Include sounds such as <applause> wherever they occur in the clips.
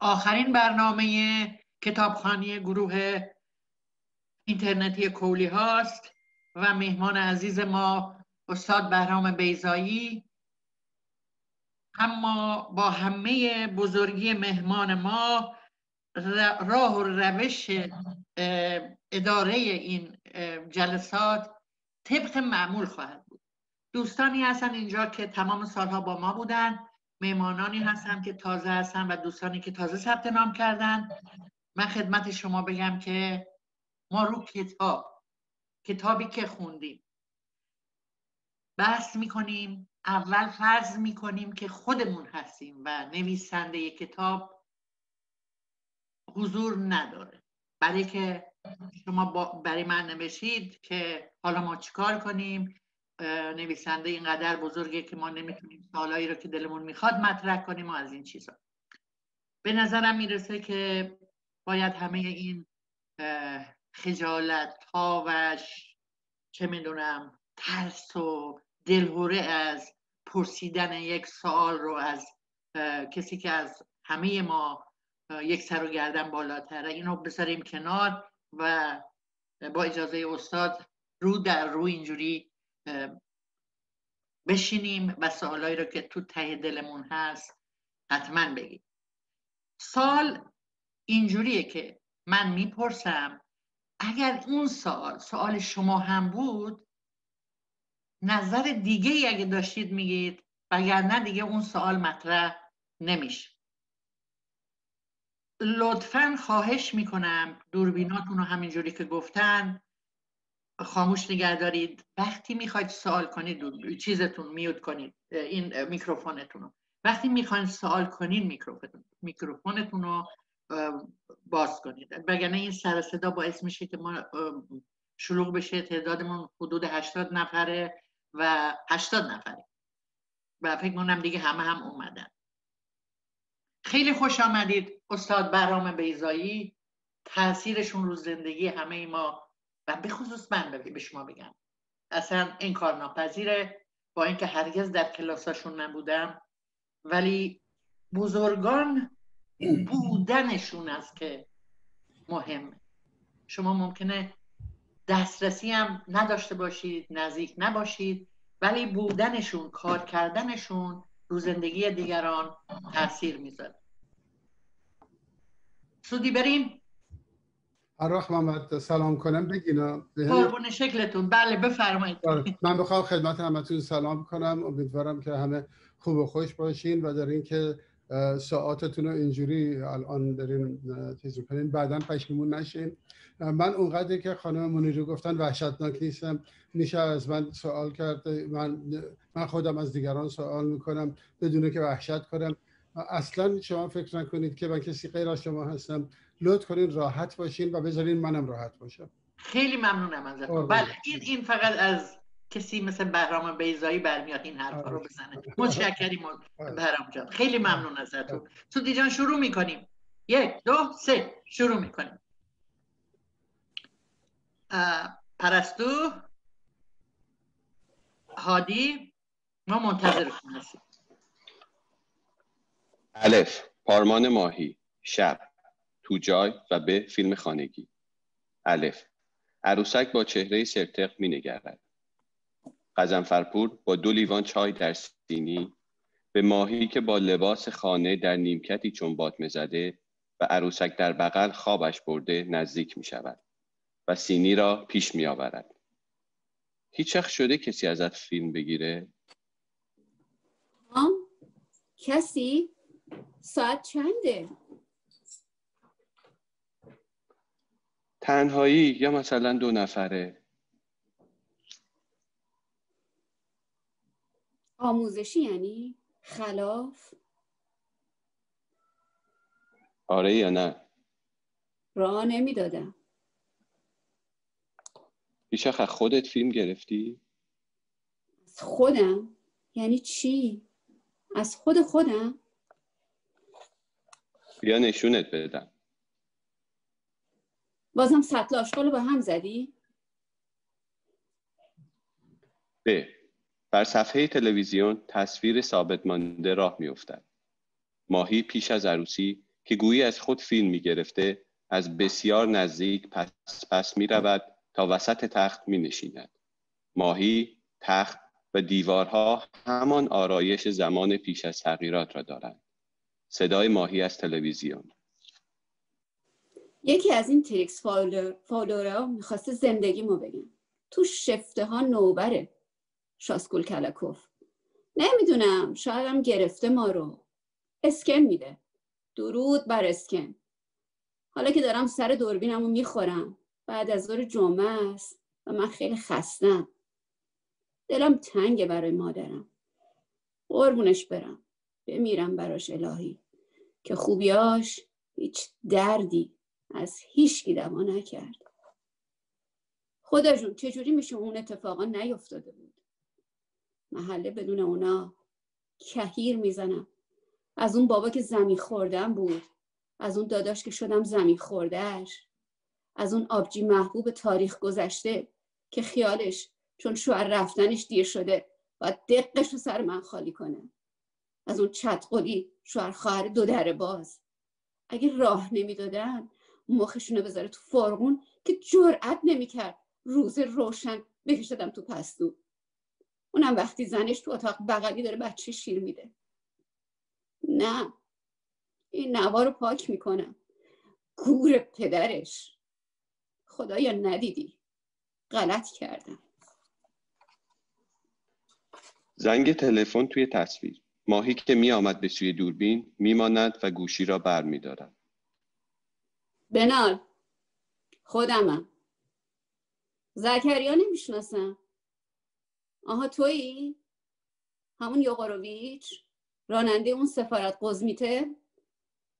آخرین برنامه کتابخانی گروه اینترنتی کولی هاست و مهمان عزیز ما استاد بهرام بیزایی اما با همه بزرگی مهمان ما راه و روش اداره این جلسات طبق معمول خواهد بود. دوستانی هستن اینجا که تمام سالها با ما بودن. مهمانانی هستن که تازه هستن و دوستانی که تازه ثبت نام کردن. من خدمت شما بگم که ما رو کتاب کتابی که خوندیم بحث می‌کنیم اول فرض می‌کنیم که خودمون هستیم و نویسنده کتاب حضور نداره. برای که شما برای من نوشید که حالا ما چیکار کنیم؟ نویسنده اینقدر بزرگه که ما نمی‌تونیم سوالایی رو که دلمون می‌خواد مطرح کنیم و از این چیزا. به نظرم می‌رسه که باید همه این خجالت ها و چه می‌دونم ترس و دلهوره از پرسیدن یک سوال رو از کسی که از همه ما یک سر و گردن بالاتره اینو بذاریم کنار و با اجازه استاد رو در رو اینجوری بشینیم و سوالایی رو که تو ته دلمون هست حتما بگیم. سال اینجوریه که من می‌پرسم اگر اون سال سوال شما هم بود نظر دیگه ای اگه داشتید میگید وگرنه دیگه اون سوال مطرح نمیشه. لطفا خواهش می‌کنم دوربیناتون رو همینجوری که گفتن خاموش نگه دارید. وقتی می‌خواید سوال کنید چیزتون میوت کنید این میکروفونتون رو. وقتی می‌خواید سوال کنید میکروفونتون رو باز کنید. وگرنه این سر صدا باعث میشه که ما شلوغ بشه تعدادمون حدود 80 نفره و 80 نفره. و فکر کنم دیگه همه هم اومدن. خیلی خوش آمدید استاد برام بیزایی تاثیرشون رو زندگی همه ما و به خصوص من به شما بگم. اصلا این کار ناپذیره. با اینکه هرگز در کلاساشون نبودم. ولی بزرگان بودنشون است که مهمه شما ممکنه دسترسی هم نداشته باشید نزدیک نباشید ولی بودنشون کار کردنشون رو زندگی دیگران تاثیر می‌ذاره. سودی بریم؟ اراخ محمد سلام کنم. بگینا قربون شکلتون. بله بفرمایید. آره، من بخوام خدمت همتون سلام کنم. امیدوارم که همه خوب و خوش باشین و در اینکه ساعتتون رو اینجوری الان دارین چیز کنین بعدا پشیمون نشین. من اونقدر که خانم منیرو گفتن وحشتناک نیستم. میشه از من سوال کرد. من من خودم از دیگران سوال می‌کنم بدون که وحشت کنم. اصلا شما فکر نکنید که من کسی غیر از شما هستم. لطف کنین راحت باشین و بذارین منم راحت باشم. خیلی ممنونم ازتون. بله این این فقط از کسی مثل بهرام بیزایی برمیاد این حرفا رو آره. بزنه. آره. متشکریم <laughs> آره. بهرام جان. خیلی ممنون ازتون. سودی جان شروع می‌کنیم. یک دو سه. شروع می‌کنیم. پرستو هادی ما منتظر هستیم. الف پارمان ماهی شب. تو جای و به فیلم خانگی الف عروسک با چهره سرتق می نگرد قزنفرپور با دو لیوان چای در سینی به ماهی که با لباس خانه در نیمکتی چون بات زده و عروسک در بغل خوابش برده نزدیک می شود و سینی را پیش می آورد. هیچ شده کسی ازت فیلم بگیره؟ هم؟ کسی؟ ساعت چنده؟ تنهایی یا مثلا دو نفره آموزشی یعنی خلاف آره یا نه راه نمی‌دادم پیش از خودت فیلم گرفتی؟ از خودم؟ یعنی چی؟ از خود خودم؟ بیا نشونت بدم بازم سطل آشغال با هم زدی؟ ب بر صفحه تلویزیون تصویر ثابت مانده راه میافتد ماهی پیش از عروسی که گویی از خود فیلم می گرفته از بسیار نزدیک پس پس می رود تا وسط تخت می نشیند. ماهی، تخت و دیوارها همان آرایش زمان پیش از تغییرات را دارند. صدای ماهی از تلویزیون یکی از این تریکس فالورا می‌خواسته زندگی ما بگم تو شفته ها نوبره شاسکول کلکوف نمی‌دونم شاید هم گرفته ما رو. اسکن میده. درود بر اسکن. حالا که دارم سر دوربینم رو می‌خورم. بعد از ظهر جمعه است و من خیلی خستم. دلم تنگه برای مادرم. قربونش برم. بمیرم براش الهی. که خوبیاش هیچ دردی. از هیچکی دوا نکرد. خدا جون چجوری میشه اون اتفاقا نیفتاده بود؟ محله بدون اونا کهیر می‌زنم. از اون بابا که زمین خوردم بود. از اون داداش که شدم زمین خوردهش از اون آبجی محبوب تاریخ گذشته که خیالش چون شوهر رفتنش دیر شده و دقش رو سر من خالی کنه. از اون چتقلی شوهر خواهر دو در باز. اگه راه نمی‌دادن مخشونو بذاره تو فرغون که جرأت نمی‌کرد روز روشن بکشدم تو پستو. اونم وقتی زنش تو اتاق بغلی داره بچه شیر میده. نه. این نوا رو پاک می‌کنم. گور پدرش. خدایا ندیدی. غلط کردم. زنگ تلفن توی تصویر. ماهی که می آمد به سوی دوربین میماند و گوشی را بر می دارد. بنال خودمم زکریا نمی‌شناسم آها تویی؟ همون یوغاروویچ راننده اون سفارت قزمیته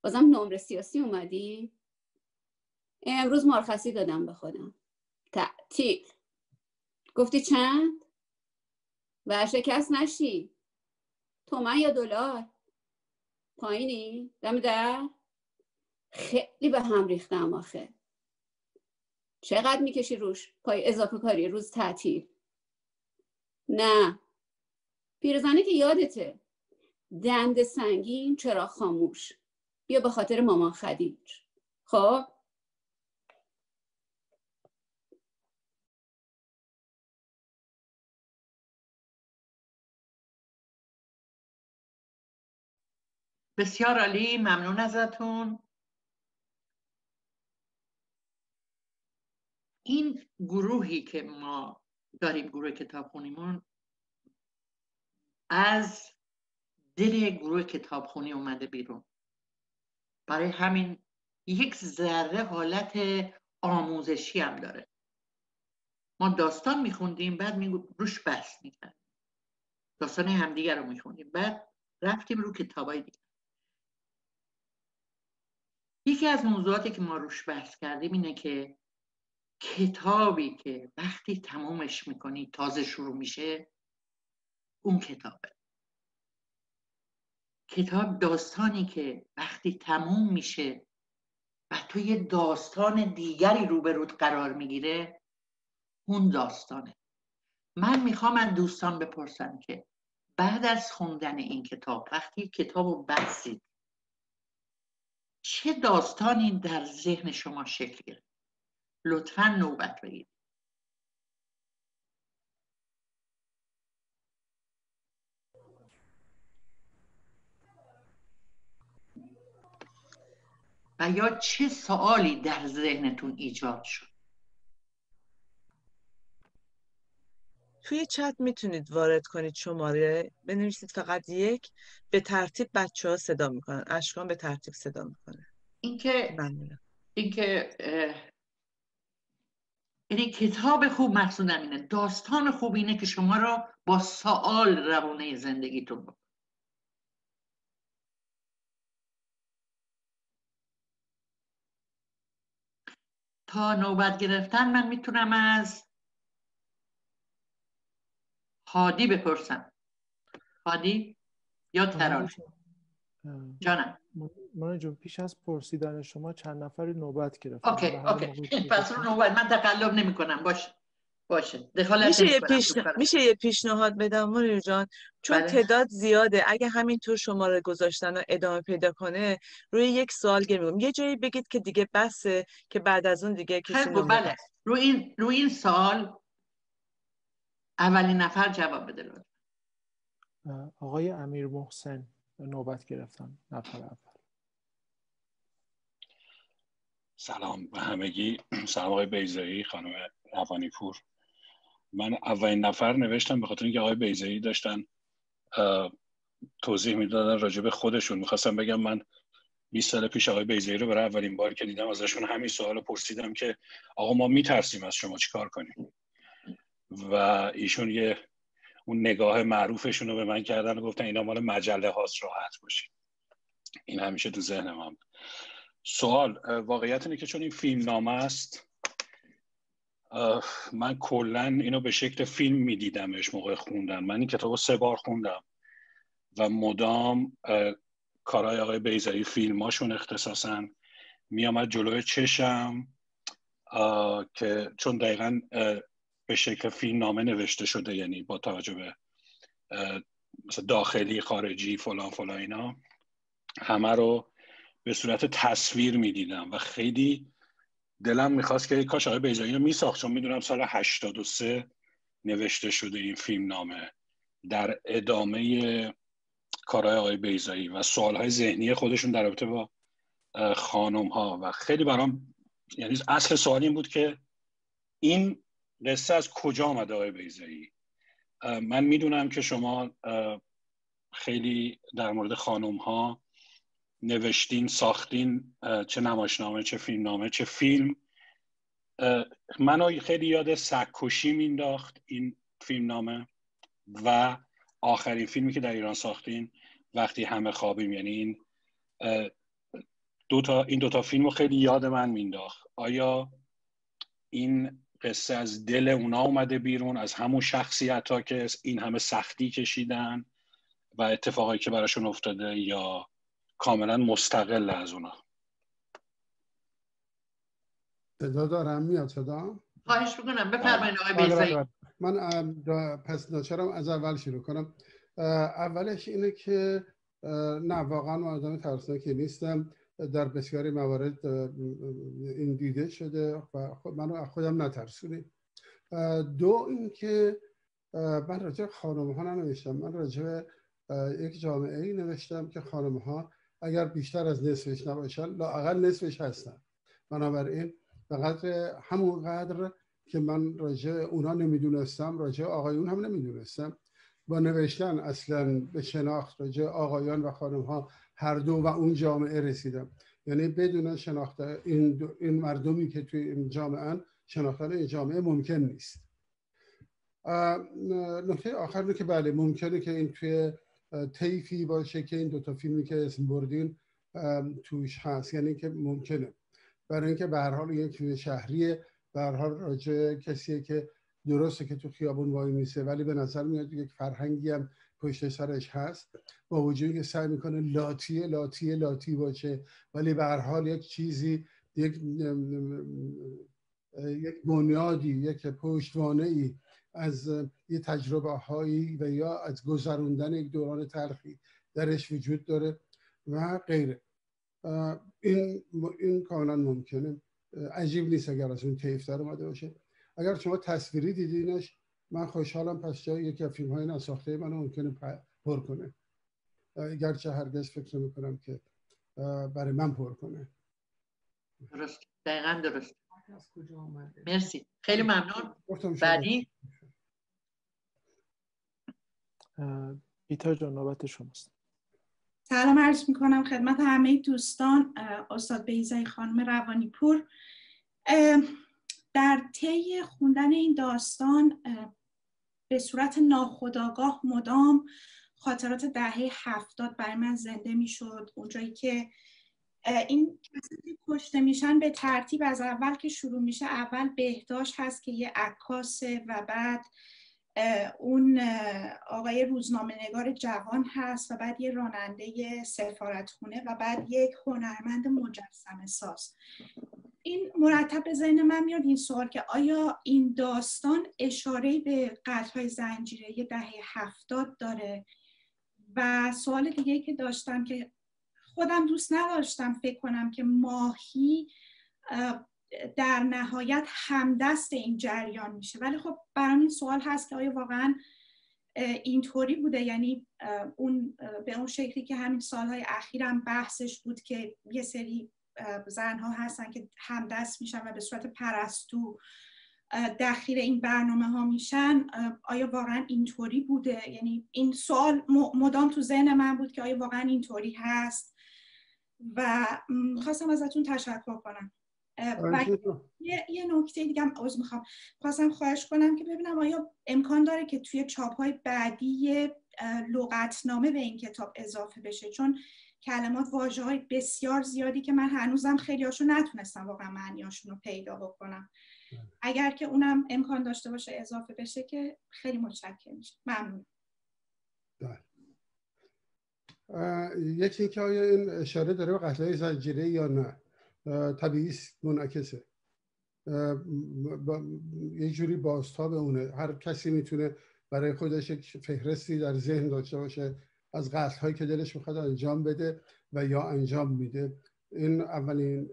بازم نمره سیاسی اومدی؟ امروز مرخصی دادم به خودم تعطیل گفتی چند؟ ورشکست نشی تومن یا دلار پایینی؟ دم در؟ خیلی به هم ریختم آخه. چقدر می‌کشی روش؟ پای اضافه کاری روز تعطیل. نه. پیرزنه که یادته دند سنگین چرا خاموش. بیا به خاطر مامان خدیج. خب؟ بسیار عالی ممنون ازتون. این گروهی که ما داریم گروه کتابخونیمون از دل گروه کتابخونی اومده بیرون. برای همین یک ذره حالت آموزشی هم داره. ما داستان میخوندیم بعد می روش بحث می‌کردیم. داستان همدیگر رو میخوندیم. بعد رفتیم رو کتابای دیگه. یکی از موضوعاتی که ما روش بحث کردیم اینه که کتابی که وقتی تمومش می‌کنی تازه شروع میشه اون کتابه. کتاب داستانی که وقتی تموم میشه و تو یه داستان دیگری روبرود قرار می‌گیره اون داستانه. من می‌خوام از دوستان بپرسم که بعد از خوندن این کتاب وقتی کتاب رو بستید چه داستانی در ذهن شما شکل گرفت؟ لطفا نوبت بگیرید. و یا چه سوالی در ذهنتون ایجاد شد؟ توی چت می‌تونید وارد کنید شماره بنویسید فقط یک به ترتیب بچه ها صدا می‌کنن. اشکان به ترتیب صدا می‌کنه. اینکه اینکه یعنی کتاب خوب مقصودم اینه داستان خوب اینه که شما را با سوال روانه زندگیتون بکن. تا نوبت گرفتن من می‌تونم از هادی بپرسم. هادی یا ترانه. جانم. مانا جون پیش از پرسیدن شما چند نفری نوبت گرفتن؟ okay okay. پس رو نوبت من تقلب نمی کنم باش باشه. دخالت میشه یه, پیش... میشه یه پیشنهاد بدم منیر جان؟ چون بله. تعداد زیاده اگه همینطور شماره گذاشتن و ادامه پیدا کنه روی یک سوال گیر. یه جایی بگید که دیگه بسه که بعد از اون دیگه کسی. بله. رو این رو این سال اولین نفر جواب بده آقای امیر محسن. نوبت گرفتن نفر اول. سلام به همگی. سلام آقای بیزایی خانم روانی پور من اولین نفر نوشتم به خاطر اینکه آقای بیزایی داشتن توضیح می‌دادن راجع به خودشون. می‌خواستم بگم من 20 سال پیش آقای بیزایی رو برای اولین بار که دیدم ازشون همین سوال پرسیدم که آقا ما میترسیم از شما چیکار کنیم؟ و ایشون یه اون نگاه معروفشون رو به من کردن و گفتن اینا مال مجله هاست راحت باشید این همیشه تو ذهنم هم سوال واقعیت اینه که چون این فیلم نامه است من کلا اینو به شکل فیلم میدیدمش موقع خوندن من این کتاب سه بار خوندم و مدام کارهای آقای بیزایی فیلماشون اختصاصا میامد جلوی چشم که چون دقیقا به شکل فیلم نامه نوشته شده یعنی با توجه به مثلا داخلی خارجی فلان فلان اینا. همه رو به صورت تصویر می‌دیدم و خیلی دلم می‌خواست که کاش آقای بیزایی رو میساخت چون می‌دونم سال 83 نوشته شده این فیلم نامه در ادامه کارهای آقای بیزایی و سوالهای ذهنی خودشون در رابطه با خانم ها و خیلی برام یعنی اصل سوال این بود که این قصه از کجا آمده آقای بیزایی من می‌دونم که شما خیلی در مورد خانم ها نوشتین ساختین چه نمایشنامه چه فیلم نامه چه فیلم. منو خیلی یاد سگکشی مینداخت این فیلم نامه و آخرین فیلمی که در ایران ساختین وقتی همه خوابیم. یعنی این دو تا این دوتا فیلم رو خیلی یاد من مینداخت آیا این قصه از دل اونا اومده بیرون از همون شخصیت ها که این همه سختی کشیدن و اتفاقایی که براشون افتاده یا کاملا مستقل از اونا. صدا دارم؟ میاد صدا؟ خواهش می‌کنم. بفرمایید آقای بله، بله، بیزایی بله. من پس ناچارم از اول شروع کنم. اولش اینه که نه واقعا من آدم ترسناکی نیستم. در بسیاری موارد این دیده شده و خود منو از خودم نترسونی. اه، دو اینکه من راجع خانم ها ننوشتم. من راجع یک جامعه ای نوشتم که خانم ها اگر بیشتر از نصفش نباشن لااقل نصفش هستن. بنابراین به قدر همون قدر که من راجع اونا نمی‌دونستم راجع آقایون هم نمی‌دونستم. با نوشتن اصلا به شناخت راجع آقایان و خانم ها هر دو و اون جامعه رسیدم. یعنی بدون شناخت این, این مردمی که توی این جامعه شناختن این جامعه ممکن نیست. نکته آخر اینه که بله ممکنه که این توی اه، طیفی باشه که این دوتا فیلمی که اسم بردین توش هست. یعنی که ممکنه. برای اینکه به هر حال یک فیلم شهریه به هر حال راجع کسیه که درسته که تو خیابون وای میسه ولی به نظر میاد یک فرهنگی هم پشت سرش هست با وجودی که سعی می‌کنه لاتی لاتی لاتی باشه ولی به هر حال یک چیزی یک یک بنیادی یک پشتوانه ای از یه تجربه هایی و یا از گذروندن یک دوران تلخی درش وجود داره و غیره. این این کاملا ممکنه. عجیب نیست اگر از اون طیف در اومده باشه. اگر شما تصویری دیدینش من خوشحالم پس جای یکی از فیلم های نساخته من ممکنه پر کنه. گرچه هرگز فکر نمی کنم که برای من پر کنه. درست. دقیقا درست. مرسی. خیلی ممنون. بعدی؟ بیتا جان نوبت شماست. سلام عرض می کنم خدمت همه دوستان استاد بیزای خانم روانی پور در طی خوندن این داستان به صورت ناخودآگاه مدام خاطرات دهه هفتاد برای من زنده می شد اونجایی که این کسایی که کشته میشن به ترتیب از اول که شروع میشه اول بهداشت هست که یه عکاسه و بعد اون آقای روزنامه نگار جوان هست و بعد یه راننده سفارتخونه و بعد یک هنرمند مجسمه ساز. این مرتب به ذهن من میاد این سوال که آیا این داستان اشاره به قتل های زنجیره دهه هفتاد داره؟ و سوال دیگه که داشتم که خودم دوست نداشتم فکر کنم که ماهی در نهایت همدست این جریان میشه. ولی خب برام این سوال هست که آیا واقعا اینطوری بوده؟ یعنی اون به اون شکلی که همین سالهای اخیرم بحثش بود که یه سری زنها هستن که همدست میشن و به صورت پرستو دخیل این برنامه ها میشن. آیا واقعا اینطوری بوده؟ یعنی این سوال مدام تو ذهن من بود که آیا واقعا اینطوری هست؟ و خواستم ازتون تشکر کنم. و یه, یه نکته دیگه هم عوض می‌خوام. خواستم خواهش کنم که ببینم آیا امکان داره که توی چاپ های بعدی لغتنامه به این کتاب اضافه بشه؟ چون کلمات واجه های بسیار زیادی که من هنوزم خیلی هاشو نتونستم واقعا معنیاشون رو پیدا بکنم. اگر که اونم امکان داشته باشه اضافه بشه که خیلی متشکر میشه ممنون یکی که آیا این اشاره داره به قتل زنجیره یا نه؟ طبیعی منعکسه. یه جوری بازتاب اونه. هر کسی می‌تونه برای خودش یک فهرستی در ذهن داشته باشه. از قتل هایی که دلش می‌خواد انجام بده و یا انجام میده. این اولین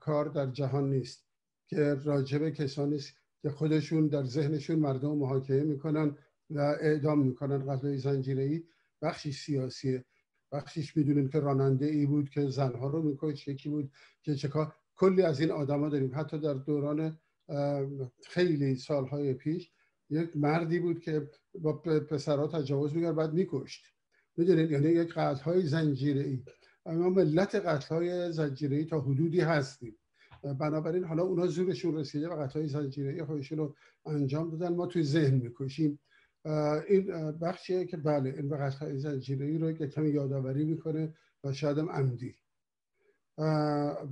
کار در جهان نیست که راجب کسانی است که خودشون در ذهنشون مردم محاکمه می‌کنن و اعدام می‌کنن. قتل زنجیره ای بخشی سیاسیه. بخشیش می‌دونیم که راننده ای بود که زنها رو میکش یکی بود که چکار کلی از این آدما داریم. حتی در دوران خیلی سالهای پیش یک مردی بود که با پسرها تجاوز می‌کرد بعد میکشت. می‌دونید یعنی یک قتل های زنجیره ای اما ملت قتل های زنجیره ای تا حدودی هستیم. بنابراین حالا اونا زورشون رسیده و قتل های زنجیره ای خودشون رو انجام دادن. ما توی ذهن می‌کشیم. این بخشیه که بله این به های زنجیره ای رو کمی یادآوری می‌کنه و شاید هم عمدی.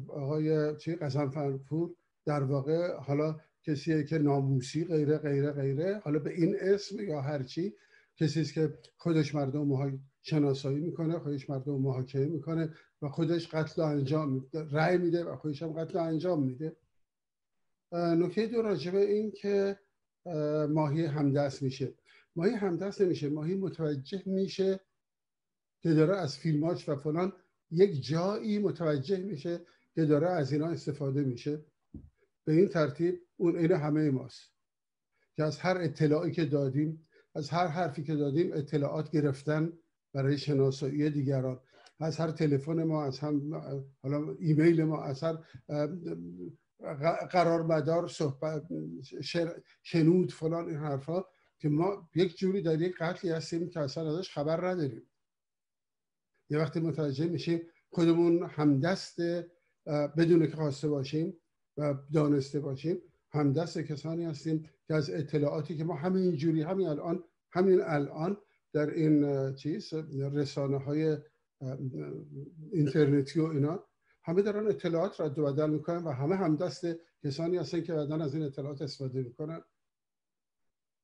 آقای چی فرپور در واقع حالا کسیه که ناموسی غیره غیره غیره حالا به این اسم یا هرچی کسی است که خودش مردم شناسایی می‌کنه خودش مردم محاکمه می‌کنه و خودش قتل انجام رأی میده و خودش هم قتل انجام میده. نکته دو راجبه این که ماهی همدست میشه. ماهی همدست نمیشه ماهی متوجه میشه که داره از فیلماش و فلان یک جایی متوجه میشه که داره از اینا استفاده میشه. به این ترتیب اون این همه ماست. که از هر اطلاعی که دادیم از هر حرفی که دادیم اطلاعات گرفتن برای شناسایی دیگران. از هر تلفن ما از هم حالا ایمیل ما از هر قرار مدار صحبت شنود فلان این حرفا که ما یک جوری در یک قتلی هستیم که اصلا ازش خبر نداریم. یه وقتی متوجه میشیم خودمون همدست بدون که خواسته باشیم و دانسته باشیم همدست کسانی هستیم که از اطلاعاتی که ما همین جوری همین الان همین الان در این چیز رسانه های اینترنتی و اینا همه دارن اطلاعات را دو بدل می‌کنن و همه همدست کسانی هستن که بعدا از این اطلاعات استفاده می‌کنن.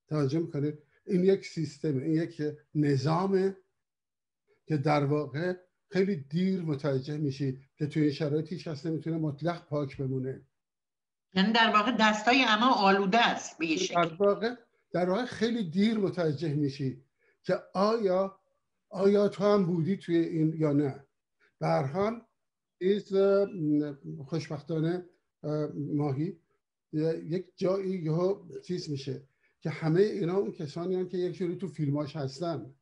توجه می‌کنید؟ این یک سیستم این یک نظامه که در واقع خیلی دیر متوجه میشی که توی این شرایط هیچ کس نمی‌تونه مطلق پاک بمونه. یعنی در واقع دستای اما آلوده است به در واقع در واقع خیلی دیر متوجه میشی که آیا آیا تو هم بودی توی این یا نه؟ به هر حال خوشبختانه ماهی یک جایی یه چیز میشه که همه اینا اون کسانی هم که یک جوری تو فیلماش هستن.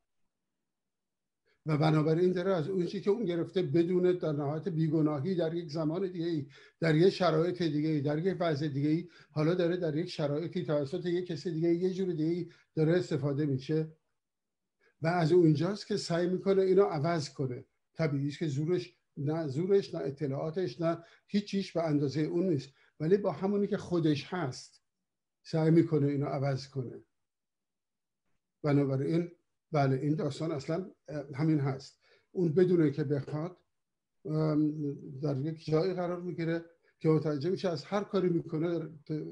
و بنابراین داره از اون که اون گرفته بدون در نهایت بیگناهی در یک زمان دیگه ای در یک شرایط دیگه ای در یک وضع دیگه ای حالا داره در یک شرایطی توسط یک کسی دیگه یه جور دیگه ای داره استفاده میشه. و از اونجاست که سعی می‌کنه اینو عوض کنه. طبیعیش که زورش نه زورش نه اطلاعاتش نه هیچیش به اندازه اون نیست. ولی با همونی که خودش هست سعی می‌کنه اینو عوض کنه. بنابراین بله این داستان اصلا همین هست. اون بدونه که بخواد در یک جایی قرار می‌گیره که متوجه میشه از هر کاری می‌کنه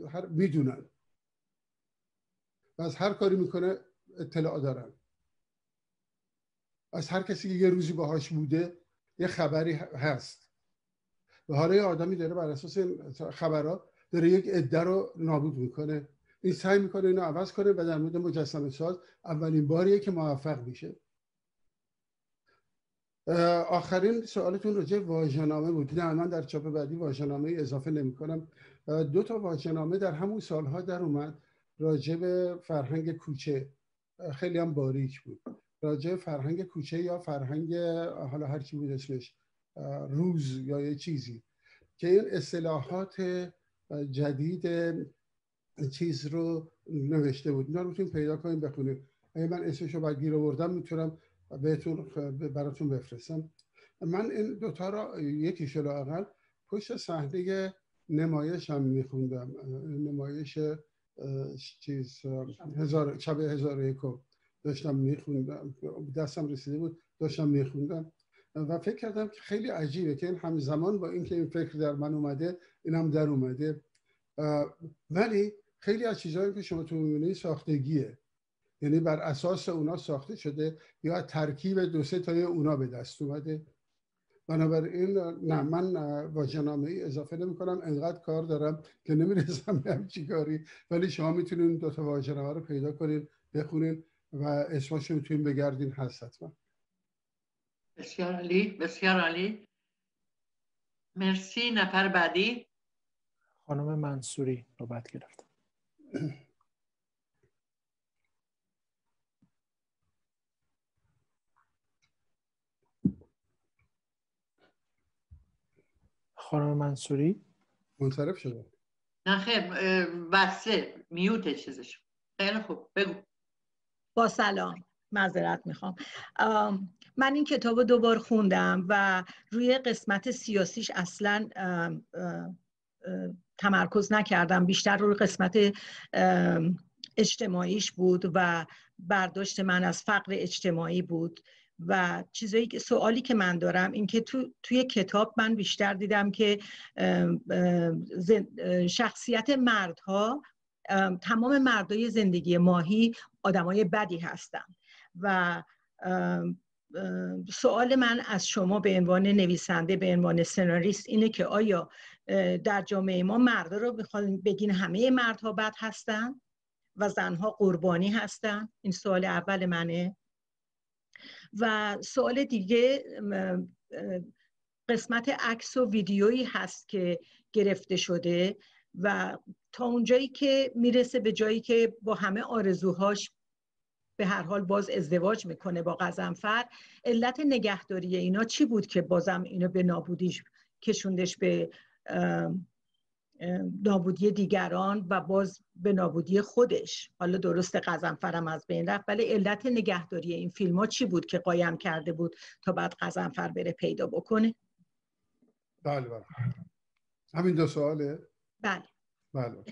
هر می‌دونن. و از هر کاری می‌کنه اطلاع دارن. از هر کسی که یه روزی باهاش بوده یه خبری هست. حالا یه آدمی داره بر اساس خبرها داره یک عده رو نابود می‌کنه. این سعی می‌کنه اینو عوض کنه و در مورد مجسمه ساز اولین باریه که موفق میشه. آخرین سوالتون راجع واژه‌نامه بود. نه من در چاپ بعدی واژه‌نامه اضافه نمی کنم دو تا واژه‌نامه در همون سالها در اومد راجع به فرهنگ کوچه. خیلی هم باریک بود. راجع فرهنگ کوچه یا فرهنگ حالا هر کی بود اسمش روز یا یه چیزی. که این اصطلاحات جدید چیز رو نوشته بود. اینا رو می‌تونید پیدا کنید بخونید اگه من اسمش رو گیر آوردم می‌تونم بهتون براتون بفرستم. من این دوتا را یکیش لاقل پشت صحنه نمایش هم میخوندم. نمایش چیز هزار شب هزار یکو داشتم میخوندم دستم رسیده بود داشتم میخوندم. و فکر کردم که خیلی عجیبه که این همزمان با اینکه این فکر در من اومده این هم در اومده. ولی خیلی از چیزهایی که شما تو می‌بینید ساختگیه. یعنی بر اساس اونا ساخته شده یا ترکیب دو سه تای اونا به دست اومده. بنابراین نه من واژه‌نامه ای اضافه نمی کنم انقدر کار دارم که نمی‌رسم به همچی کاری. ولی شما می‌تونید دو تا واژه‌نامه رو پیدا کنید بخونید و اسمش می‌تونید بگردین هست حتما. بسیار عالی بسیار عالی. مرسی. نفر بعدی. خانم منصوری نوبت گرفت. خانم منصوری؟ منصرف شده. نه خیر. بسته میوت چیزش. خیلی خوب. بگو. با سلام معذرت می‌خوام. من این کتاب رو دوبار خوندم و روی قسمت سیاسیش اصلا تمرکز نکردم. بیشتر روی قسمت اجتماعیش بود و برداشت من از فقر اجتماعی بود. و چیزایی که سوالی که من دارم این که تو، توی کتاب من بیشتر دیدم که شخصیت مردها تمام مردای زندگی ماهی آدمای بدی هستن. و سوال من از شما به عنوان نویسنده به عنوان سناریست اینه که آیا در جامعه ما مردا رو بخواین بگین همه مردها بد هستن و زنها قربانی هستن؟ این سوال اول منه. و سوال دیگه قسمت عکس و ویدیویی هست که گرفته شده. و تا اونجایی که می‌رسه به جایی که با همه آرزوهاش به هر حال باز ازدواج می‌کنه با قزنفر علت نگهداری اینا چی بود که بازم اینو به نابودیش کشوندش به نابودی دیگران و باز به نابودی خودش؟ حالا درست قزنفرم از بین رفت ولی علت نگهداری این فیلم ها چی بود که قایم کرده بود تا بعد قزنفر بره پیدا بکنه؟ بله بله. همین دو سواله. بله. بله.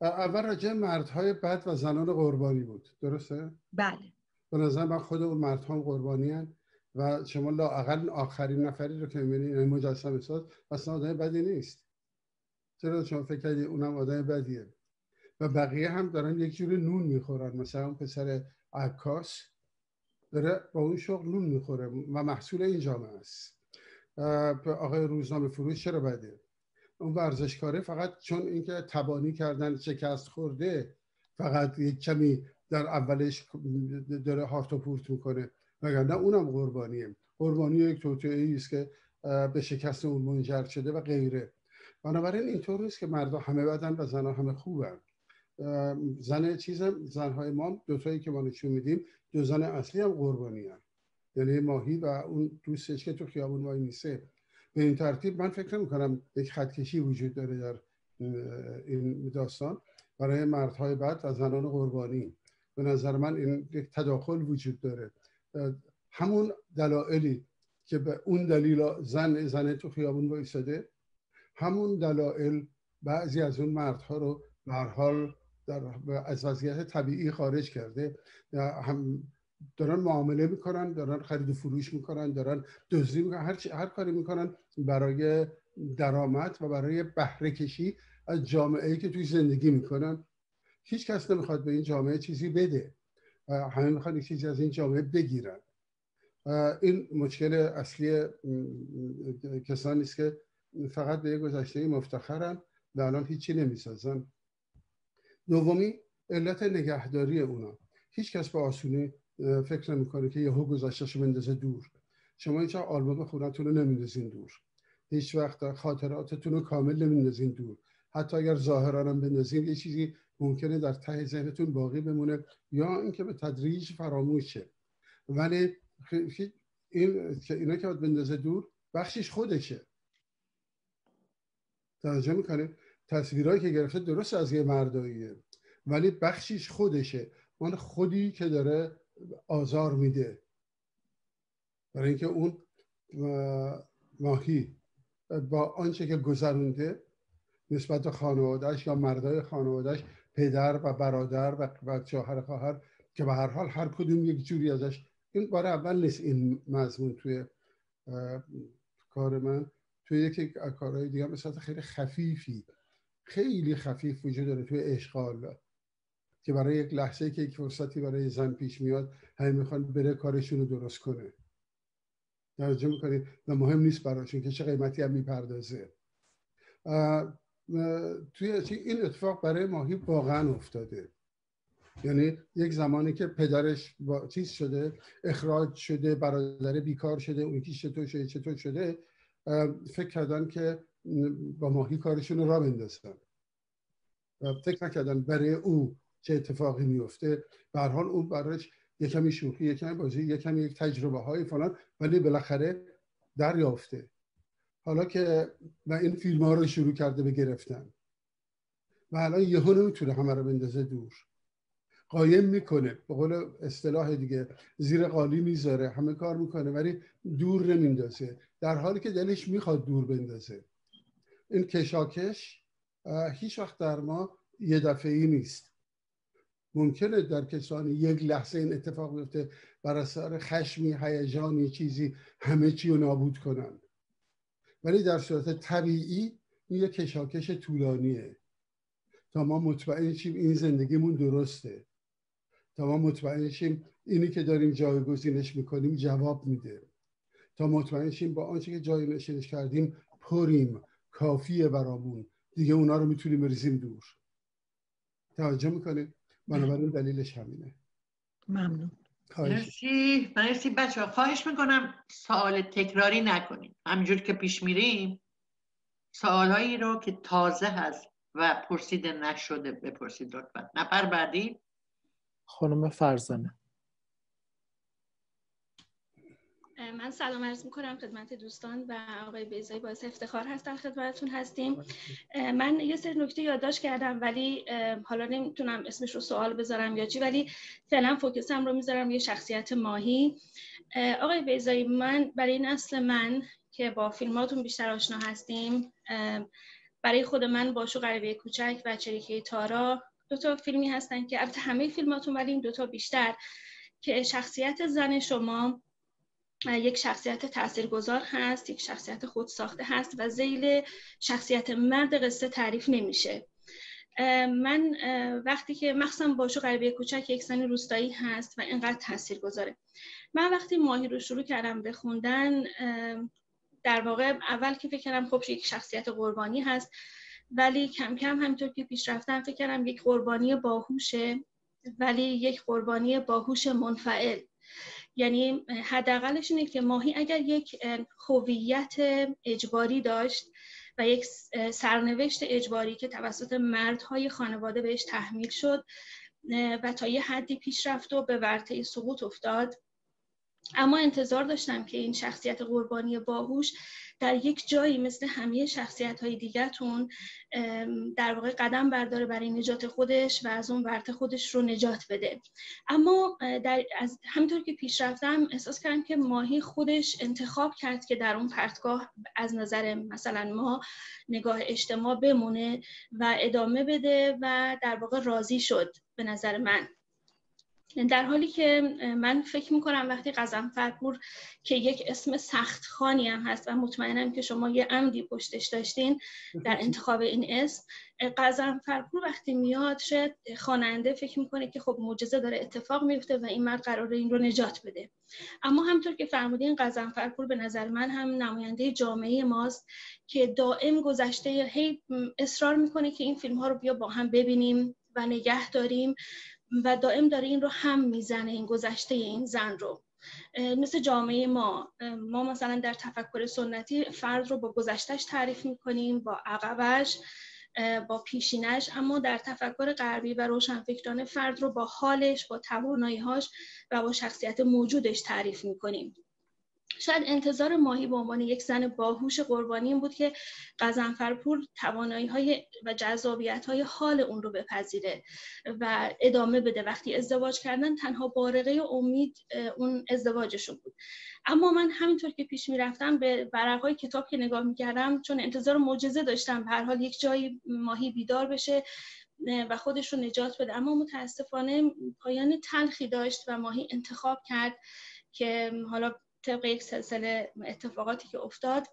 اول راجع مردهای بد و زنان قربانی بود. درسته؟ بله. به نظر من خود اون مردها قربانی هن و شما لااقل آخرین نفری رو که می‌بینید این مجسمه ساز اصلا آدم بدی نیست. چرا شما فکر کردید اونم آدم بدیه؟ و بقیه هم دارن یک جوری نون می‌خورن. مثلا اون پسر عکاس داره با اون شغل نون می‌خوره و محصول این جامعه است. آقای روزنامه فروش چرا بده اون ورزشکاره فقط چون اینکه تبانی کردن شکست خورده فقط یک کمی در اولش داره هارت و پورت می‌کنه. وگرنه اونم قربانیه. قربانی یک توطئه است که به شکست اون منجر شده و غیره. بنابراین اینطور نیست که مردا همه بدن و زنها همه خوبن. زن چیزم زنهای ما دوتایی که ما نشون میدیم دو زن اصلی هم قربانی هم. یعنی ماهی و اون دوستش که تو خیابون وای نیسته به این ترتیب من فکر نمی کنم یک خطکشی وجود داره در این داستان. برای مردهای بعد و زنان قربانی. به نظر من این یک تداخل وجود داره. همون دلایلی که به اون دلیل زن زنه تو خیابون وایساده همون دلایل بعضی از اون مردها رو به حال در از وضعیت طبیعی خارج کرده. هم دارن معامله می‌کنن دارن خرید و فروش می‌کنن دارن دزدی می‌کنن هر, هر کاری می‌کنن برای درآمد و برای بهره کشی از جامعه که توی زندگی می‌کنن. هیچ کس نمی‌خواد به این جامعه چیزی بده. همه می‌خواد چیزی از این جامعه بگیرن. این مشکل اصلی کسانی است که فقط به یک گذشته مفتخرن و الان هیچی نمی‌سازن. دومی علت نگهداری اونا. هیچ کس به آسونی فکر نمی‌کنه که یهو گذشتهش بندازه دور. شما هیچ آلبوم خونتون رو نمیندازین دور. هیچ وقت خاطراتتون رو کامل نمیندازین دور. حتی اگر ظاهرا هم بندازین یه چیزی ممکنه در ته ذهنتون باقی بمونه یا اینکه به تدریج فراموش شه. ولی این اینا که باید بندازه دور بخشش خودشه. توجه می‌کنه تصویرهایی که گرفته درست از یه مرداییه. ولی بخشیش خودشه. من خودی که داره آزار میده. برای اینکه اون ماهی با آنچه که گذرونده نسبت به خانوادهش یا مردای خانوادهش پدر و برادر و, شوهر خواهر که به هر حال هر کدوم یک جوری ازش. این بار اول نیست این مضمون توی کار من. توی یکی کارهای دیگه مثلا خیلی خفیفی خیلی خفیف وجود داره توی اشغال. که برای یک لحظه که یک فرصتی برای زن پیش میاد همه می‌خوان بره کارشون رو درست کنه. توجه می‌کنید و مهم نیست براشون که چه قیمتی هم می‌پردازه. توی این اتفاق برای ماهی واقعا افتاده. یعنی یک زمانی که پدرش با چیز شده اخراج شده برادر بیکار شده اون کی چطور شده چطور شده فکر کردن که با ماهی کارشون را بندازن. فکر نکردن برای او چه اتفاقی میفته به حال اون برایش یکمی شوخی یکمی بازی یکمی یک تجربه های فلان ولی بالاخره دریافته. حالا که و این فیلم ها رو شروع کرده به گرفتن. و الان یهو نمی‌تونه همه رو بندازه دور. قایم می‌کنه. به قول اصطلاح دیگه زیر قالی می‌ذاره. همه کار می‌کنه ولی دور نمیندازه. در حالی که دلش می‌خواد دور بندازه. این کشاکش هیچ وقت در ما یه دفعه نیست. ممکنه در کسانی یک لحظه این اتفاق بیفته بر اثر خشمی هیجانی چیزی همه چی رو نابود کنن. ولی در صورت طبیعی این یک کشاکش طولانیه. تا ما مطمئن شیم این زندگیمون درسته. تا ما مطمئن شیم اینی که داریم جایگزینش می‌کنیم جواب میده. تا مطمئن شیم با آنچه که جای نشینش کردیم پریم کافیه برامون. دیگه اونا رو می‌تونیم بریزیم دور. توجه می‌کنید بنابراین دلیلش همینه. ممنون. مرسی. مرسی بچه خواهش می‌کنم سوال تکراری نکنیم. همینجور که پیش میریم سوالهایی رو که تازه هست و پرسیده نشده بپرسید لطفا. نفر بعدی. خانم فرزانه. من سلام عرض می‌کنم خدمت دوستان و آقای بیزایی باعث افتخار هست در خدمتتون هستیم. من یه سری نکته یادداشت کردم ولی حالا نمی‌تونم اسمش رو سوال بذارم یا چی ولی فعلا فوکسم رو می‌ذارم یه شخصیت ماهی. آقای بیزایی من برای نسل من که با فیلماتون بیشتر آشنا هستیم برای خود من باشو غریبه کوچک و چریکه تارا دو تا فیلمی هستن که البته همه فیلماتون ولی این دو تا بیشتر که شخصیت زن شما یک شخصیت تاثیرگذار هست یک شخصیت خود ساخته هست و زیل شخصیت مرد قصه تعریف نمیشه. من وقتی که مخصوصا باشو غریبه کوچک یک زن روستایی هست و اینقدر تاثیر گذاره من وقتی ماهی رو شروع کردم به خوندن در واقع اول که فکر کردم خب یک شخصیت قربانی هست ولی کم کم همینطور که پیش رفتم فکر کردم یک قربانی باهوشه ولی یک قربانی باهوش منفعل. یعنی حداقلش اینه که ماهی اگر یک هویت اجباری داشت و یک سرنوشت اجباری که توسط مردهای خانواده بهش تحمیل شد و تا یه حدی پیش رفت و به ورطه سقوط افتاد. اما انتظار داشتم که این شخصیت قربانی باهوش در یک جایی مثل همه شخصیت های دیگرتون در واقع قدم برداره برای نجات خودش و از اون ورت خودش رو نجات بده. اما در از همینطور که پیش رفتم احساس کردم که ماهی خودش انتخاب کرد که در اون پرتگاه از نظر مثلا ما نگاه اجتماع بمونه و ادامه بده و در واقع راضی شد به نظر من. در حالی که من فکر می‌کنم وقتی فرپور که یک اسم سخت خانی هم هست و مطمئنم که شما یه عمدی پشتش داشتین در انتخاب این اسم فرپور وقتی میاد شاید خواننده فکر می‌کنه که خب معجزه داره اتفاق میفته و این مرد قراره این رو نجات بده. اما همطور که فرمودین فرپور به نظر من هم نماینده جامعه ماست که دائم گذشته هی اصرار می‌کنه که این فیلم ها رو بیا با هم ببینیم و نگه داریم. و دائم داره این رو هم می‌زنه این گذشته این زن رو. مثل جامعه ما ما مثلا در تفکر سنتی فرد رو با گذشتش تعریف می‌کنیم با عقبش با پیشینش اما در تفکر غربی و روشنفکرانه فرد رو با حالش با تواناییهاش و با شخصیت موجودش تعریف می‌کنیم. شاید انتظار ماهی به عنوان یک زن باهوش قربانی بود که قزنفرپور توانایی های و جذابیت های حال اون رو بپذیره و ادامه بده. وقتی ازدواج کردن تنها بارقه امید اون ازدواجشون بود. اما من همینطور که پیش می‌رفتم به ورقای کتاب که نگاه می‌کردم چون انتظار معجزه داشتم به هر حال یک جایی ماهی بیدار بشه و خودش رو نجات بده. اما متاسفانه پایان تلخی داشت و ماهی انتخاب کرد که حالا طبق یک سلسله اتفاقاتی که افتاد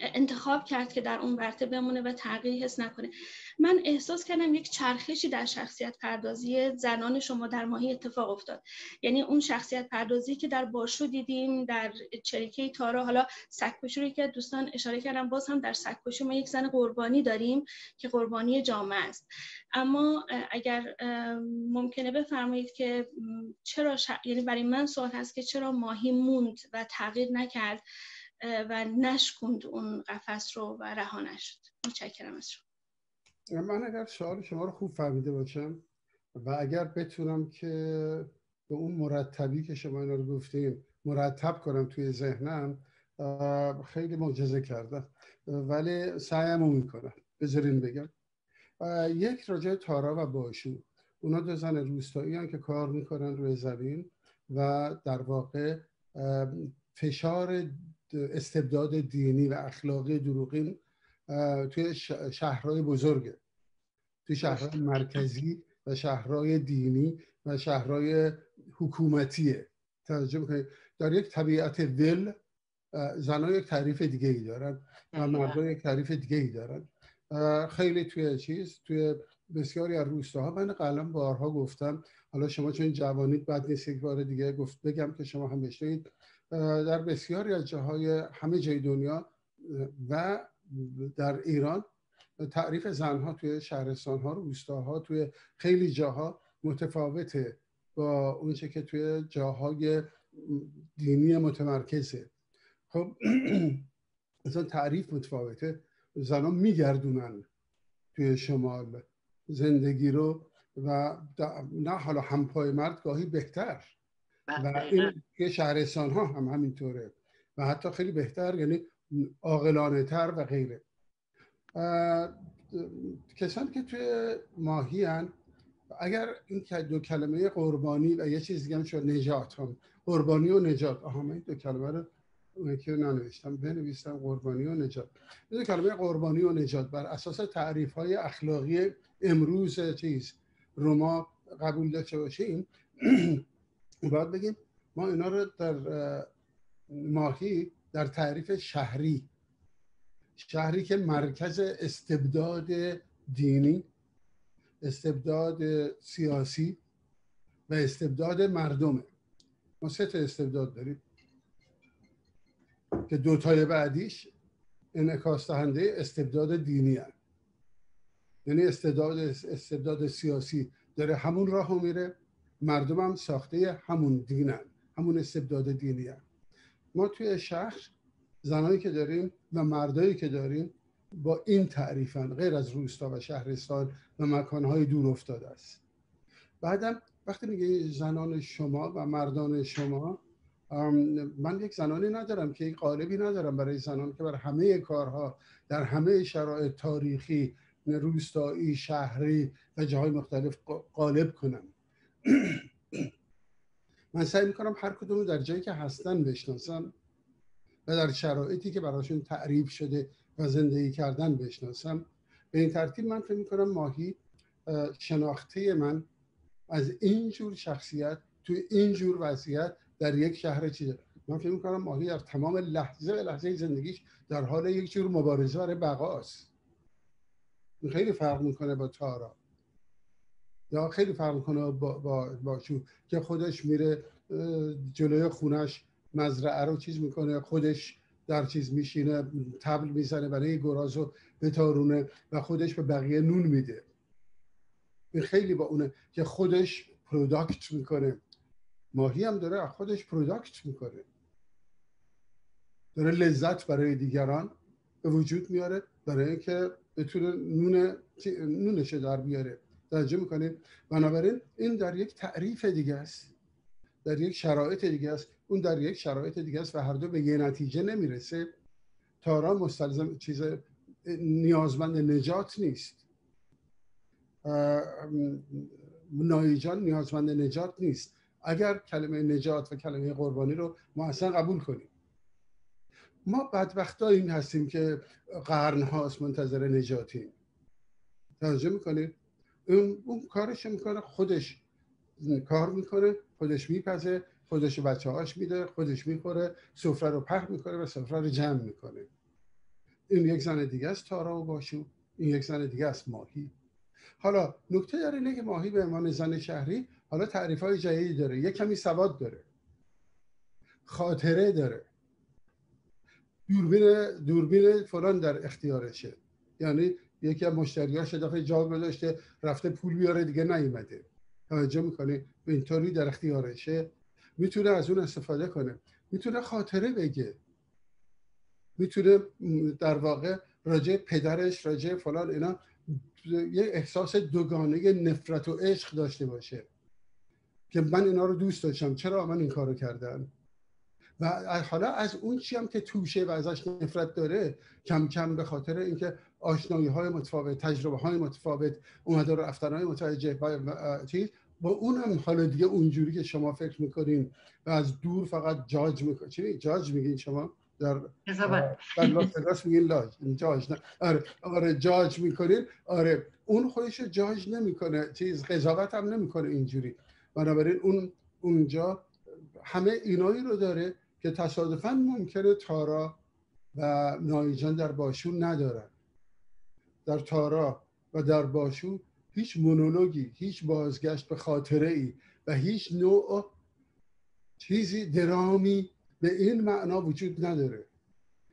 انتخاب کرد که در اون ورته بمونه و تغییری حس نکنه. من احساس کردم یک چرخشی در شخصیت پردازی زنان شما در ماهی اتفاق افتاد. یعنی اون شخصیت پردازی که در باشو دیدیم در چریکه تارا حالا سکوشی رو که دوستان اشاره کردم باز هم در سکوشی ما یک زن قربانی داریم که قربانی جامعه است. اما اگر ممکنه بفرمایید که چرا یعنی برای من سوال هست که چرا ماهی موند و تغییر نکرد؟ و نشکند اون قفس رو و رها نشد. متشکرم از شما. من اگر سوال شما رو خوب فهمیده باشم و اگر بتونم که به اون مرتبی که شما اینا رو گفتیم مرتب کنم توی ذهنم خیلی معجزه کردم. ولی سعیمو می‌کنم. بذارین بگم. یک راجع تارا و باشو. اونا دو زن روستایی که کار می‌کنن روی زمین و در واقع فشار استبداد دینی و اخلاقی دروغین توی شهرهای بزرگه. توی شهرهای مرکزی و شهرهای دینی و شهرهای حکومتیه. توجه می‌کنید در یک طبیعت ول زنها یک تعریف دیگه ای دارن و مردها یک تعریف دیگه ای دارن خیلی توی چیز توی بسیاری از روستاها. من قلم بارها گفتم حالا شما چون جوانید بعد نیست یک بار دیگه گفت بگم که شما هم بشنید در بسیاری از جاهای همه جای دنیا و در ایران تعریف زنها توی شهرستان ها روستاها توی خیلی جاها متفاوته با اونچه که توی جاهای دینی متمرکزه. خب <clears throat> مثلا تعریف متفاوته. زنها میگردونن توی شمال زندگی رو و نه حالا همپای مرد گاهی بهتر. و این که شهرستان ها هم همینطوره. و حتی خیلی بهتر یعنی عاقلانه تر و غیره. کسانی که توی ماهی هن اگر این دو کلمه قربانی و یه چیز دیگه هم شد نجات هم. قربانی و نجات. آها من دو کلمه رو که ننوشتم بنویستم قربانی و نجات. دو کلمه قربانی و نجات بر اساس تعریف های اخلاقی امروز چیز روما قبول داشته باشیم. <clears throat> باید بگیم ما اینا رو در ماهی در تعریف شهری شهری که مرکز استبداد دینی استبداد سیاسی و استبداد مردمه. ما سه تا استبداد داریم. که دوتای بعدیش انعکاس دهنده استبداد دینی هست. یعنی استبداد استبداد سیاسی داره همون راه میره. مردم هم ساخته همون دینن همون استبداد دینی هن. ما توی شهر زنایی که داریم و مردایی که داریم با این تعریفن غیر از روستا و شهرستان و مکانهای دور افتاده است بعدم وقتی میگه زنان شما و مردان شما من یک زنانی ندارم که یک قالبی ندارم برای زنان که بر همه کارها در همه شرایط تاریخی روستایی شهری و جاهای مختلف قالب کنم <clears throat> من سعی می‌کنم هر کدوم در جایی که هستن بشناسم و در شرایطی که براشون تعریف شده و زندگی کردن بشناسم. به این ترتیب من فکر می‌کنم ماهی شناخته من از این جور شخصیت تو این جور وضعیت در یک شهر چیزه. من فکر می‌کنم ماهی در تمام لحظه به لحظه زندگیش در حال یک جور مبارزه برای بقاست. خیلی فرق می‌کنه با تارا. یا خیلی فرق می‌کنه با, با, با که خودش میره جلوی خونش مزرعه رو چیز می‌کنه خودش در چیز میشینه طبل می‌زنه برای گراز رو بتارونه و خودش به بقیه نون میده. خیلی با اونه که خودش product می‌کنه. ماهی هم داره خودش product می‌کنه. داره لذت برای دیگران به وجود میاره برای اینکه بتونه نون نونش در بیاره. توجه می‌کنه. بنابراین این در یک تعریف دیگه است. در یک شرایط دیگه است. اون در یک شرایط دیگه است و هر دو به یه نتیجه نمی‌رسه. تارا مستلزم چیز نیازمند نجات نیست. نایجان نیازمند نجات نیست. اگر کلمه نجات و کلمه قربانی رو ما اصلا قبول کنیم. ما بدبخت این هستیم که قرن هاست منتظر نجاتیم. توجه می‌کنید؟ اون, اون کارش می‌کنه خودش کار می‌کنه خودش میپزه خودش بچه هاش میده خودش می‌خوره سفره رو پخ می‌کنه و سفره رو جمع می‌کنه. این یک زن دیگه است تارا و باشو این یک زن دیگه است ماهی. حالا نکته داره اینه که ماهی به عنوان زن شهری حالا تعریف های جدیدی داره. یک کمی سواد داره. خاطره داره. دوربین دوربین فلان در اختیارشه. یعنی یکی از مشتریاش دفعه جا گذاشته رفته پول بیاره دیگه نیومده. توجه می‌کنه اینطوری در اختیارشه. می‌تونه از اون استفاده کنه. می‌تونه خاطره بگه. می‌تونه در واقع راجع پدرش راجع فلان اینا یه احساس دوگانه نفرت و عشق داشته باشه. که من اینا رو دوست داشتم. چرا من این کارو کردم و حالا از اون چی هم که توشه و ازش نفرت داره کم کم به خاطر اینکه آشنایی های متفاوت تجربه های متفاوت اومده رفتن های متوجه چیز با اون هم حالا دیگه اونجوری که شما فکر می‌کنین و از دور فقط جاج می‌کنین. چی جاج میگین شما؟ در در لاس میگین لاج. جاج نه. آره آره جاج می‌کنین. آره اون خودش جاج نمی‌کنه. چیز قضاوت هم نمی‌کنه اینجوری. بنابراین اون اونجا همه اینایی رو داره که تصادفا ممکنه تارا و نایجان در باشون ندارن. در تارا و در باشو هیچ مونولوگی هیچ بازگشت به خاطره ای و هیچ نوع چیزی درامی به این معنا وجود نداره.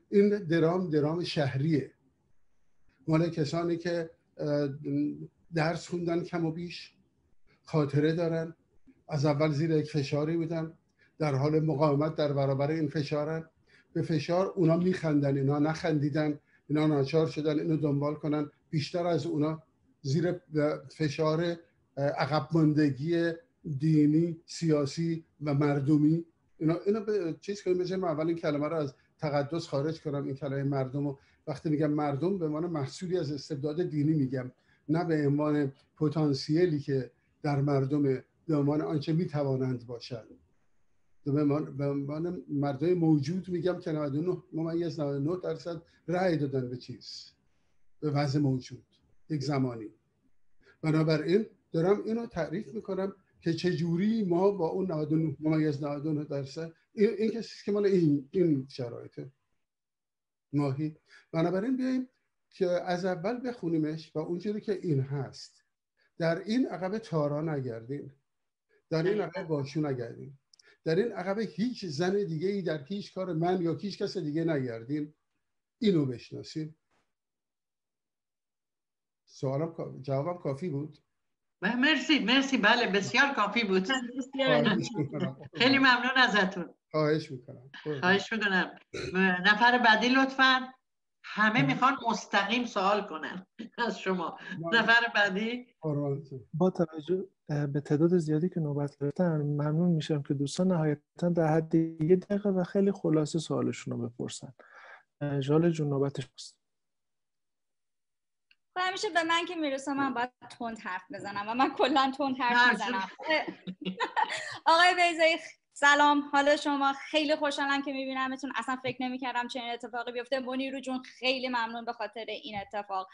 این درام درام شهریه. مال کسانی که درس خوندن کم و بیش خاطره دارن از اول زیر یک فشاری بودن. در حال مقاومت در برابر این فشارن. به فشار اونا میخندن اینا نخندیدن اینا ناچار شدن اینو دنبال کنن. بیشتر از اونا زیر فشار عقب ماندگی دینی سیاسی و مردمی. اینا اینو به چیز کنیم من اول این کلمه رو از تقدس خارج کنم این کلمه مردم رو. وقتی میگم مردم به عنوان محصولی از استبداد دینی میگم. نه به عنوان پتانسیلی که در مردم به عنوان آنچه می‌توانند باشند. به عنوان مردم موجود میگم که 99 ممیز 99 درصد رأی دادن به چیز؟ به وضع موجود. یک زمانی. بنابراین دارم اینو تعریف می‌کنم که چجوری ما با اون 99 ممیز 99 درصد این, این کسی که مال این این شرایطه. ماهی. بنابراین بیاییم که از اول بخونیمش و اونجوری که این هست. در این عقب تارا نگردین. در این عقب باشو نگردین. در این عقب هیچ زن دیگه ای در هیچ کار من یا هیچ کس دیگه نگردین اینو بشناسیم. سوالم جوابم کافی بود؟ مرسی مرسی. بله بسیار کافی بود. خیلی ممنون ازتون. خواهش می‌کنم. خواهش می‌کنم. نفر بعدی لطفا. همه می‌خوان مستقیم سوال کنن. از شما. نفر بعدی. با توجه به تعداد زیادی که نوبت گرفتن ممنون میشم که دوستان نهایتا در حد یه دقیقه و خیلی خلاصه سوالشون رو بپرسن جال جون نوبتش است خب، همیشه به من که می‌رسه من باید تند حرف بزنم و من کلا تند حرف می‌زنم. آقای بیزایی سلام. حالا شما خیلی خوشحالم که میبینمتون. اصلا فکر نمی‌کردم چنین اتفاقی بیفته. رو جون خیلی ممنون به خاطر این اتفاق.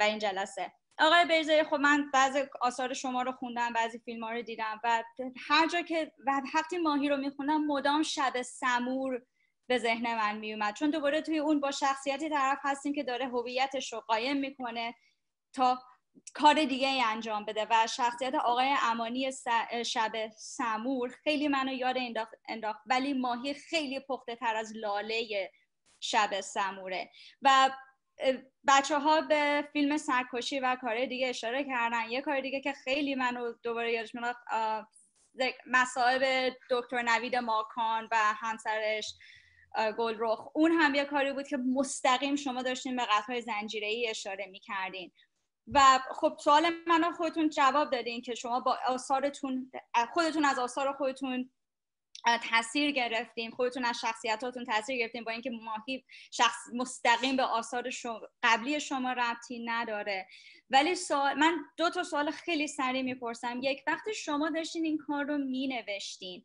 و این جلسه. آقای بیزایی خب من بعضی آثار شما رو خوندم بعضی فیلم ها رو دیدم و هر جا که وقتی ماهی رو میخوندم مدام شب سمور به ذهن من میومد چون دوباره توی اون با شخصیتی طرف هستیم که داره هویتش رو قایم می‌کنه تا کار دیگه ای انجام بده و شخصیت آقای امانی شب سمور خیلی منو یاد انداخت, ولی ماهی خیلی پخته تر از لاله شب سموره. و بچه ها به فیلم سرکشی و کار دیگه اشاره کردن. یه کار دیگه که خیلی منو دوباره یادش میاد مصائب دکتر نوید ماکان و همسرش گلرخ. اون هم یه کاری بود که مستقیم شما داشتین به قطعه زنجیره ای اشاره می‌کردین. و خب سوال منو خودتون جواب دادین که شما با آثارتون خودتون از آثار خودتون تاثیر گرفتیم. خودتون از شخصیتاتون تاثیر گرفتیم با اینکه ماهی شخص مستقیم به آثار شما قبلی شما ربطی نداره. ولی سوال من دو تا سوال خیلی سریع می‌پرسم. یک وقتی شما داشتین این کار رو مینوشتین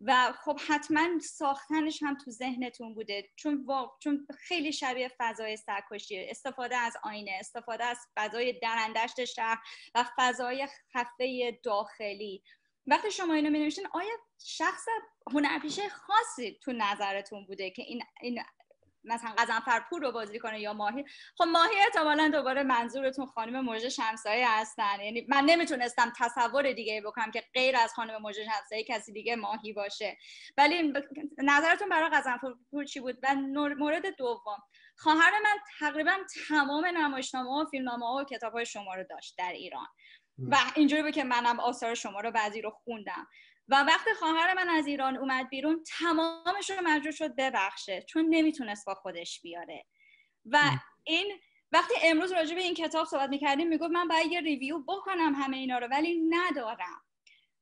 و خب حتما ساختنش هم تو ذهنتون بوده چون چون خیلی شبیه فضای سرکشی استفاده از آینه استفاده از فضای درندشت شهر و فضای خفه داخلی. وقتی شما اینو می آیا شخص هنرپیشه خاصی تو نظرتون بوده که این, این مثلا قزنفرپور رو بازی کنه یا ماهی؟ خب ماهی احتمالا دوباره منظورتون خانم موجه شمسایی هستن. یعنی من نمی‌تونستم تصور دیگه بکنم که غیر از خانم موجه شمسایی کسی دیگه ماهی باشه. ولی نظرتون برای قزنفرپور چی بود؟ و مورد دوم. خواهر من تقریبا تمام نمایشنامه و فیلمنامه و کتاب های شما رو داشت در ایران. و اینجوری بود که منم آثار شما رو بعضی رو خوندم. و وقتی خواهر من از ایران اومد بیرون تمامش رو مجبور شد ببخشه چون نمی‌تونست با خودش بیاره. و این وقتی امروز راجع به این کتاب صحبت می‌کردیم می‌گفت من باید یه ریویو بکنم همه اینا رو ولی ندارم.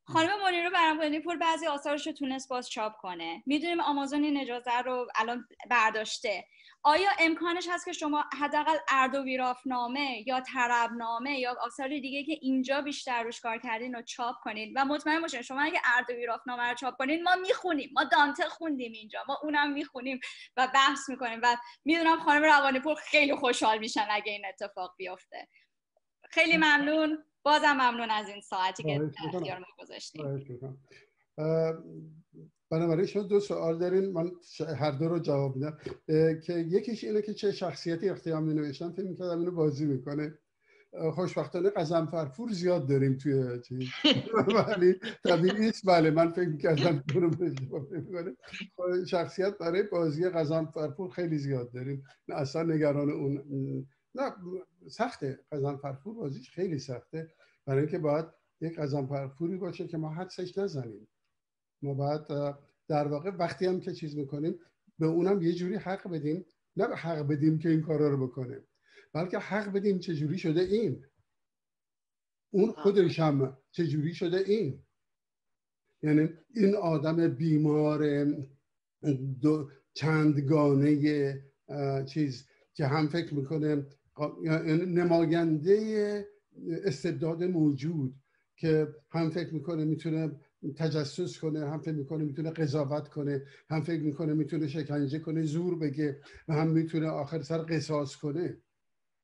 خانم رو برام پور بعضی آثارش رو تونست باز چاپ کنه. می‌دونیم آمازون این اجازه رو الان برداشته. آیا امکانش هست که شما حداقل ارد و ویرافنامه یا طربنامه یا آثار دیگه که اینجا بیشتر روش کار کردین رو چاپ کنید و مطمئن باشین شما اگه ارد و ویرافنامه رو چاپ کنید ما می‌خونیم. ما دانته خوندیم اینجا. ما اونم می‌خونیم و بحث می‌کنیم. و می‌دونم خانم روانی پور خیلی خوشحال میشن اگه این اتفاق بیفته. خیلی ممنون. بازم ممنون از این ساعتی که اختیار ما گذاشتیم بنابراین شما دو سوال دارین من هر دو رو جواب میدم. که یکیش اینه که چه شخصیتی اختیار می نوشتم فکر می‌کردم اینو بازی می‌کنه. خوشبختانه قزم فرفور زیاد داریم توی چیز. <laughs> ولی طبیعی بله من فکر می‌کردم شخصیت برای بازی قزم فرفور خیلی زیاد داریم. اصلا نگران اون نه سخته. قزم فرفور بازیش خیلی سخته. برای اینکه باید یک قزم فرفوری باشه که ما حدسش نزنیم. ما باید در واقع وقتی هم که چیز می‌کنیم به اونم یه جوری حق بدیم. نه حق بدیم که این کارا رو بکنه بلکه حق بدیم چه جوری شده این. اون خودش هم چه جوری شده این. یعنی این آدم بیمار دو چندگانه چیز که هم فکر می‌کنه یعنی نماینده استبداد موجود که هم فکر می‌کنه می‌تونه تجسس کنه هم فکر می‌کنه می‌تونه قضاوت کنه هم فکر می‌کنه می‌تونه شکنجه کنه زور بگه و هم می‌تونه آخر سر قصاص کنه.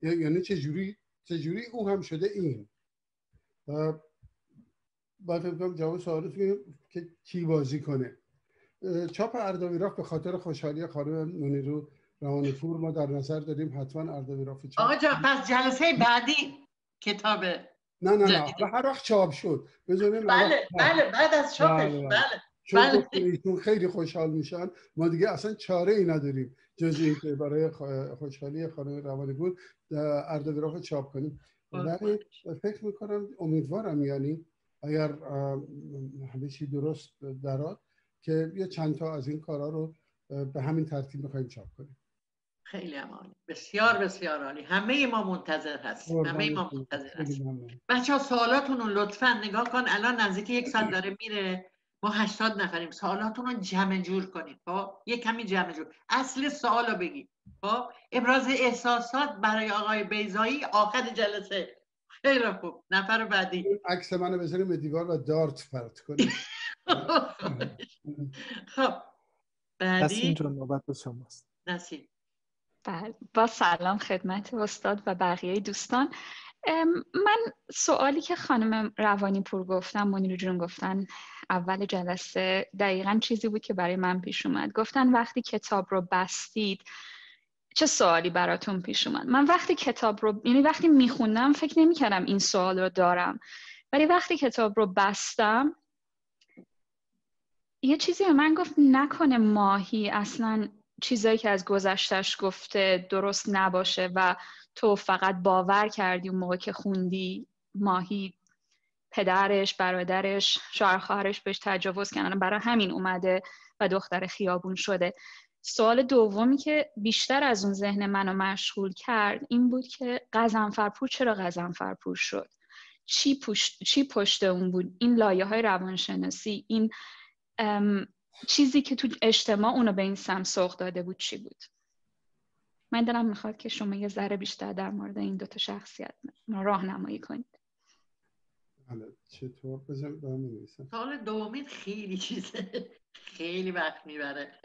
یعنی چجوری چجوری او هم شده این؟ باید فکر جواب سوالتون که کی بازی کنه. چاپ اردویراف به خاطر خوشحالی خانم منیرو روانی پور ما در نظر داریم حتما اردویراف چاپ آقا جان پس جلسه بعدی کتاب نه نه نه. و هر وقت چاپ شد. بله بله بعد از چاپش بله, بله. بله. چون خیلی خوشحال میشن. ما دیگه اصلا چاره ای نداریم. جز اینکه برای خوشحالی خانم روانی بود اردوگراف چاپ کنیم. ولی فکر می‌کنم امیدوارم یعنی اگر همه چی درست درات که یه چند تا از این کارا رو به همین ترتیب می‌خوایم چاپ کنیم. خیلی عالی. بسیار بسیار عالی. همه ما منتظر هستیم. همه ما منتظر هستیم. بچه ها سوالاتون رو لطفا نگاه کن. الان نزدیک یک سال داره میره. ما هشتاد نفریم. سوالاتون رو جمع جور کنید با خب؟ یه کمی جمع جور. اصل سوال رو بگید خب؟ ابراز احساسات برای آقای بیزایی آخر جلسه. خیلی خوب. نفر بعدی. عکس منو بذاریم به دیوار و دارت پرت کنیم. <laughs> خب. بعدی؟ نسیم جان نوبت به نسیم. با سلام خدمت استاد و بقیه دوستان. من سوالی که خانم روانی پور گفتم منیر جون گفتن اول جلسه دقیقا چیزی بود که برای من پیش اومد. گفتن وقتی کتاب رو بستید چه سوالی براتون پیش اومد؟ من وقتی کتاب رو یعنی وقتی میخوندم فکر نمی‌کردم این سوال رو دارم. ولی وقتی کتاب رو بستم یه چیزی به من گفت نکنه ماهی اصلا چیزایی که از گذشتش گفته درست نباشه و تو فقط باور کردی اون موقع که خوندی ماهی پدرش برادرش شوهر خواهرش بهش تجاوز کردن برای همین اومده و دختر خیابون شده. سوال دومی که بیشتر از اون ذهن منو مشغول کرد این بود که قزنفرپور چرا قزنفرپور شد؟ چی, پشت، چی پشت اون بود؟ این لایه های روانشناسی این چیزی که تو اجتماع اونو به این سم سوق داده بود چی بود؟ من دلم می‌خواد که شما یه ذره بیشتر در مورد این دوتا شخصیت راهنمایی کنید. حالا چطور؟ بذارید برام سال دومی خیلی چیزه. خیلی وقت می‌بره.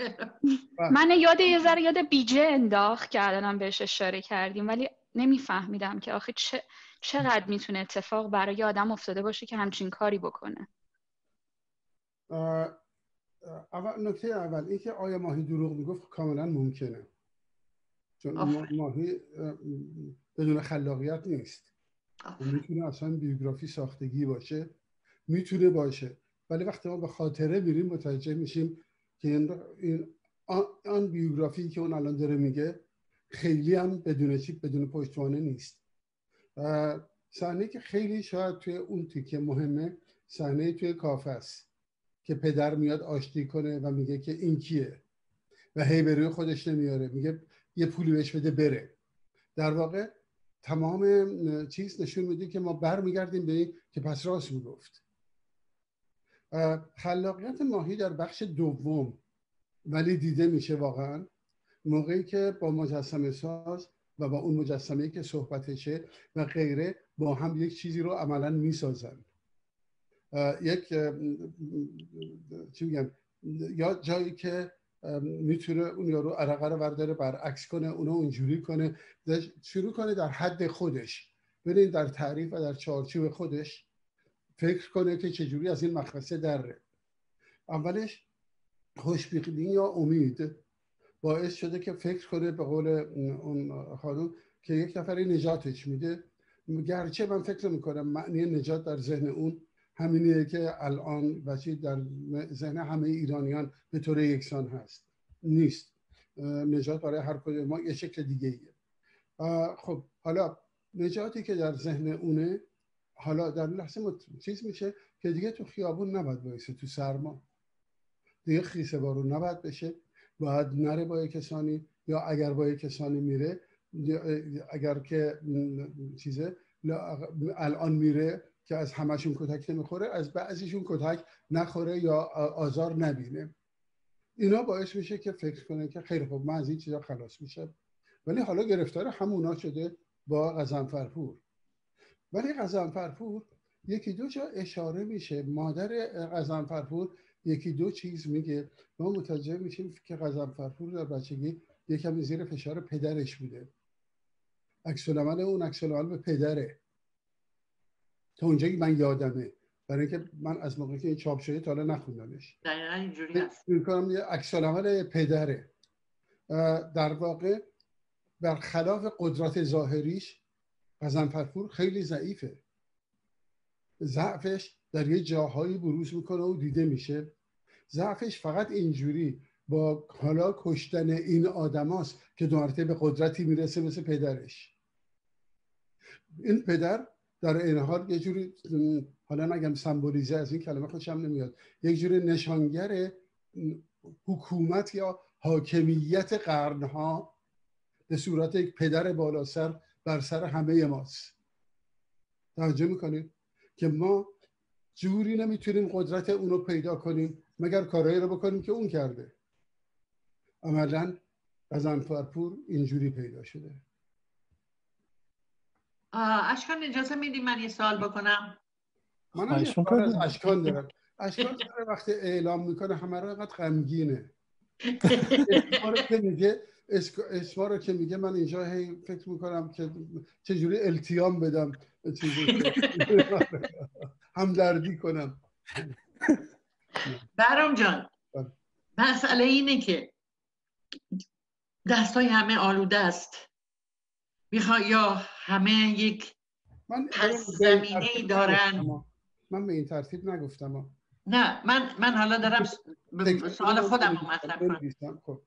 من یاد یه ذره یاد بیجه انداخت که الانم بهش اشاره کردیم ولی نمیفهمیدم که آخه چه چقدر می‌تونه اتفاق برای آدم افتاده باشه که همچین کاری بکنه. اول نکته اول این که آیا ماهی دروغ می‌گفت کاملا ممکنه. چون ماهی بدون خلاقیت نیست. می‌تونه اصلا بیوگرافی ساختگی باشه. می‌تونه باشه. ولی وقتی ما به خاطره میریم متوجه میشیم که این آن بیوگرافی که اون الان داره میگه خیلی هم بدون چیپ بدون پشتوانه نیست. صحنه که خیلی شاید توی اون تیکه مهمه صحنه توی کافه است. که پدر میاد آشتی کنه و میگه که این کیه؟ و هی به روی خودش نمیاره. میگه یه پولی بهش بده بره. در واقع تمام چیز نشون میده که ما برمیگردیم به این که پس راست می‌گفت. خلاقیت ماهی در بخش دوم ولی دیده میشه واقعا موقعی که با مجسمه ساز و با اون مجسمه که صحبتشه و غیره با هم یک چیزی رو عملا می‌سازن. یک چی میگم یا جایی که می‌تونه اون یارو عرقه رو برداره برعکس کنه اونو اونجوری کنه شروع کنه در حد خودش. ببینید در تعریف و در چارچوب خودش فکر کنه که چجوری از این مخمسه دره. اولش خوشبینی یا امید باعث شده که فکر کنه به قول اون خانم که یک نفری نجاتش میده. گرچه من فکر می‌کنم معنی نجات در ذهن اون همینیه که الان وچی در ذهن همه ایرانیان به طور یکسان هست. نیست. نجات برای هر کدوم ما یه شکل دیگه ایه خب حالا نجاتی که در ذهن اونه حالا در لحظه چیز میشه که دیگه تو خیابون نباید بایسته تو سرما. دیگه خیسه بارون نباید بشه. باید نره با کسانی یا اگر با کسانی میره اگر که چیزه الان میره که از همشون کتک نمی‌خوره از بعضیشون کتک نخوره یا آزار نبینه. اینا باعث میشه که فکر کنه که خیلی خوب من از این چیزا خلاص میشه ولی حالا گرفتار همونا شده با غزنفرپور ولی غزنفرپور یکی دو جا اشاره میشه. مادر غزنفرپور یکی دو چیز میگه. ما متوجه میشیم که غزنفرپور در بچگی یکم زیر فشار پدرش بوده. عکس اون عکس به پدره. تا اونجایی من یادمه. برای اینکه من از موقعی که چاپ شده تا حالا نخوندمش. دقیقا اینجوری هست. یه پدره. در واقع برخلاف قدرت ظاهریش غزنفرپور خیلی ضعیفه. ضعفش در یه جاهایی بروز می‌کنه و دیده میشه. ضعفش فقط اینجوری با حالا کشتن این آدماست که دو به قدرتی می‌رسه مثل پدرش. این پدر در این حال یه جوری حالا نگم سمبولیزه از این کلمه خوشم نمیاد. یک جوری نشانگر حکومت یا حاکمیت قرنها به صورت یک پدر بالا سر بر سر همه ماست. توجه می‌کنید که ما جوری نمی‌تونیم قدرت اونو پیدا کنیم مگر کارهایی رو بکنیم که اون کرده. عملا از انفرپور اینجوری پیدا شده. اشکان اجازه میدیم من یه سوال بکنم؟ من از اشکان دارم. اشکان داره وقتی اعلام می‌کنه همه رو اینقدر غمگینه. میگه اسما رو که میگه من اینجا هی فکر می‌کنم که چجوری التیام بدم همدردی کنم. برام جان بله. مسئله اینه که دستای همه آلوده است. می‌خوای یا همه یک من زمینه ای دارن. من به این ترتیب نگفتم نه من من حالا دارم سوال خودم رو مطرح کنم. خب.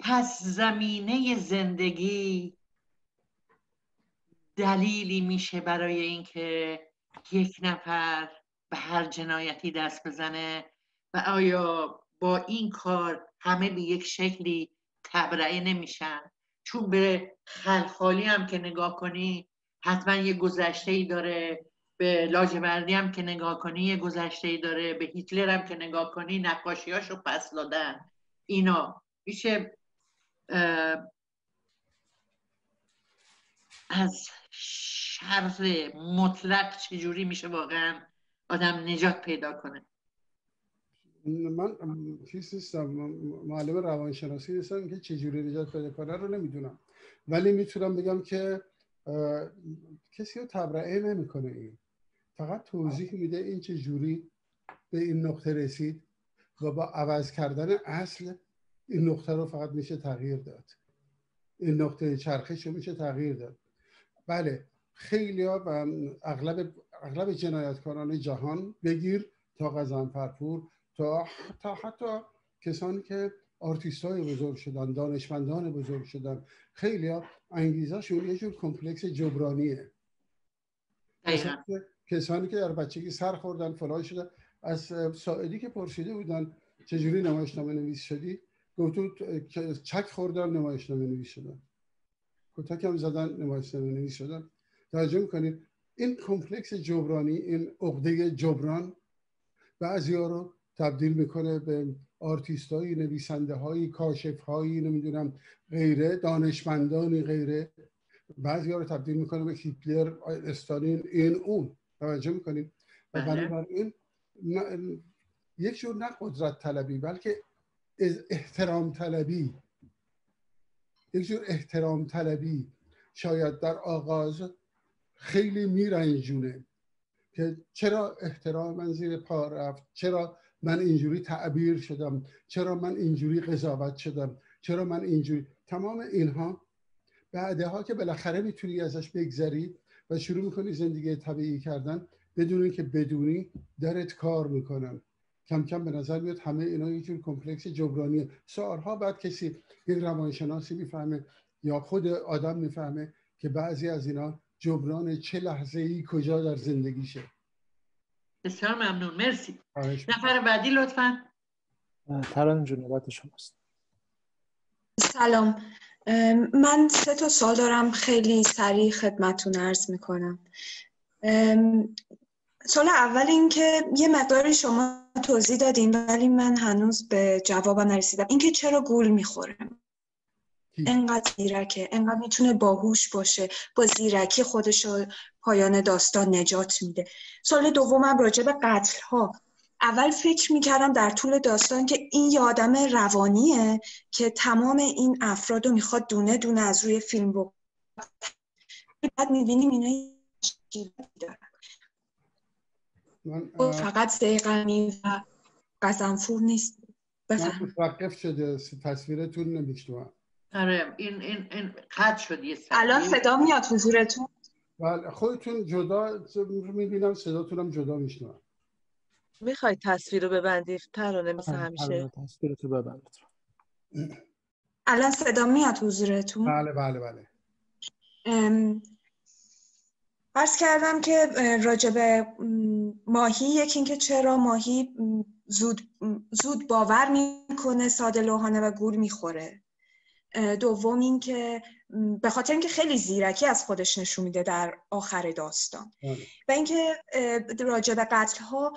پس زمینه زندگی دلیلی میشه برای اینکه یک نفر به هر جنایتی دست بزنه و آیا با این کار همه به یک شکلی تبرئه نمیشن؟ چون به خلخالی هم که نگاه کنی حتما یه گذشته ای داره. به لاجوردی هم که نگاه کنی یه گذشته ای داره. به هیتلر هم که نگاه کنی نقاشیاشو پس دادن. اینا. میشه از شر مطلق چجوری میشه واقعا آدم نجات پیدا کنه؟ من چیز نیستم معلم روانشناسی نیستم که چجوری نجات پیدا کنه رو نمی‌دونم. ولی می‌تونم بگم که کسی رو تبرئه نمی‌کنه این. فقط توضیح میده این چه جوری به این نقطه رسید و با عوض کردن اصل این نقطه رو فقط میشه تغییر داد. این نقطه چرخش رو میشه تغییر داد. بله خیلی ها و اغلب, اغلب جنایتکاران جهان بگیر تا غزنفرپور تا, تا حتی کسانی که آرتیست های بزرگ شدن دانشمندان بزرگ شدن خیلی ها انگیزشون یه جور complex جبرانیه. کسانی که در بچگی سر خوردن فلان شدن از ساعدی که پرسیده بودن چجوری نمایشنامه نویس شدی گفتو چک خوردن نمایشنامه نویس شدن. کتک هم زدن نمایشنامه نویس شدن. توجه می‌کنید؟ این complex جبرانی این عقده جبران بعضی ها رو تبدیل می‌کنه به آرتیست هایی نویسنده هایی کاشف هایی نمی‌دونم غیره دانشمندانی غیره. بعضی ها رو تبدیل می‌کنه به هیتلر استالین این اون. توجه می‌کنیم؟ و بله. بنابراین یک جور نه قدرت طلبی بلکه احترام طلبی. یک جور احترام طلبی. شاید در آغاز خیلی میرنجونه که چرا احترام من زیر پا رفت؟ چرا من اینجوری تعبیر شدم. چرا من اینجوری قضاوت شدم؟ چرا من اینجوری؟ تمام اینها بعدها که بالاخره می‌تونی ازش بگذری و شروع می‌کنی زندگی طبیعی کردن بدون که بدونی درت کار می‌کنن کم کم به نظر میاد همه اینا یه جور کمپلکس جبرانیه. سالها بعد کسی یک روانشناسی می‌فهمه یا خود آدم می‌فهمه که بعضی از اینا جبران چه لحظه ای کجا در زندگیشه. بسیار ممنون. مرسی. نفر بعدی لطفا. تران جنوبت شماست. سلام. من سه تا سال دارم. خیلی سریع خدمتون ارز می‌کنم. سال اول اینکه یه مقداری شما توضیح دادین ولی من هنوز به جواب نرسیدم. اینکه چرا گول می‌خوره انقدر زیرکه انقدر می‌تونه باهوش باشه با زیرکی خودش پایان داستان نجات میده. سال دومم راجع به قتل ها اول فکر می‌کردم در طول داستان که این یه آدم روانیه که تمام این افراد رو می‌خواد دونه دونه از روی فیلم بکنه بعد می‌بینیم اینا من فقط سیقمی و قزنفور نیست. بفهم متوقف شده تصویرتون نمیشتوم آره این این این قد شد یه الان صدا میاد حضورتون؟ بله خودتون جدا می‌بینم صداتونم جدا میشنوم. می‌خوای تصویر رو ببندی ترانه مثل همیشه. تصویر تو ببند الان صدا میاد حضورتون؟ بله بله بله. عرض کردم که راجب ماهی یکی اینکه چرا ماهی زود, زود باور می‌کنه ساده لوحانه و گول می‌خوره. دوم اینکه به خاطر اینکه خیلی زیرکی از خودش نشون میده در آخر داستان بله. و اینکه راجع به قتل ها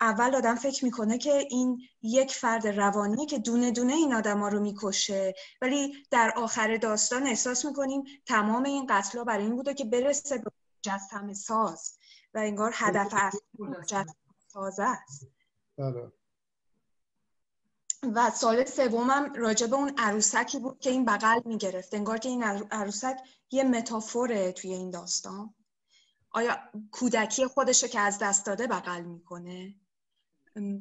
اول آدم فکر می‌کنه که این یک فرد روانی که دونه دونه این آدم ها رو می‌کشه ولی در آخر داستان احساس می‌کنیم تمام این قتل ها برای این بوده که برسه به جسم ساز و انگار هدف اصلی جسم ساز است بله. و سال سومم راجع به اون عروسکی بود که این بغل می‌گرفت. انگار که این عروسک یه متافوره توی این داستان. آیا کودکی خودشو که از دست داده بغل می‌کنه؟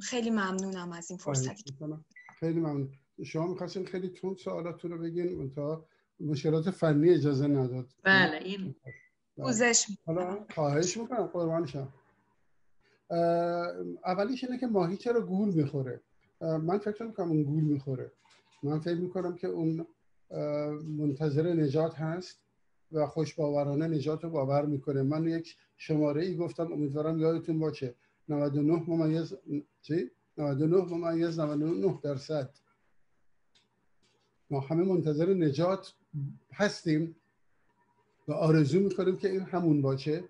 خیلی ممنونم از این فرصتی. خیلی ممنون. شما می‌خواستین خیلی تون سوالاتون رو بگین تا مشکلات فنی اجازه نداد. بله این پوزش حالا خواهش می‌کنم قربانشم اولیش اینه که ماهی چرا گول می‌خوره. من فکر می‌کنم اون گول می‌خوره. من فکر می‌کنم که اون منتظر نجات هست و خوشباورانه نجات رو باور می‌کنه. من یک شماره ای گفتم امیدوارم یادتون باشه. 99 ممیز چی؟ 99 ممیز 99 درصد. ما همه منتظر نجات هستیم و آرزو می‌کنیم که این همون باشه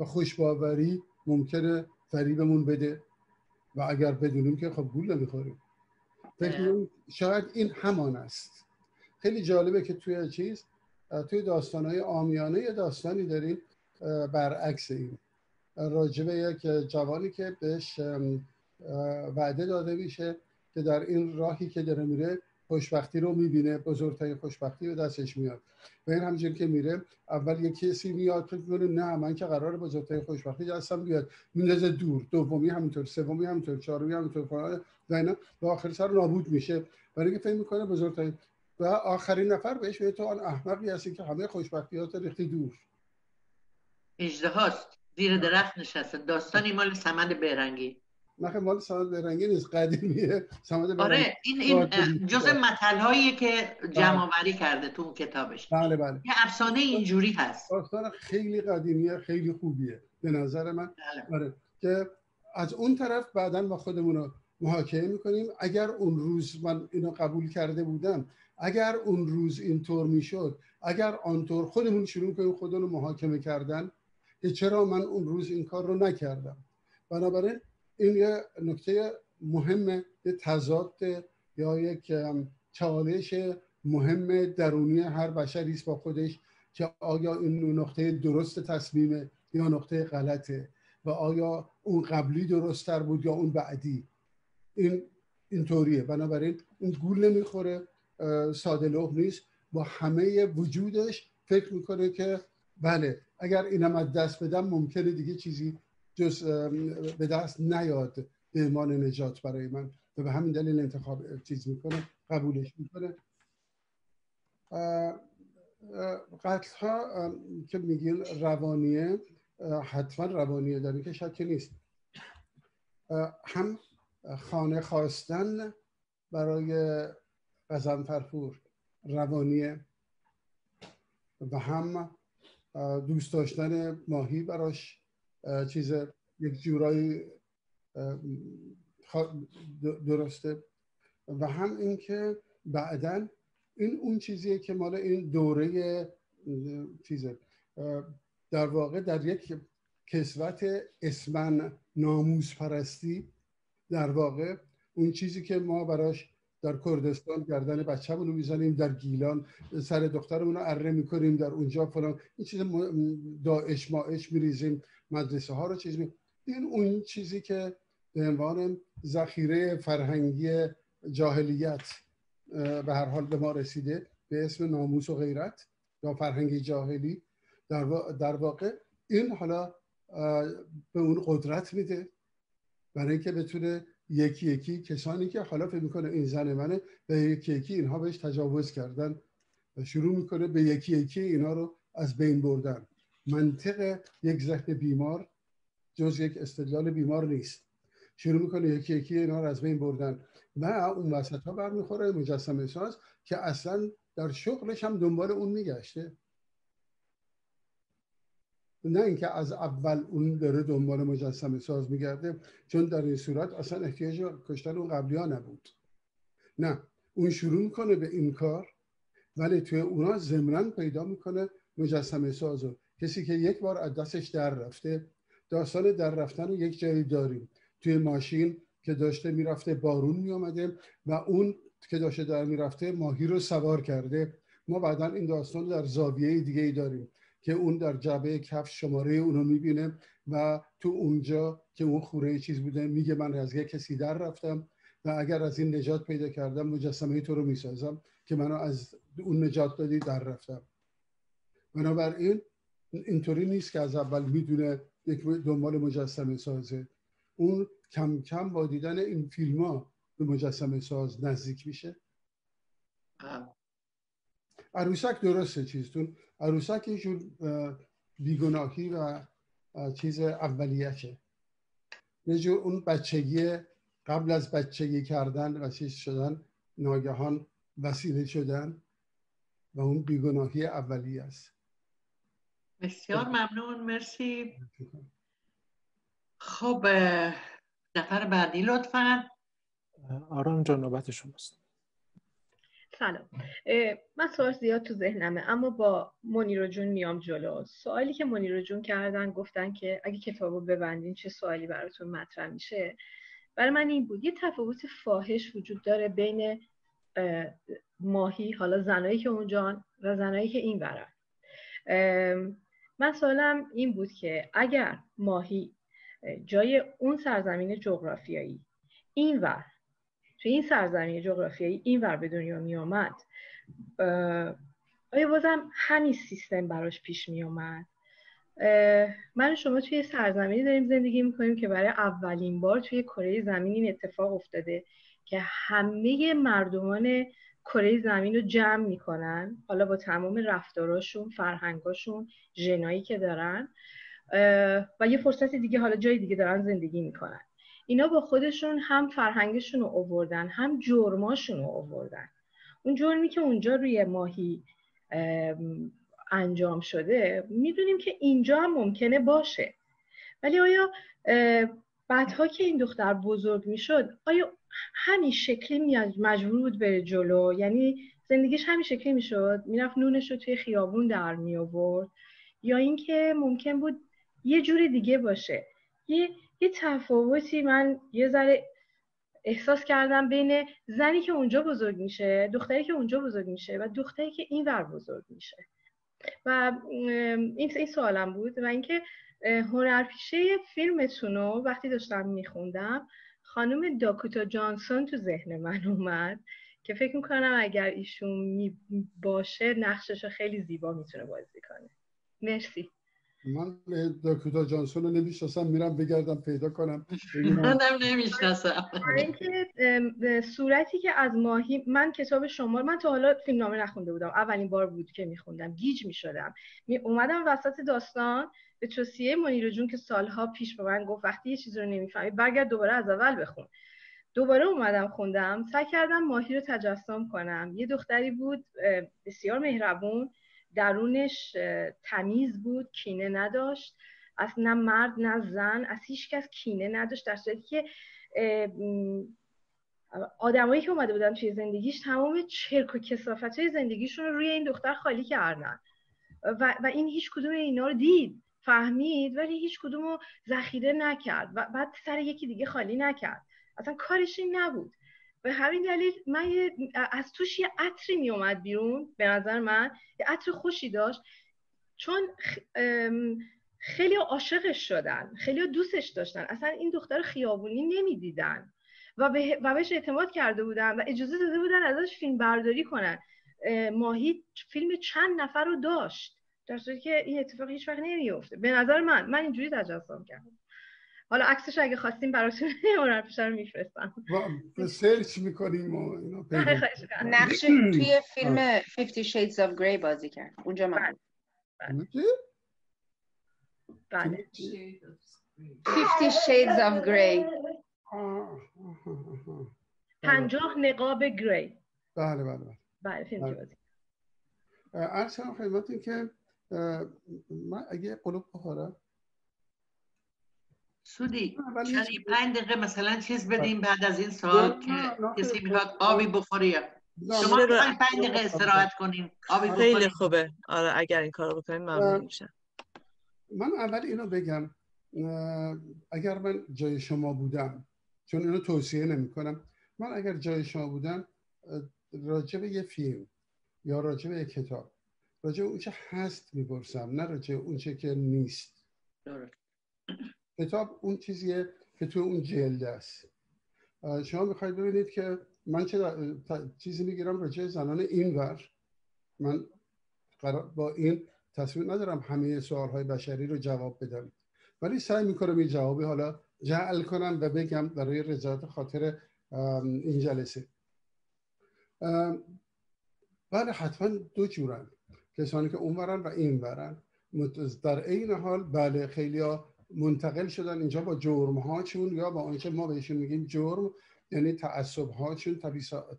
و خوشباوری ممکنه فریبمون بده. و اگر بدونیم که خب گول نمی‌خوریم. فکر شاید این همان است. خیلی جالبه که توی چیز توی داستانهای آمیانه یه داستانی داریم برعکس این. راجبه یک جوانی که بهش وعده داده میشه که در این راهی که داره میره خوشبختی رو می‌بینه بزرگترین خوشبختی به دستش میاد. و این همجور که میره اول یه کسی میاد فکر می‌کنه نه من که قرار بزرگترین خوشبختی دستم بیاد. میندازه دور دومی همینطور سومی همینطور چهارمی همینطور فلان. و اینا و آخر سر نابود میشه. برای اینکه فکر می‌کنه بزرگترین. و آخرین نفر بهش میگه تو آن احمقی هستی که همه خوشبختیات ریختی دور. اجدهاست زیر درخت نشسته. داستانی مال سمد برنگی نه مال سمد برنگی نیست قدیمیه. سمد آره این این جز مطل هایی که جمع آوری کرده تو کتابش. بله بله. یه افسانه اینجوری هست. داستان خیلی قدیمیه خیلی خوبیه. به نظر من. بله. آره. که از اون طرف بعدا با خودمون رو محاکمه می‌کنیم. اگر اون روز من اینو قبول کرده بودم اگر اون روز اینطور می‌شد اگر آنطور خودمون شروع کنیم خودمون رو محاکمه کردن که چرا من اون روز این کار رو نکردم؟ بنابراین این یه نکته مهم تضاد یا یک چالش مهم درونی هر بشری است با خودش که آیا این نقطه درست تصمیمه یا نقطه غلطه و آیا اون قبلی درستتر بود یا اون بعدی. این اینطوریه بنابراین اون گول نمی‌خوره ساده لوح نیست. با همه وجودش فکر می‌کنه که بله اگر اینم از دست بدم ممکنه دیگه چیزی جز به دست نیاد به ایمان نجات برای من و به همین دلیل انتخاب چیز می‌کنه قبولش می‌کنه. قتل ها که میگین روانیه حتما روانیه داره که شکی نیست. هم خانه خواستن برای قزم فرفور روانیه و هم دوست داشتن ماهی براش چیز یک جورایی درسته. و هم اینکه بعدا این اون چیزیه که مال این دوره چیزه در واقع در یک کسوت اسمن ناموز پرستی در واقع اون چیزی که ما براش در کردستان گردن بچه‌مون رو می‌زنیم در گیلان سر دخترمون رو اره می‌کنیم در اونجا فلان. این چیز داعش ماعش میریزیم مدرسه ها رو چیز می... این اون چیزی که به عنوان ذخیره فرهنگی جاهلیت به هر حال به ما رسیده به اسم ناموس و غیرت یا فرهنگی جاهلی. در, در واقع این حالا به اون قدرت میده برای اینکه بتونه یکی یکی کسانی که حالا فکر می‌کنه این زن منه به یکی یکی اینها بهش تجاوز کردن و شروع می‌کنه به یکی یکی اینا رو از بین بردن. منطق یک ذهن بیمار جز یک استدلال بیمار نیست. شروع می‌کنه یکی یکی اینا رو از بین بردن و اون وسط ها برمیخوره مجسم ساز که اصلا در شغلش هم دنبال اون میگشته. نه اینکه از اول اون داره دنبال مجسمه ساز میگرده چون در این صورت اصلا احتیاج کشتن اون قبلی ها نبود. نه اون شروع می‌کنه به این کار ولی توی اونا زمرن پیدا می‌کنه مجسمه سازو. کسی که یک بار از دستش در رفته داستان در رفتن یک جایی داریم. توی ماشین که داشته می‌رفته بارون میامده و اون که داشته در می‌رفته ماهی رو سوار کرده. ما بعدا این داستان در زاویه دیگه ای داریم. که اون در جبه کف شماره اونو می‌بینه و تو اونجا که اون خوره چیز بوده میگه من از یک کسی در رفتم و اگر از این نجات پیدا کردم مجسمه تو رو می‌سازم که منو از اون نجات دادی در رفتم. بنابراین اینطوری نیست که از اول می‌دونه یک دنبال مجسمه سازه. اون کم کم با دیدن این فیلم ها به مجسمه ساز نزدیک میشه. عروسک درسته چیزتون. عروسک یه بیگناهی و چیز اولیشه یه جور اون بچگی قبل از بچگی کردن و چیز شدن ناگهان وسیله شدن و اون بیگناهی اولی است. بسیار ممنون مرسی. خب نفر بعدی لطفا. آرام جان نوبت شماست. سلام. من سوال زیاد تو ذهنمه اما با منیر جون میام جلو. سوالی که منیر جون کردن گفتن که اگه کتابو ببندین چه سوالی براتون مطرح میشه؟ برای من این بود. یه تفاوت فاحش وجود داره بین ماهی حالا زنایی که اونجا و زنایی که این برن من سوالم این بود که اگر ماهی جای اون سرزمین جغرافیایی این ور تو این سرزمین جغرافیایی این ور به دنیا می آمد آیا بازم همین سیستم براش پیش می آمد؟ من شما توی سرزمینی داریم زندگی می‌کنیم که برای اولین بار توی کره زمین این اتفاق افتاده که همه مردمان کره زمین رو جمع می‌کنن. حالا با تمام رفتاراشون فرهنگاشون ژنایی که دارن و یه فرصت دیگه حالا جای دیگه دارن زندگی می‌کنن. اینا با خودشون هم فرهنگشون رو آوردن هم جرماشون رو آوردن. اون جرمی که اونجا روی ماهی انجام شده می‌دونیم که اینجا هم ممکنه باشه. ولی آیا بعدها که این دختر بزرگ می‌شد آیا همین شکلی مجبور بود بره جلو؟ یعنی زندگیش همین شکلی می‌شد؟ می‌رفت نونش رو توی خیابون در می آورد یا اینکه ممکن بود یه جور دیگه باشه؟ یه یه تفاوتی من یه ذره احساس کردم بین زنی که اونجا بزرگ میشه دختری که اونجا بزرگ میشه و دختری که این ور بزرگ میشه. و این این سوالم بود و اینکه هنرپیشه فیلمتون رو وقتی داشتم میخوندم خانم داکوتا جانسون تو ذهن من اومد که فکر می‌کنم اگر ایشون می باشه نقشش خیلی زیبا می‌تونه بازی کنه. مرسی. من داکوتا جانسون رو نمی‌شناسم میرم بگردم پیدا کنم <laughs> منم نمی‌شناسم. اینکه صورتی که از ماهی من کتاب شما من تا حالا فیلم نامه نخونده بودم. اولین بار بود که میخوندم گیج می‌شدم. می اومدم وسط داستان به توصیه منیر جون که سالها پیش به من گفت وقتی یه چیزی رو نمی‌فهمی برگرد دوباره از اول بخون. دوباره اومدم خوندم سعی کردم ماهی رو تجسم کنم. یه دختری بود بسیار مهربون. درونش تمیز بود کینه نداشت. اصلا نه مرد نه زن از هیچ کس کینه نداشت در صورتی که آدمایی که اومده بودن توی زندگیش تمام چرک و کسافت های زندگیشون رو روی این دختر خالی کردن. و, و این هیچ کدوم اینا رو دید فهمید ولی هیچ کدوم رو ذخیره نکرد و بعد سر یکی دیگه خالی نکرد. اصلا کارش این نبود. به همین دلیل من از توش یه عطری می اومد بیرون به نظر من یه عطر خوشی داشت. چون خیلی عاشقش شدن خیلی دوستش داشتن. اصلا این دختر خیابونی نمی‌دیدن. و, به و بهش اعتماد کرده بودن و اجازه داده بودن ازش فیلم برداری کنن. ماهی فیلم چند نفر رو داشت. در صورتی که این اتفاق هیچ وقت نمیفته به نظر من من اینجوری تجسم کردم. حالا عکسش اگه خواستیم براتون <laughs> هنرپیشه رو میفرستم. سرچ می‌کنیم و اینا نقش <clears throat> توی فیلم 50 Shades of Grey بازی کرد. اونجا من بله. 50 Shades of Grey پنجاه نقاب گری. بله بله بله. بله فیلم بازی عرض کنم خدمتتون که من اگه قلوب بخورم سودی چندی پنج دقیقه مثلا چیز بدیم بعد از این سال که کسی می‌خواد آبی بخوری شما پنج دقیقه استراحت کنیم آبی بخوریم خیلی خوبه. آره اگر این کارو بکنیم ممنون میشم. من اول اینو بگم. اگر من جای شما بودم چون اینو توصیه نمی کنم من اگر جای شما بودم راجع به یه فیلم یا راجع به یه کتاب راجع به اونچه هست می‌پرسم نه راجع به اونچه که نیست. کتاب اون چیزیه که تو اون جلد است. شما می‌خواید ببینید که من چه چیزی می‌گیرم راجع زنان این ور. من با این تصمیم ندارم همه سوال های بشری رو جواب بدم. ولی سعی می‌کنم این جوابی حالا جعل کنم و بگم برای رضایت خاطر این جلسه. بله حتما دو جورن. کسانی که اونورن و این برن در عین حال بله خیلی ها منتقل شدن اینجا با جرم هاچون یا با آنچه ما بهشون میگیم جرم یعنی تعصب هاچون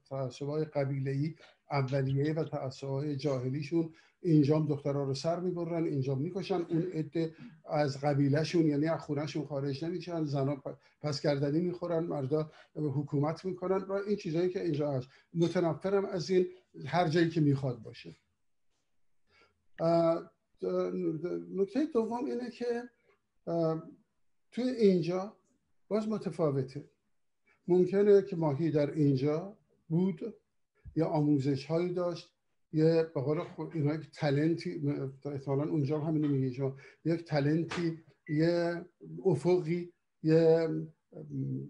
تعصب های قبیله ای اولیه و تعصب های جاهلیشون. اینجا دخترها رو سر می‌برن اینجا می‌کشن. اون عده از قبیلهشون یعنی از خونهشون خارج نمیشن. زنا پس کردنی می‌خورن مردا حکومت می‌کنن و این چیزهایی که اینجا هست. متنفرم از این هر جایی که می‌خواد باشه. نکته دوم اینه که توی اینجا باز متفاوته. ممکنه که ماهی در اینجا بود یا آموزش هایی داشت یه به قول اینا یک تلنتی احتمالا اونجا همینو میگه شما یک تلنتی یه افقی یه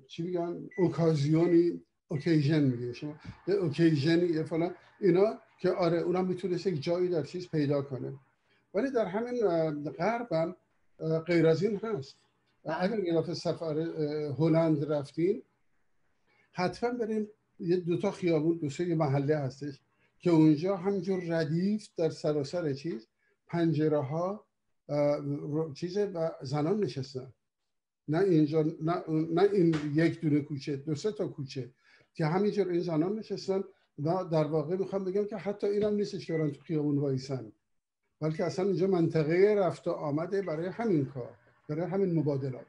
چی میگن اوکازیونی اوکیژن میگه. شما یه اوکیژنی یه فلان اینا که آره اونم می‌تونست یک جایی در چیز پیدا کنه. ولی در همین غربم غیر از این هست. اگر یه سفر هلند رفتین حتما بریم یه دوتا خیابون دو سه محله هستش که اونجا همینجور ردیف در سراسر چیز پنجره ها چیز و زنان نشستن. نه اینجا نه, نه این یک دونه کوچه دو سه تا کوچه که همینجور این زنان نشستن و در واقع می‌خوام بگم که حتی اینم نیستش که تو خیابون وایسن. بلکه اصلا اینجا منطقه رفت و آمده برای همین کار برای همین مبادلات.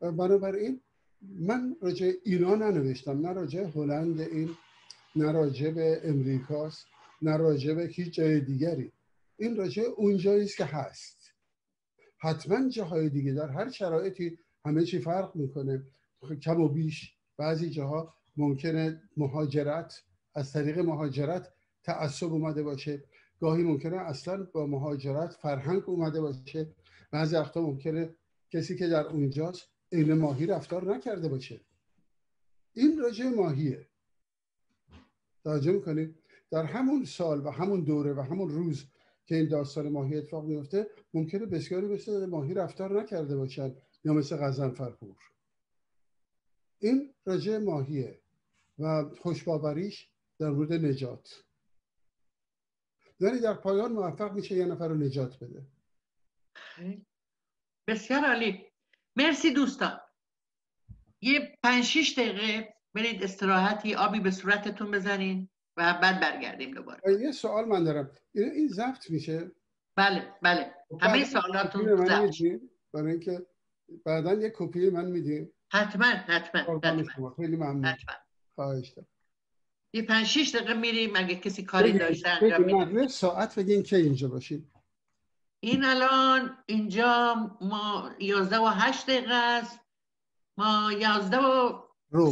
بنابراین من راجع ایران ننوشتم نه راجع هلند این نه راجع به امریکاست نه راجع به هیچ جای دیگری. این راجع اون است که هست. حتما جاهای دیگه در هر شرایطی همه چی فرق می‌کنه. کم و بیش بعضی جاها ممکنه مهاجرت از طریق مهاجرت تعصب اومده باشه. گاهی ممکنه اصلا با مهاجرت فرهنگ اومده باشه. بعضی وقتا ممکنه کسی که در اونجاست این ماهی رفتار نکرده باشه. این راجع ماهیه. توجه می‌کنید؟ در همون سال و همون دوره و همون روز که این داستان ماهی اتفاق میفته ممکنه بسیاری مثل ماهی رفتار نکرده باشن یا مثل غزن فرپور این راجع ماهیه و خوشباوریش در مورد نجات. ولی در پایان موفق میشه یه نفر رو نجات بده. بسیار عالی. مرسی دوستان. یه پنج شیش دقیقه برید استراحتی آبی به صورتتون بزنین و بعد برگردیم دوباره. یه سوال من دارم. این ضبط میشه؟ بله بله. خب، همه سوالاتون ضبط برای اینکه بعدا یه کپی من میدیم. حتما حتما خیلی ممنون. خواهش یه پنج شیش دقیقه میریم اگه کسی کاری داشته انجام ساعت بگین که اینجا باشید این الان اینجا ما یازده و هشت دقیقه است. ما یازده و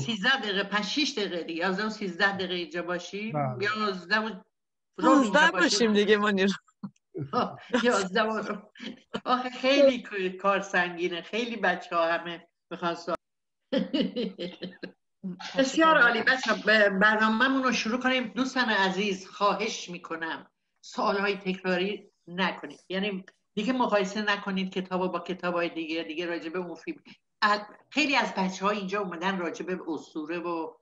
سیزده دقیقه پنج شیش دقیقه دیگه یازده و سیزده دقیقه اینجا باشیم. بله. یازده و پونزده باشیم. دیگه منیر یازده و آخه خیلی کار سنگینه خیلی بچه ها همه بخوان <laughs> بسیار عالی. بچه برنامه رو شروع کنیم. دوستان عزیز خواهش می‌کنم. سوال های تکراری نکنید. یعنی دیگه مقایسه نکنید کتاب با کتاب های دیگه دیگه راجبه اون فیلم. خیلی از بچه ها اینجا اومدن راجبه اسطوره و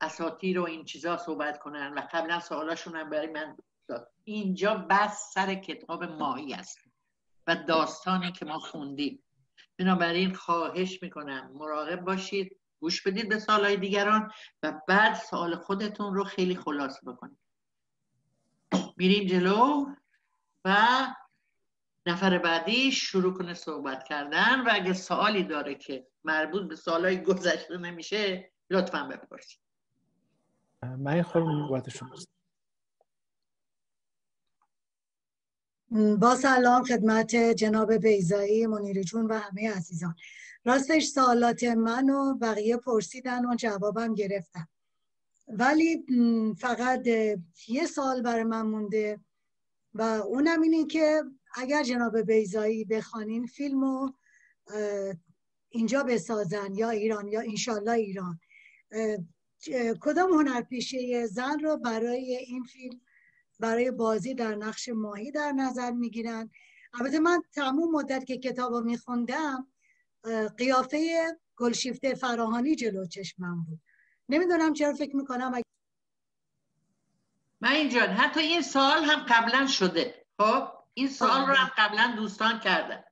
اساطیر و این چیزا صحبت کنن و قبلا سوالاشون هم برای من داد. اینجا بس سر کتاب ماهی است و داستانی که ما خوندیم. بنابراین خواهش می‌کنم. مراقب باشید. گوش بدید به سالهای دیگران و بعد سوال خودتون رو خیلی خلاص بکنید. میریم جلو و نفر بعدی شروع کنه صحبت کردن و اگه سوالی داره که مربوط به سالهای گذشته نمیشه لطفا بپرسید. من این خورم نوبت شماست با سلام خدمت جناب بیزایی منیر جون و همه عزیزان. راستش سوالات من و بقیه پرسیدن و جوابم گرفتم ولی فقط یه سال برای من مونده و اونم اینه که اگر جناب بیزایی بخوانین فیلم رو اینجا بسازن یا ایران یا انشالله ایران. کدام هنرپیشه زن رو برای این فیلم برای بازی در نقش ماهی در نظر می‌گیرن؟ البته من تمام مدت که کتاب رو میخوندم قیافه گلشیفته فراهانی جلو چشمم بود. نمی‌دونم چرا فکر می‌کنم من اینجا حتی این سال هم قبلا شده. خب این سال رو هم قبلا دوستان کردن.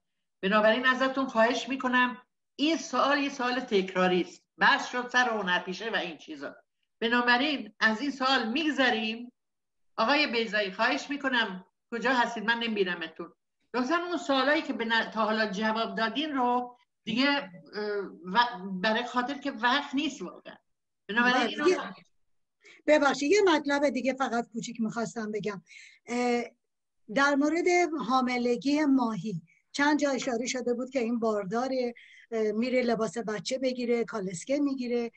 بنابراین ازتون خواهش می‌کنم این سال یه سال تکراری است. بس شد سر هنرپیشه و این چیزا. بنابراین از این سال میگذریم. آقای بیزایی خواهش می‌کنم. کجا هستید؟ من نمیبینمتون. لطفا اون سوالایی که تا حالا جواب دادین رو دیگه برای خاطر که وقت نیست واقعا. بنابراین بله، ببخشید یه مطلب دیگه فقط کوچیک می‌خواستم بگم. در مورد حاملگی ماهی چند جا اشاره شده بود که این بارداره میره لباس بچه بگیره کالسکه می‌گیره.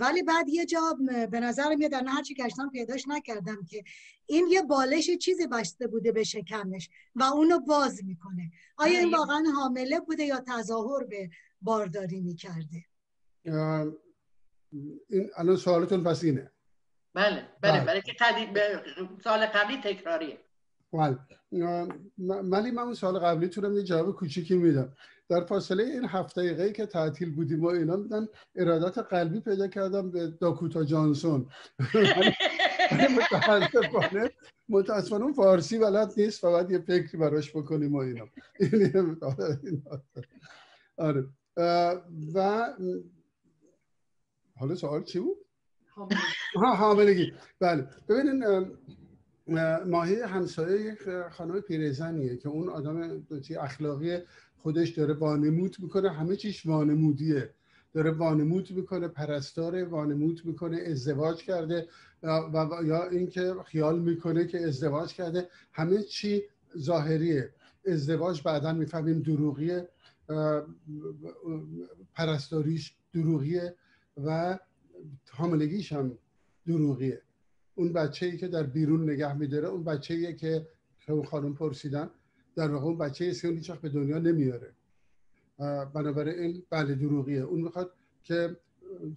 ولی بعد یه جا به نظر میاد در هرچی گشتم پیداش نکردم که این یه بالش چیزی بسته بوده به شکمش و اونو باز می‌کنه. آیا این واقعا حامله بوده یا تظاهر به بارداری می‌کرده؟ این الان سوالتون پس اینه. بله بله, بله. برای که سال قبلی تکراریه. بله. ولی من اون سال قبلی تونم یه جواب کوچیکی میدم. در فاصله این هفت دقیقه که تعطیل بودیم و اینا میدن ارادت قلبی پیدا کردم به داکوتا جانسون. <laughs> متاسفانه متاسفانه اون فارسی بلد نیست فقط یه فکری براش بکنیم و اینا. <laughs> آره. و حالا سوال چی بود؟ حاملگی. بله. ببینین ماهی همسایه یک خانم پیرزنیه که اون آدم اخلاقی خودش داره وانمود می‌کنه. همه چیش وانمودیه. داره وانمود می‌کنه پرستار وانمود می‌کنه ازدواج کرده و یا اینکه خیال می‌کنه که ازدواج کرده. همه چی ظاهریه. ازدواج بعدا می‌فهمیم دروغیه. پرستاریش دروغیه و حاملگیش هم دروغیه. اون بچه ای که در بیرون نگه میداره اون بچه ایه که اون خانم پرسیدن در واقع اون بچه ایست که به دنیا نمیاره. بنابراین این بله دروغیه. اون می‌خواد که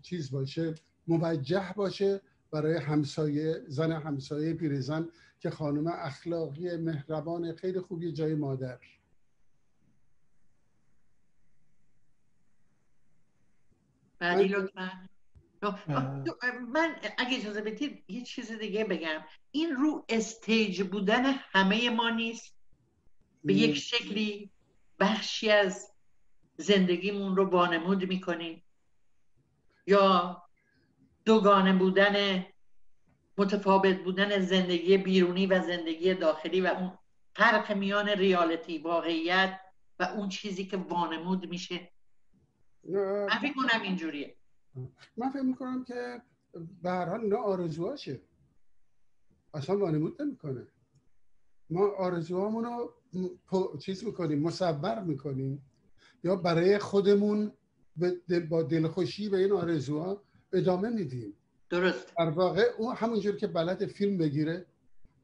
چیز باشه موجه باشه برای همسایه زن همسایه پیرزن که خانم اخلاقی مهربان خیلی خوبی جای مادر. بعدی لطفا. من اگه اجازه بدید یه چیز دیگه بگم. این رو استیج بودن همه ما نیست. به یک شکلی بخشی از زندگیمون رو بانمود می‌کنیم. یا دوگانه بودن متفاوت بودن زندگی بیرونی و زندگی داخلی و اون فرق میان ریالتی واقعیت و اون چیزی که وانمود میشه. من فکر کنم اینجوریه. من فکر می‌کنم که به هر حال اینا آرزوهاشه. اصلا وانمود نمی‌کنه. ما آرزوهامون رو چیز می‌کنیم مصبر می‌کنیم. یا برای خودمون با دلخوشی به این آرزوها ادامه میدیم. درست. در واقع اون همونجور که بلد فیلم بگیره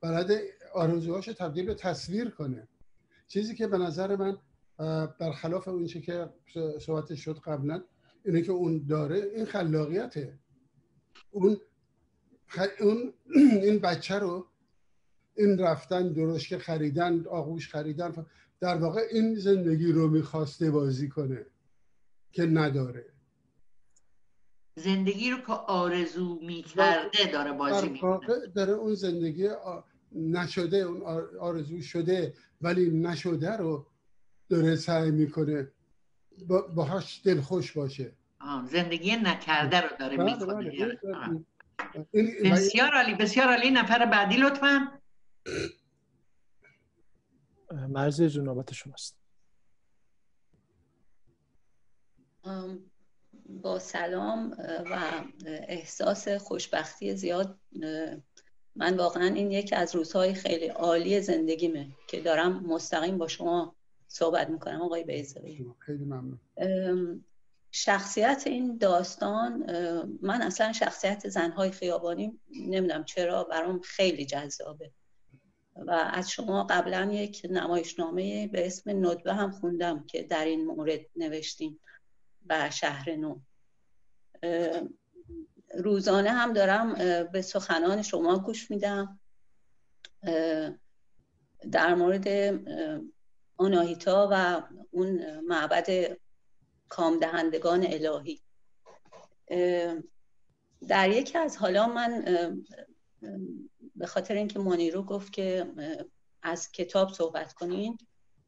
بلد آرزوهاشو تبدیل به تصویر کنه. چیزی که به نظر من برخلاف اون چی که صحبت شد قبلا اینه که اون داره این خلاقیته. اون اون <clears throat> این بچه رو این رفتن درشک خریدن آغوش خریدن در واقع این زندگی رو می‌خواسته بازی کنه که نداره. زندگی رو که آرزو می‌کرده داره بازی می‌کنه. داره اون زندگی نشده اون آرزو شده ولی نشده رو داره سعی می‌کنه باهاش دلخوش باشه. زندگی نکرده رو داره بله، می‌کنه بله. بسیار عالی بسیار عالی. نفر بعدی لطفا. مرزی جون نوبت شماست. با سلام و احساس خوشبختی زیاد من واقعا این یکی از روزهای خیلی عالی زندگیمه که دارم مستقیم با شما صحبت می‌کنم آقای بیزایی خیلی ممنون. شخصیت این داستان من اصلا شخصیت زنهای خیابانی نمی‌دونم چرا برام خیلی جذابه. و از شما قبلا یک نمایشنامه به اسم ندبه هم خوندم که در این مورد نوشتیم و شهر نو. روزانه هم دارم به سخنان شما گوش میدم. در مورد آناهیتا و اون معبد کامدهندگان الهی. در یکی از حالا من به خاطر اینکه مانیرو گفت که از کتاب صحبت کنین.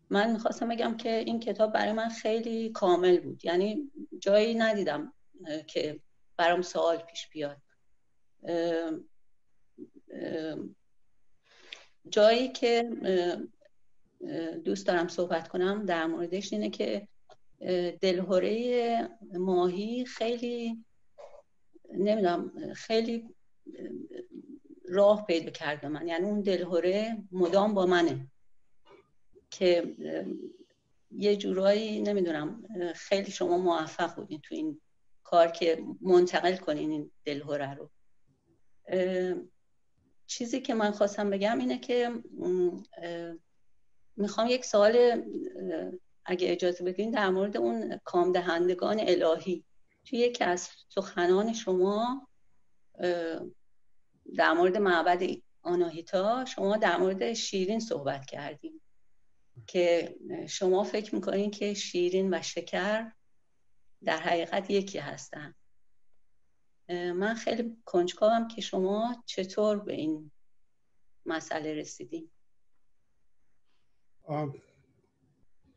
من می‌خواستم بگم که این کتاب برای من خیلی کامل بود. یعنی جایی ندیدم که برام سوال پیش بیاد. جایی که دوست دارم صحبت کنم در موردش اینه که دلهوره ماهی خیلی نمی‌دونم خیلی راه پیدا کرده من. یعنی اون دلهوره مدام با منه. که یه جورایی نمی‌دونم خیلی شما موفق بودین تو این کار که منتقل کنین این دلهوره رو. چیزی که من خواستم بگم اینه که می‌خوام یک سوال اگه اجازه بدین در مورد اون کامدهندگان الهی. توی یکی از سخنان شما در مورد معبد آناهیتا شما در مورد شیرین صحبت کردیم که شما فکر می‌کنین که شیرین و شکر در حقیقت یکی هستن. من خیلی کنجکاوم که شما چطور به این مسئله رسیدین.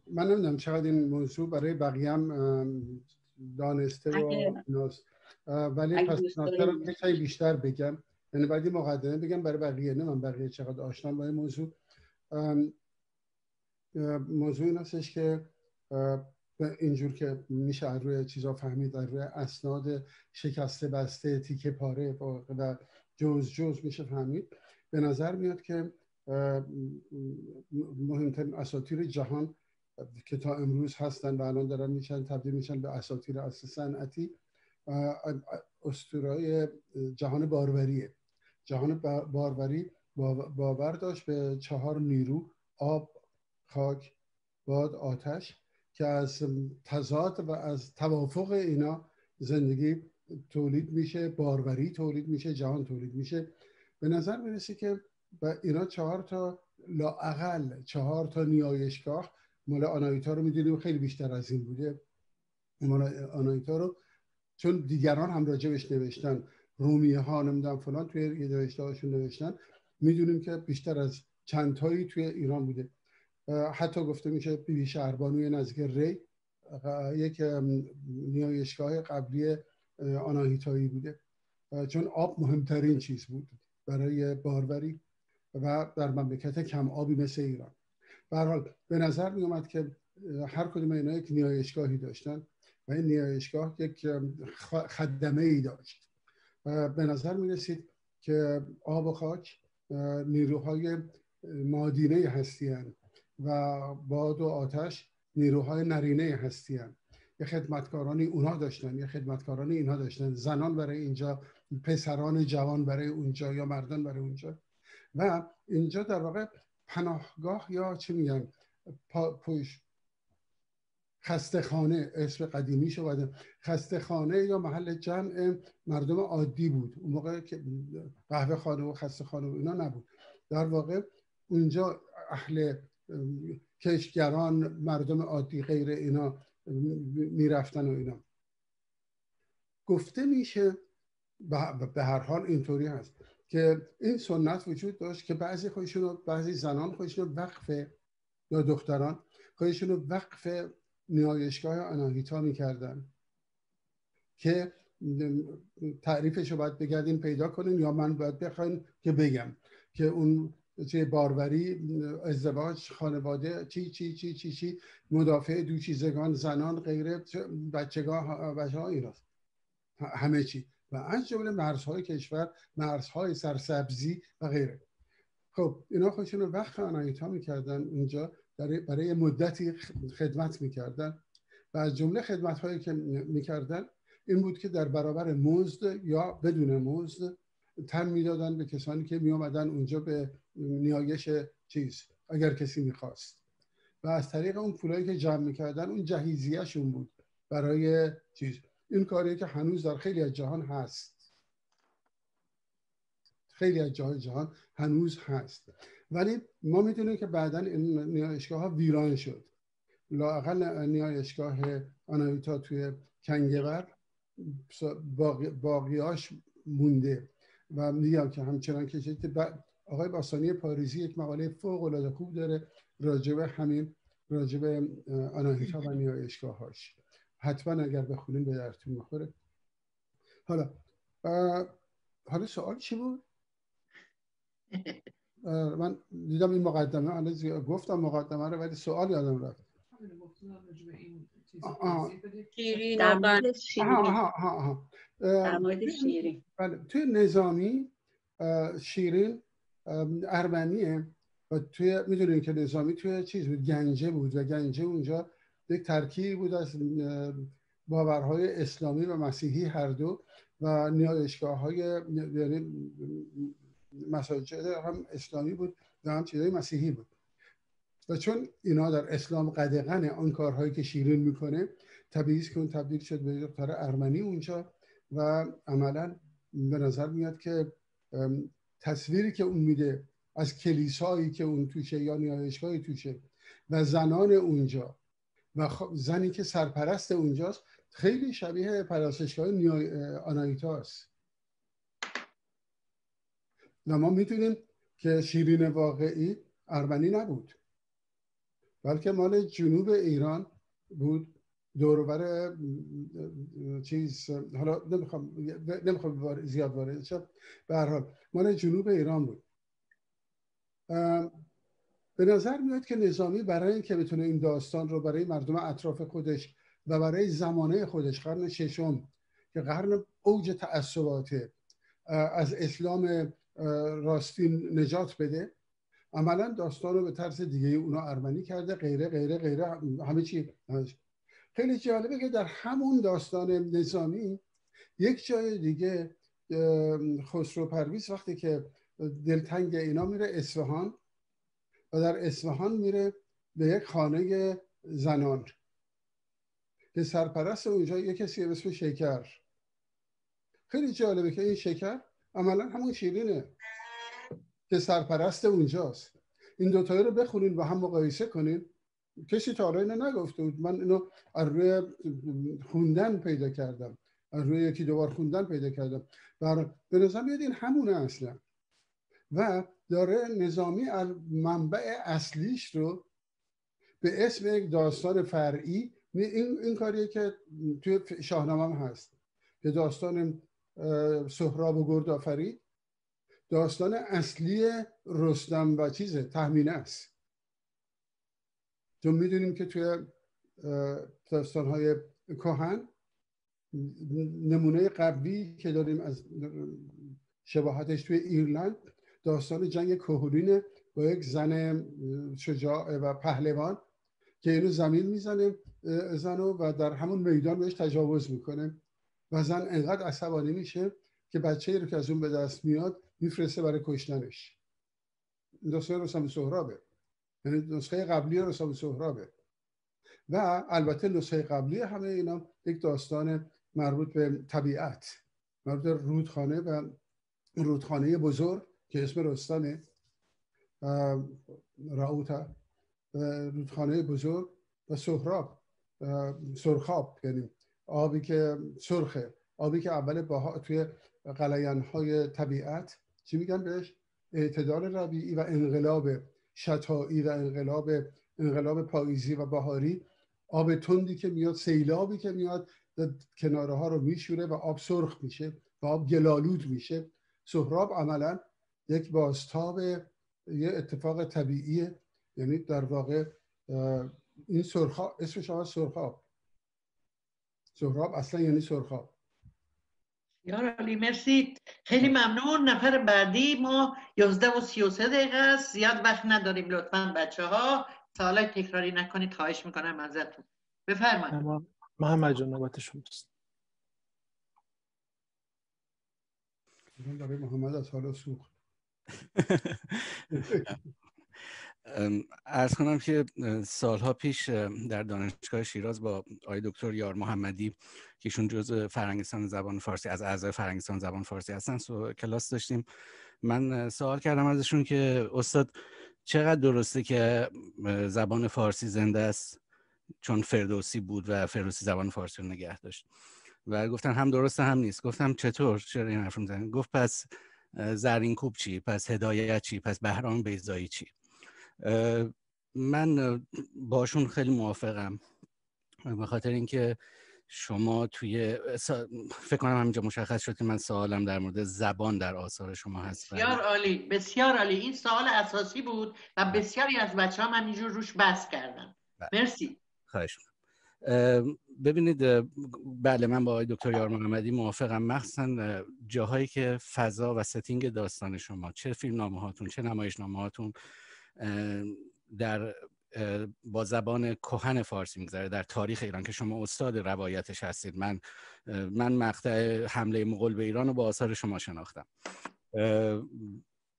من نمی‌دونم چقدر این موضوع برای بقیه هم دانسته و ولی پس خیلی بیشتر بگم. یعنی بعدی مقدمه بگم برای بقیه نه من بقیه چقدر آشنا با این موضوع موضوع این هستش که اینجور که میشه از روی چیزا فهمید در روی اسناد شکسته بسته تیکه پاره و جز جز میشه فهمید. به نظر میاد که مهمترین اساطیر جهان که تا امروز هستن و الان دارن میشن تبدیل میشن به اساطیر اصل صنعتی استورای جهان باروریه. جهان باروری باور داشت به چهار نیرو آب خاک باد آتش که از تضاد و از توافق اینا زندگی تولید میشه باروری تولید میشه جهان تولید میشه. به نظر می‌رسه که و اینا چهار تا لاعقل چهار تا نیایشگاه مال آنایتا رو می‌دونیم خیلی بیشتر از این بوده. آنایتا رو چون دیگران هم راجبش نوشتن. رومیه ها نمی‌دونم فلان توی یه نوشته نوشتن. می‌دونیم که بیشتر از چند تایی توی ایران بوده. حتی گفته میشه بیبی شهربانوی نزدیک ری یک نیایشگاه قبلی آناهیتایی بوده. چون آب مهمترین چیز بود برای باروری و در مملکت کم آبی مثل ایران. حال به نظر می اومد که هر کدوم اینا یک نیایشگاهی داشتن و این نیایشگاه یک خدمه ای داشت. به نظر می رسید که آب و خاک نیروهای مادینه هستی و باد و آتش نیروهای نرینه هستی یه خدمتکارانی اونا داشتن یه خدمتکارانی اینها داشتن. زنان برای اینجا پسران جوان برای اونجا یا مردان برای اونجا. و اینجا در واقع پناهگاه یا چی میگن؟ پوش خسته خانه اسم قدیمی شده خسته خانه یا محل جمع مردم عادی بود. اون موقع که قهوه خانه و خسته خانه و اینا نبود. در واقع اونجا اهل کشگران مردم عادی غیر اینا می‌رفتن و اینا. گفته میشه به هر حال اینطوری هست که این سنت وجود داشت که بعضی خودشون بعضی زنان خودشون وقف یا دختران خودشون وقف نیایشگاه آناهیتا می‌کردن که تعریفش رو باید بگردیم پیدا کنیم یا من باید بخوایم که بگم که اون چه باروری ازدواج خانواده چی چی چی چی چی مدافع دوچیزگان زنان غیر بچگاه بچه ها ایراست همه چی. و از جمله مرزهای کشور مرزهای سرسبزی و غیره. خب اینا خودشون رو وقت آنایتا می‌کردن اونجا برای مدتی خدمت می‌کردن. و از جمله خدمت هایی که می‌کردن این بود که در برابر مزد یا بدون مزد تن می‌دادن به کسانی که می اونجا به نیایش چیز اگر کسی می‌خواست. و از طریق اون پولایی که جمع می‌کردن اون جهیزیهشون بود برای چیز. این کاری که هنوز در خیلی از جهان هست. خیلی از جاهای جهان هنوز هست. ولی ما می‌دونیم که بعدا این نیایشگاه ها ویران شد. لاقل نیایشگاه آنایتا توی کنگبر باقی باقیاش مونده. و میگم که همچنان که آقای باسانی پاریزی یک مقاله فوق العاده خوب داره راجب همین راجب آناهیتا و نیایشگاه هاش. حتما اگر بخونیم به درتون می‌خوره. حالا حالا سوال چی بود؟ <laughs> من دیدم این مقدمه گفتم مقدمه رو ولی سوال یادم رفت. در مورد شیرین. بله توی نظامی شیرین ارمنیه و توی می‌دونین که نظامی توی چیز بود گنجه بود و گنجه اونجا یک ترکیبی بود از باورهای اسلامی و مسیحی هر دو و نیایشگاه های یعنی مساجد هم اسلامی بود و هم چیزهای مسیحی بود. و چون اینا در اسلام قدغن آن کارهایی که شیرین می‌کنه طبیعی که اون تبدیل شد به دختر ارمنی اونجا و عملا به نظر میاد که تصویری که اون میده از کلیسایی که اون توشه یا نیایشگاهی توشه و زنان اونجا و زنی که سرپرست اونجاست خیلی شبیه پرستشگاه آنایتاست و ما می‌تونیم که شیرین واقعی ارمنی نبود بلکه مال جنوب ایران بود. دوربر چیز حالا نمی‌خوام نمی‌خوام زیاد وارد شم. به هر حال مال جنوب ایران بود. به نظر میاد که نظامی برای اینکه بتونه این داستان رو برای مردم اطراف خودش و برای زمانه خودش قرن ششم که قرن اوج تعصباته از اسلام راستین نجات بده. عملا داستان رو به طرز دیگه اونا ارمنی کرده غیره غیره غیره همه چی. خیلی جالبه که در همون داستان نظامی یک جای دیگه خسرو پرویز وقتی که دلتنگ اینا میره اصفهان و در اصفهان میره به یک خانه زنان. که سرپرست اونجا یک کسی اسم شکر. خیلی جالبه که این شکر عملا همون شیرینه که سرپرست اونجاست. این دوتایی رو بخونین و هم مقایسه کنین. کسی تا حالا اینو نگفته بود. من اینو از روی خوندن پیدا کردم. از روی یکی دوبار خوندن پیدا کردم. و به نظر میاد این همونه اصلا. و داره نظامی از منبع اصلیش رو به اسم یک داستان فرعی این, این کاریه که توی شاهنامه هست. که داستان سهراب و گردآفرید داستان اصلی رستم و چیزه تحمینه است. چون می‌دونیم که توی داستانهای کهن نمونه قبلی که داریم از شباهتش توی ایرلند داستان جنگ کوهولینه با یک زن شجاع و پهلوان که اینو زمین می‌زنه زنو و در همون میدان بهش تجاوز می‌کنه. و زن انقدر عصبانی میشه که بچه رو که از اون به دست میاد میفرسته برای کشتنش. داستان رسام سهرابه. یعنی نسخه قبلی رسام سهرابه. و البته نسخه قبلی همه اینا یک داستان مربوط به طبیعت مربوط به رودخانه و رودخانه بزرگ که اسم رستمه. راوتا رودخانه بزرگ و سهراب سرخاب یعنی آبی که سرخه آبی که اول با توی قلیان های طبیعت چی میگن بهش؟ اعتدال ربیعی و انقلاب شتایی و انقلاب انقلاب پاییزی و بهاری. آب تندی که میاد سیلابی که میاد کناره ها رو میشوره و آب سرخ میشه و آب گلالود میشه. سهراب عملا یک بازتاب یه اتفاق طبیعیه یعنی در واقع این سرخاب اسمش هم سرخاب سهراب. اصلا یعنی سرخاب یار علی مرسی. خیلی ممنون. نفر بعدی ما 11 و 33 دقیقه است. زیاد وقت نداریم لطفا بچه ها سوالای تکراری نکنید خواهش می‌کنم ازتون. بفرمایید. محمد جان نوبت شماست. محمد از حالا سوخت. <laughs> ارز کنم که سالها پیش در دانشگاه شیراز با آقای دکتر یار محمدی که ایشون جز فرنگستان زبان فارسی از اعضای فرنگستان زبان فارسی هستن سو کلاس داشتیم. من سوال کردم ازشون که استاد چقدر درسته که زبان فارسی زنده است؟ چون فردوسی بود و فردوسی زبان فارسی رو نگه داشت. و گفتن هم درسته هم نیست. گفتم چطور؟ چرا این حرف گفت پس زرین کوب چی؟ پس هدایت چی؟ پس بهرام بیزایی چی؟ من باشون خیلی موافقم. به خاطر اینکه شما توی فکر کنم همینجا مشخص شد که من سوالم در مورد زبان در آثار شما هست بسیار عالی بسیار عالی. این سوال اساسی بود و بسیاری از بچه هم همینجور روش بس کردن. بله. مرسی. خواهش ببینید بله من با آقای دکتر یار محمدی موافقم. مخصوصا جاهایی که فضا و ستینگ داستان شما چه فیلم نامه هاتون چه نمایش نامه هاتون در با زبان کهن فارسی میگذره در تاریخ ایران که شما استاد روایتش هستید. من من مقطع حمله مغول به ایران رو با آثار شما شناختم.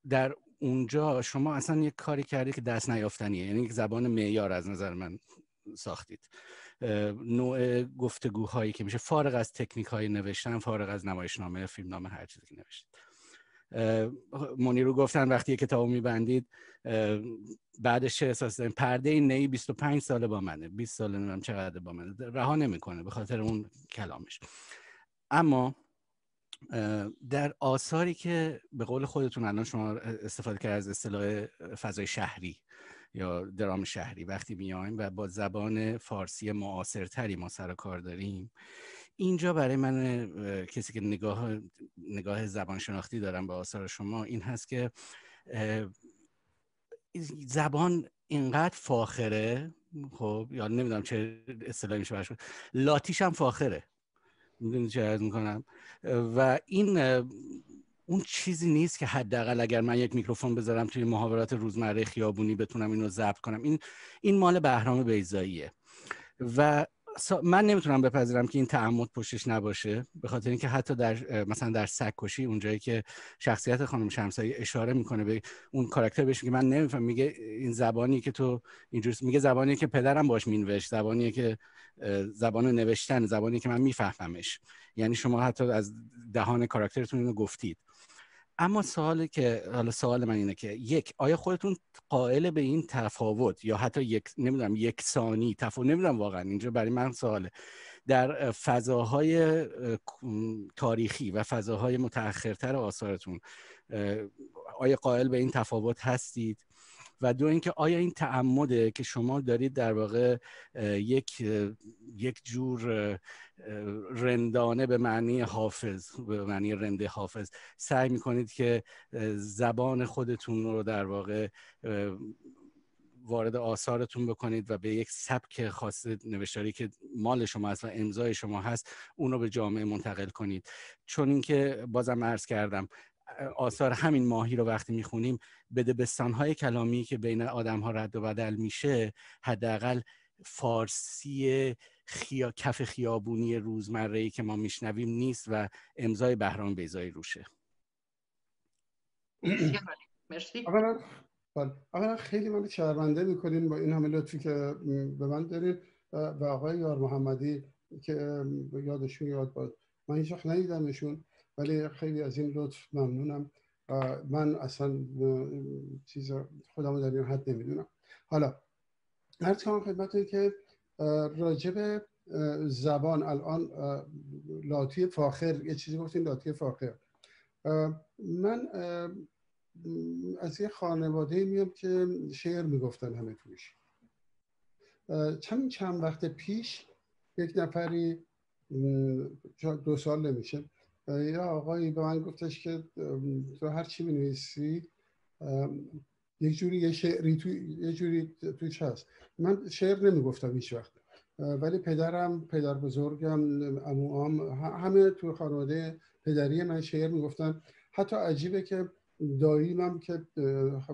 در اونجا شما اصلا یک کاری کردید که دست نیافتنیه یعنی یک زبان معیار از نظر من ساختید. نوع گفتگوهایی که میشه فارغ از تکنیک های نوشتن فارغ از نمایشنامه فیلمنامه هر چیزی که نوشتید. رو گفتن وقتی کتابو میبندید بعدش چه احساس داریم پرده این نی 25 ساله با منه. 20 ساله نمی‌دونم چقدر با منه. رها نمی‌کنه به خاطر اون کلامش. اما در آثاری که به قول خودتون الان شما استفاده کرد از اصطلاح فضای شهری یا درام شهری وقتی میایم و با زبان فارسی معاصرتری ما سر کار داریم اینجا برای من کسی که نگاه نگاه زبان شناختی دارم به آثار شما این هست که زبان اینقدر فاخره خب یا نمی‌دونم چه اصطلاحی میشه برش لاتیش هم فاخره. می‌دونید چه عرض می‌کنم؟ و این اون چیزی نیست که حداقل اگر من یک میکروفون بذارم توی محاورات روزمره خیابونی بتونم اینو ضبط کنم. این این مال بهرام بیزاییه و من نمی‌تونم بپذیرم که این تعمد پشتش نباشه به خاطر اینکه حتی در مثلا در سگکشی اونجایی که شخصیت خانم شمسایی اشاره می‌کنه به اون کاراکتر بهش که من نمیفهم میگه این زبانی که تو اینجوری میگه زبانی که پدرم باش مینوشت زبانی که زبان نوشتن زبانی که من میفهممش. یعنی شما حتی از دهان کاراکترتون اینو گفتید. اما سوالی که حالا سوال من اینه که یک آیا خودتون قائل به این تفاوت یا حتی یک نمی‌دونم یک ثانی تفاوت نمی‌دونم واقعا اینجا برای من سواله. در فضاهای تاریخی و فضاهای متأخرتر آثارتون آیا قائل به این تفاوت هستید؟ و دو اینکه آیا این تعمده که شما دارید در واقع یک یک جور رندانه به معنی حافظ به معنی رنده حافظ سعی می‌کنید که زبان خودتون رو در واقع وارد آثارتون بکنید و به یک سبک خاص نوشتاری که مال شما است و امضای شما هست اون رو به جامعه منتقل کنید. چون اینکه بازم عرض کردم آثار همین ماهی رو وقتی می‌خونیم به های کلامی که بین آدم ها رد و بدل میشه حداقل فارسی خیا... کف خیابونی روزمره ای که ما میشنویم نیست و امضای بهرام بیزایی روشه. مرسی. اولا خیلی من شرمنده می‌کنین با این همه لطفی که به من دارید و آقای یار محمدی که یادشون یاد باد من هیچ وقت ندیدمشون. ولی خیلی از این لطف ممنونم. من اصلا چیز خودمو در این حد نمی‌دونم. حالا هر کنم خدمتتون که راجب زبان الان لاتی فاخر یه چیزی گفتین لاتی فاخر. من از یه خانواده میام که شعر می‌گفتن همه توش. چند چند وقت پیش یک نفری دو سال نمیشه یه آقایی به من گفتش که تو هر چی بنویسی یک جوری یه شعری تو یه جوری توش هست. من شعر نمی‌گفتم هیچ وقت ولی پدرم پدر بزرگم اموام همه تو خانواده پدری من شعر می‌گفتن. حتی عجیبه که داییمم که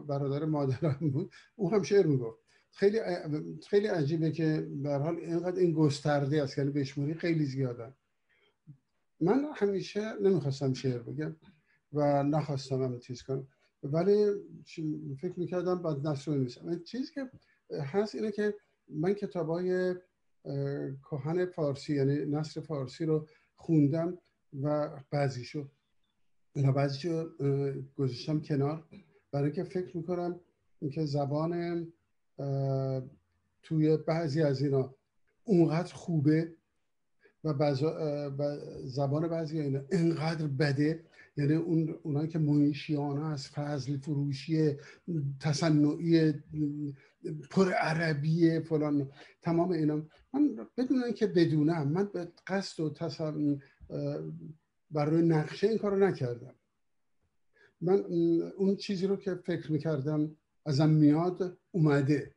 برادر مادرم بود او هم شعر می‌گفت. خیلی خیلی عجیبه که به حال اینقدر این گسترده است یعنی بشموری خیلی زیادن من همیشه نمی‌خواستم شعر بگم و نخواستم هم چیز کنم. ولی فکر می‌کردم بعد نصر رو چیزی که هست اینه که من کتاب های کهن فارسی یعنی نصر فارسی رو خوندم و بعضی شد اینا بعضی گذاشتم کنار. برای اینکه فکر می‌کنم اینکه زبان توی بعضی از اینا اونقدر خوبه و, زبان بعضی اینا اینقدر بده. یعنی اون اونایی که منشیانه از فضل فروشی تصنعی پر عربی فلان تمام اینا. من بدون اینکه بدونم من به قصد و تصن برای نقشه این کارو نکردم. من اون چیزی رو که فکر می‌کردم ازم میاد اومده.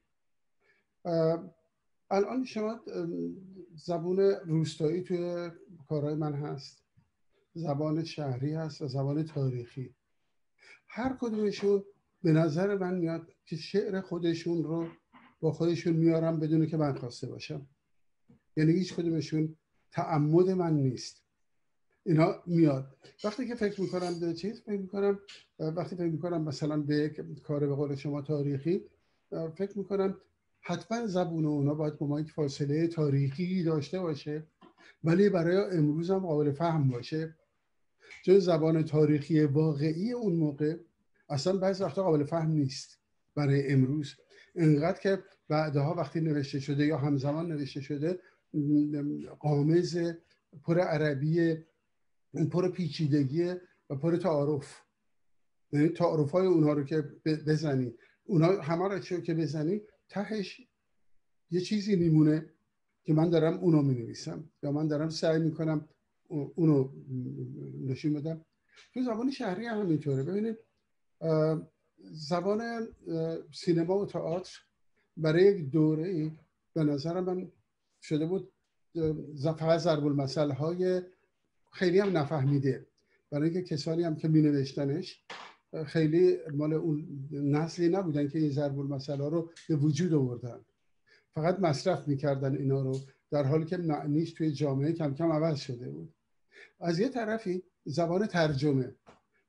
الان شما زبون روستایی توی کارهای من هست. زبان شهری هست و زبان تاریخی. هر کدومشون به نظر من میاد که شعر خودشون رو با خودشون میارم بدون که من خواسته باشم. یعنی هیچ کدومشون تعمد من نیست. اینا میاد. وقتی که فکر می‌کنم به چیز فکر می‌کنم وقتی فکر می‌کنم مثلا به کار به قول شما تاریخی فکر می‌کنم حتما زبون اونا باید با ما یک فاصله تاریخی داشته باشه ولی برای امروز هم قابل فهم باشه. چون زبان تاریخی واقعی اون موقع اصلا بعضی وقتا قابل فهم نیست برای امروز. انقدر که بعدها وقتی نوشته شده یا همزمان نوشته شده قامز پر عربی پر پیچیدگی و پر تعارف. یعنی تعارف های اونها رو که بزنی. اونها همه رو که بزنی تهش یه چیزی میمونه که من دارم اونو می نویسم یا من دارم سعی می‌کنم اونو نشون بدم. تو زبان شهری هم همینطوره ببینید زبان سینما و تئاتر برای یک دوره به نظر من شده بود فقط ضرب المثل های خیلی هم نفهمیده. برای اینکه کسانی هم که می نوشتنش خیلی مال اون نسلی نبودن که این ضرب المثل رو به وجود آوردن. فقط مصرف می‌کردن اینا رو در حالی که معنیش توی جامعه کم کم عوض شده بود. از یه طرفی زبان ترجمه.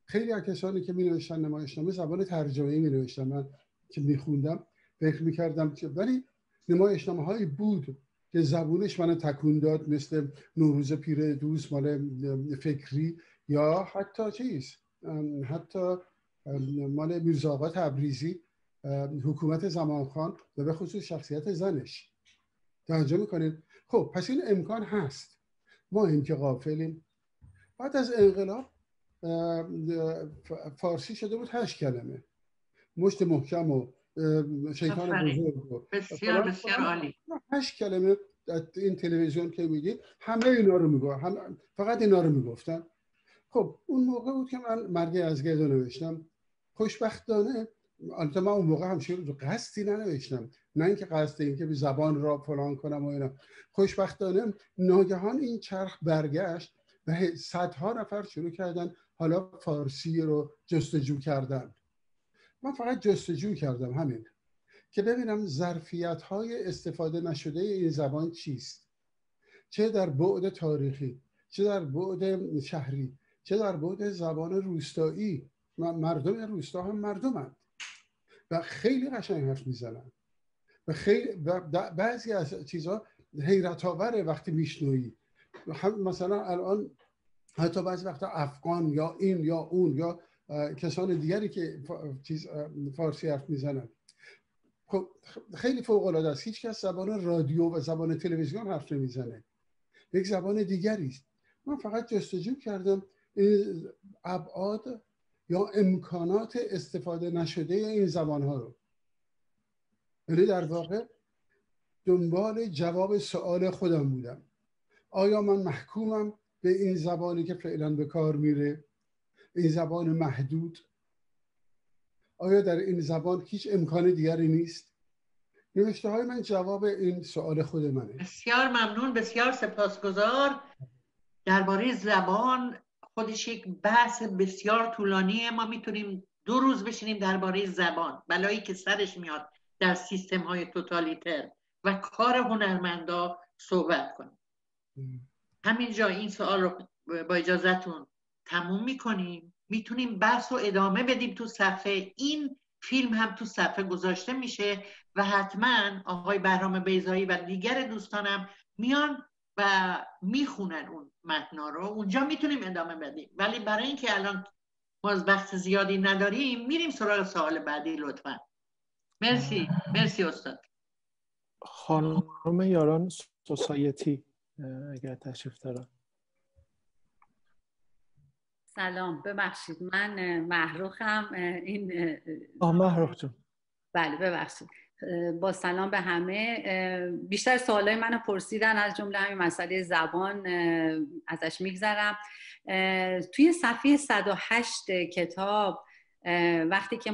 خیلی از کسانی که می نوشتن نمایشنامه زبان ترجمه می نوشتن من که می خوندم فکر می کردم که ولی نمایشنامه هایی بود که زبونش من تکون داد مثل نوروز پیر دوست مال فکری یا حتی چیز؟ حتی مال میرزا آقا تبریزی حکومت زمان خان و به خصوص شخصیت زنش. توجه می‌کنید خب پس این امکان هست. ما این که غافلیم. بعد از انقلاب فارسی شده بود هشت کلمه. مشت محکم و شیطان بزرگ بسیار بسیار عالی. هشت کلمه این تلویزیون که میگی همه اینا رو میگو هم فقط اینا رو می‌گفتن. خب اون موقع بود که من مرگ از گردو نوشتم. خوشبختانه البته من اون موقع همشه قصدی ننوشتم. نه اینکه قصد اینکه به زبان را فلان کنم و اینا. خوشبختانه ناگهان این چرخ برگشت و صدها نفر شروع کردن حالا فارسی رو جستجو کردن. من فقط جستجو کردم همین. که ببینم ظرفیت های استفاده نشده این زبان چیست. چه در بعد تاریخی چه در بعد شهری چه در بعد زبان روستایی. مردم روستا هم مردمند و خیلی قشنگ حرف می‌زنن. و خیلی بعضی از چیزها حیرت آوره وقتی میشنویی مثلا الان حتی بعضی وقتا افغان یا این یا اون یا کسان دیگری که چیز فارسی حرف می‌زنن. خب خیلی فوق العاده است. هیچ کس زبان رادیو و زبان تلویزیون حرف نمی‌زنه. یک زبان دیگری است. من فقط جستجو کردم ابعاد یا امکانات استفاده نشده این زبان ها رو. یعنی در واقع دنبال جواب سوال خودم بودم. آیا من محکومم به این زبانی که فعلا به کار میره؟ این زبان محدود؟ آیا در این زبان هیچ امکان دیگری نیست؟ نوشته های من جواب این سوال خود منه. بسیار ممنون بسیار سپاسگزار. درباره زبان خودش یک بحث بسیار طولانیه. ما می‌تونیم دو روز بشینیم درباره زبان بلایی که سرش میاد در سیستم های توتالیتر و کار هنرمندا صحبت کنیم. همینجا این سوال رو با اجازهتون تموم می‌کنیم. می‌تونیم بحث رو ادامه بدیم تو صفحه. این فیلم هم تو صفحه گذاشته میشه و حتما آقای بهرام بیزایی و دیگر دوستانم میان و می‌خونن اون متنا رو. اونجا می‌تونیم ادامه بدیم. ولی برای اینکه الان ما از وقت زیادی نداریم میریم سراغ سوال بعدی لطفا. مرسی. مرسی استاد. خانم یاران سوسایتی اگر تشریف دارن. سلام. ببخشید من محروخم این آه محروخ جون. بله ببخشید. با سلام به همه. بیشتر سوالای منو پرسیدن از جمله همین مسئله زبان ازش میگذرم. توی صفحه 108 کتاب وقتی که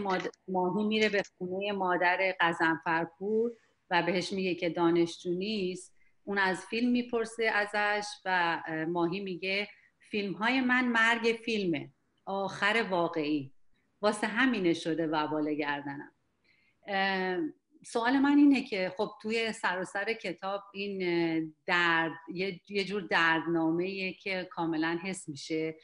ماهی میره به خونه مادر قزنفرپور و بهش میگه که دانشجو نیست اون از فیلم می‌پرسه ازش و ماهی میگه فیلم های من مرگ فیلمه. آخر واقعی. واسه همینه شده وبال گردنم. سوال من اینه که خب توی سراسر کتاب این درد یه جور دردنامه که کاملا حس میشه.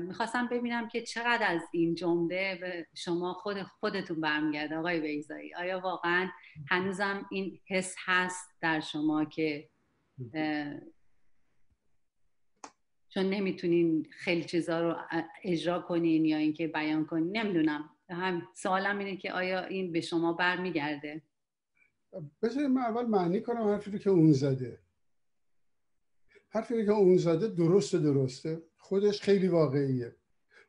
می‌خواستم ببینم که چقدر از این جمله به شما خود خودتون برمیگرده آقای بیزایی آیا واقعا هنوزم این حس هست در شما که چون نمی‌تونین خیلی چیزا رو اجرا کنین یا اینکه بیان کنین؟ نمی‌دونم. هم سوالم اینه که آیا این به شما برمیگرده؟ بذارید من اول معنی کنم حرفی که اون زده. حرفی که اون زده درسته درسته. خودش خیلی واقعیه.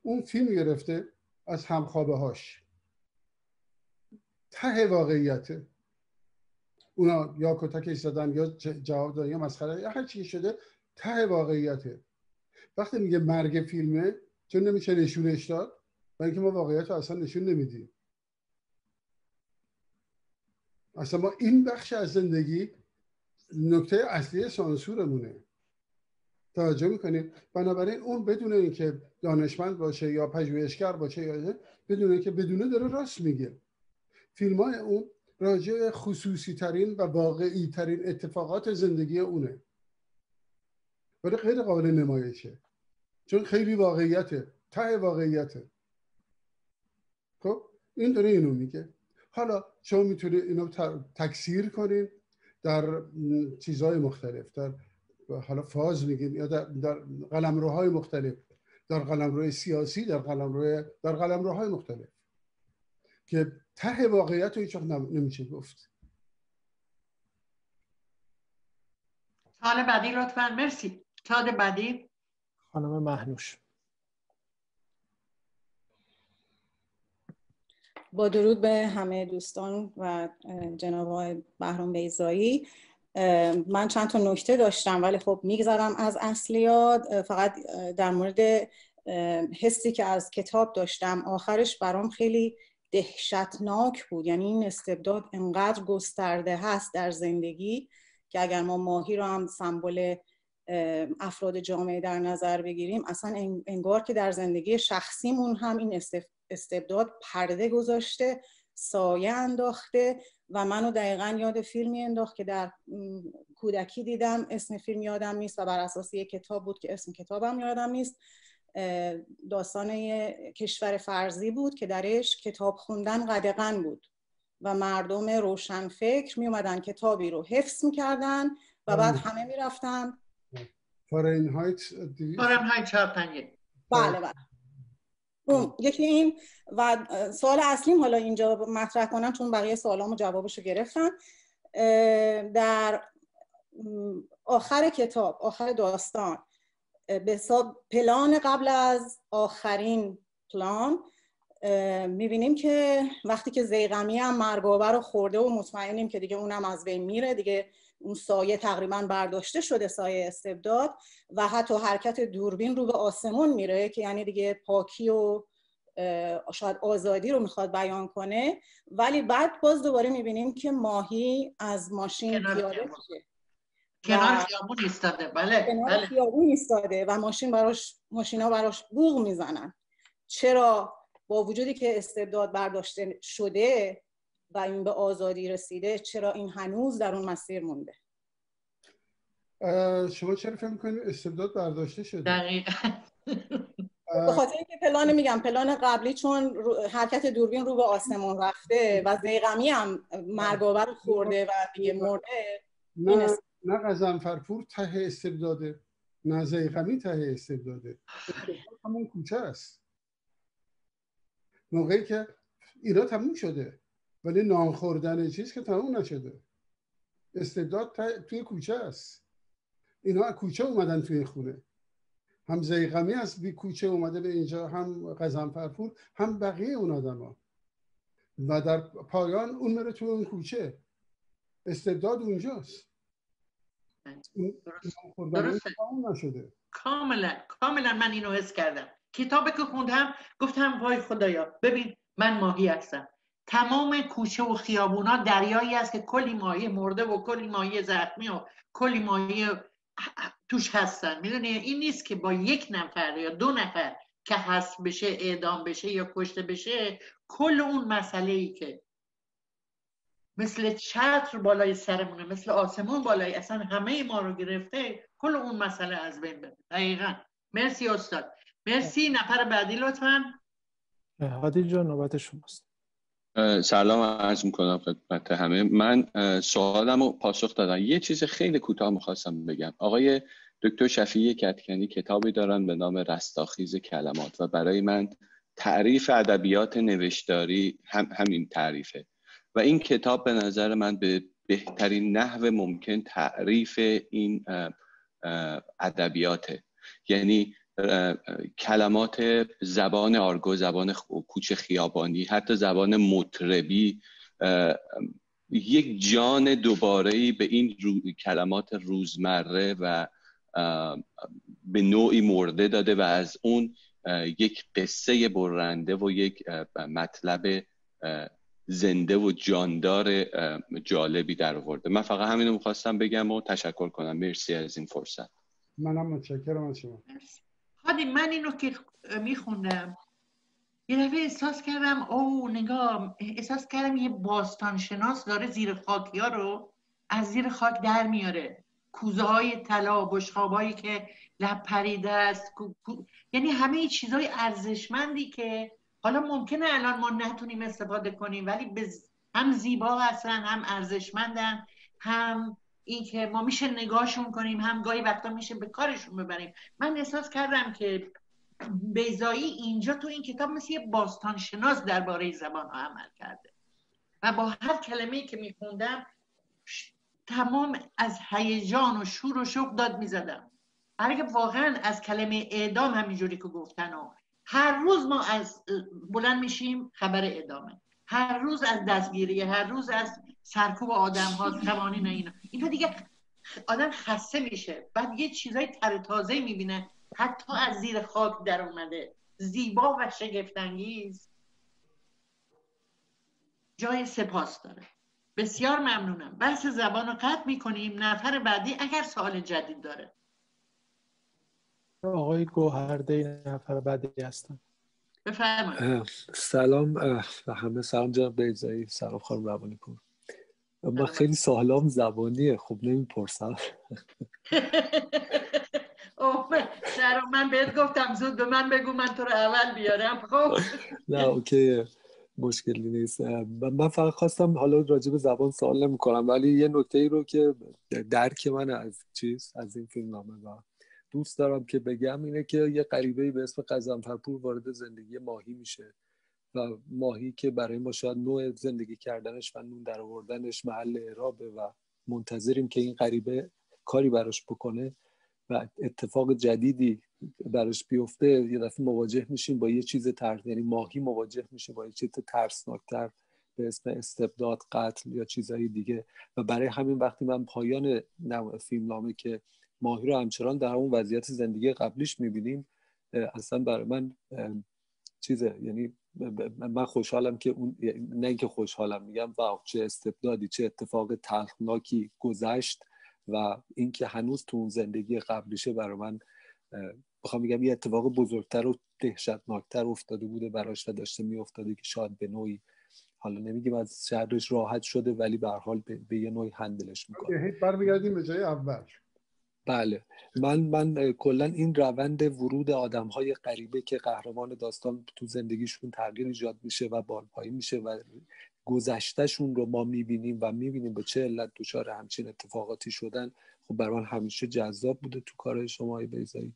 اون فیلم گرفته از همخوابه هاش ته واقعیته. اونا یا کتکش زدن یا جواب دادن یا مسخره یا هر چی شده ته واقعیته. وقتی میگه مرگ فیلمه چون نمیشه نشونش داد و اینکه ما واقعیت رو اصلا نشون نمیدیم. اصلا ما این بخش از زندگی نکته اصلی سانسورمونه. توجه می‌کنید بنابراین اون بدون اینکه دانشمند باشه یا پژوهشگر باشه یا بدون اینکه بدونه داره راست میگه. فیلم های اون راجع خصوصی ترین و واقعی ترین اتفاقات زندگی اونه. ولی غیر قابل نمایشه. چون خیلی واقعیته. ته واقعیته. این داره اینو میگه. حالا شما می‌تونید اینو تکثیر کنید در چیزهای مختلف در حالا فاز میگیم یا در, در قلمروهای مختلف در قلمروهای سیاسی در قلمروهای در قلمروهای مختلف که ته واقعیت رو هیچ نمیشه گفت. سال بعدی لطفا. مرسی. سال بعدی. خانم محنوش با درود به همه دوستان و جناب آقای بهرام بیزایی من چند تا نکته داشتم ولی خب میگذرم از اصلیات. فقط در مورد حسی که از کتاب داشتم آخرش برام خیلی دهشتناک بود. یعنی این استبداد انقدر گسترده هست در زندگی که اگر ما ماهی رو هم سمبل افراد جامعه در نظر بگیریم اصلا انگار که در زندگی شخصیمون هم این استبداد پرده گذاشته سایه انداخته و منو دقیقا یاد فیلمی انداخت که در کودکی دیدم. اسم فیلم یادم نیست و بر اساس یک کتاب بود که اسم کتابم یادم نیست. داستان کشور فرضی بود که درش کتاب خوندن قدقن بود و مردم روشنفکر می اومدن کتابی رو حفظ می‌کردن و بعد همه می‌رفتن. فارنهایت فارنهایت بله بله. اون یکی این و سوال اصلیم حالا اینجا مطرح کنم چون بقیه سوالامو جوابشو گرفتن. در آخر کتاب آخر داستان به حساب پلان قبل از آخرین پلان می‌بینیم که وقتی که زیغمی هم مرگاور رو خورده و مطمئنیم که دیگه اونم از بین میره دیگه اون سایه تقریبا برداشته شده سایه استبداد و حتی حرکت دوربین رو به آسمون میره که یعنی دیگه پاکی و شاید آزادی رو می‌خواد بیان کنه. ولی بعد باز دوباره می‌بینیم که ماهی از ماشین پیاده میشه. کنار خیابون ایستاده. بله کنار بله. خیابون ایستاده و ماشین براش ماشینا براش بوغ می‌زنن. چرا؟ با وجودی که استبداد برداشته شده و این به آزادی رسیده چرا این هنوز در اون مسیر مونده؟ شما چرا فکر می‌کنید استبداد برداشته شده؟ دقیقا. به خاطر اینکه پلان میگم پلان قبلی چون حرکت دوربین رو به آسمون رفته و زیغمی هم مرگاور خورده و دیگه مرده نه نه قزنفرپور ته استبداده نه زیغمی ته استبداده همون کوچه است. موقعی که اینا تموم شده. ولی نان خوردن چیز که تموم نشده. استبداد توی کوچه است. اینا کوچه اومدن توی خونه. هم زیغمی از بی کوچه اومده به اینجا هم قزنفرپور هم بقیه اون آدم ها. و در پایان اون میره توی اون کوچه. استبداد اونجاست. درسته. نشده. کاملا کاملا من اینو حس کردم. کتابی که خوندم گفتم وای خدایا. ببین من ماهی هستم. تمام کوچه و خیابونا دریایی است که کلی ماهی مرده و کلی ماهی زخمی و کلی ماهی توش هستن. می‌دونی؟ این نیست که با یک نفر یا دو نفر که حس بشه اعدام بشه یا کشته بشه کل اون مسئله ای که مثل چتر بالای سرمونه مثل آسمون بالای اصلا همه ما رو گرفته کل اون مسئله از بین بره. دقیقا. مرسی استاد. مرسی. نفر بعدی لطفا. هادی جان نوبت شماست. سلام عرض می‌کنم خدمت همه. من سوالم رو پاسخ دادم. یه چیز خیلی کوتاه می‌خواستم بگم. آقای دکتر شفیع کتکنی کتابی دارن به نام رستاخیز کلمات و برای من تعریف ادبیات نوشتاری هم همین تعریفه. و این کتاب به نظر من به بهترین نحو ممکن تعریف این ادبیاته. یعنی کلمات زبان آرگو زبان کوچه خیابانی حتی زبان مطربی یک جان دوباره به این کلمات روزمره و به نوعی مرده داده و از اون یک قصه برنده و یک مطلب زنده و جاندار جالبی در آورده. من فقط همینو می‌خواستم بگم و تشکر کنم. مرسی از این فرصت. منم متشکرم از شما. حالی من اینو که میخوندم یه دفعه احساس کردم او نگاه احساس کردم یه باستان شناس داره زیر خاکی ها رو از زیر خاک در میاره کوزه های طلا بشخابایی که لب پریده است یعنی همه چیزهای ارزشمندی که حالا ممکنه الان ما نتونیم استفاده کنیم ولی هم زیبا هستن هم ارزشمندن هم اینکه ما میشه نگاهشون کنیم هم گاهی وقتا میشه به کارشون ببریم. من احساس کردم که بیزایی اینجا تو این کتاب مثل یه باستان شناس درباره زبان ها عمل کرده. و با هر کلمه که میخوندم تمام از هیجان و شور و شوق داد می‌زدم. برای واقعا از کلمه اعدام همینجوری که گفتن و هر روز ما از بلند میشیم خبر اعدامه. هر روز از دستگیری هر روز از سرکوب آدم ها قوانین اینا. اینا دیگه آدم خسته میشه. بعد یه چیزای تر تازه می‌بینه. حتی از زیر خاک در اومده. زیبا و شگفتانگیز. جای سپاس داره. بسیار ممنونم. بحث زبان رو قطع می‌کنیم. نفر بعدی اگر سوال جدید داره. آقای گوهرده نفر بعدی هستن سلام و همه سلام جناب بیزایی سلام خانم روانی پور من خیلی سوالام زبانیه خب نمی‌پرسم. <laughs> من بهت گفتم زود به من بگو من تو رو اول بیارم خب. <laughs> نه اوکی مشکلی نیست. من فقط خواستم حالا راجع به زبان سوال نمی کنم ولی یه نکته ای رو که درک من از چیز از این فیلم نامه و دوست دارم که بگم اینه که یه غریبه به اسم قزنفرپور وارد زندگی ماهی میشه و ماهی که برای ما شاید نوع زندگی کردنش و نون در آوردنش محل اعرابه و منتظریم که این غریبه کاری براش بکنه و اتفاق جدیدی براش بیفته. یه دفعه مواجه میشیم با یه چیز ترس یعنی ماهی مواجه میشه با یه چیز ترسناکتر به اسم استبداد قتل یا چیزهای دیگه. و برای همین وقتی من پایان فیلم نامه که ماهی رو همچنان در اون وضعیت زندگی قبلیش می‌بینیم. اصلا برای من چیزه یعنی من خوشحالم که اون نه اینکه خوشحالم میگم واو چه استبدادی چه اتفاق تلخناکی گذشت و اینکه هنوز تو اون زندگی قبلیشه برای من بخوام میگم یه اتفاق بزرگتر و دهشتناکتر افتاده بوده براش و داشته میافتاده که شاید به نوعی حالا نمیگیم از شهرش راحت شده ولی به حال به, یه نوعی هندلش می‌کنه. برمیگردیم به جای اول. بله. من من کلا این روند ورود آدم های غریبه که قهرمان داستان تو زندگیشون تغییر ایجاد میشه و بالپایی میشه و گذشتهشون رو ما می‌بینیم و می‌بینیم به چه علت دچار همچین اتفاقاتی شدن خب برای من همیشه جذاب بوده تو کار شما ای بیزایی.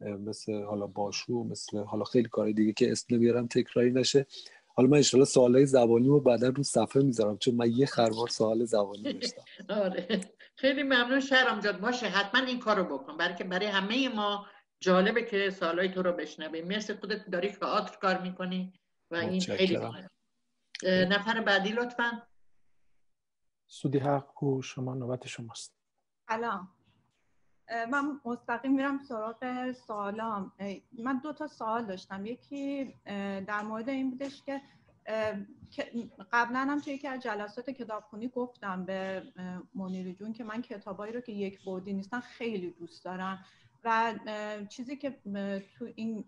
مثل حالا باشو مثل حالا خیلی کار دیگه که اسم نمیارم تکراری نشه. حالا من انشالله سوالای زبانی رو بعدا رو صفحه می‌ذارم چون من یه خربار سوال زبانی داشتم <laughs> آره. خیلی ممنون شهرام جان. باشه حتما این کارو بکن. برای که برای همه ما جالبه که سوالای تو رو بشنویم. مرسی خودت داری تئاتر کار می‌کنی و این خیلی مهمه نفر بعدی لطفا. سودی حق شما نوبت شماست. سلام. من مستقیم میرم سراغ سوالام. من دو تا سوال داشتم. یکی در مورد این بودش که قبلا هم توی یکی از جلسات کتابخونی گفتم به منیری جون که من کتابایی رو که یک بودی نیستن خیلی دوست دارم و چیزی که تو این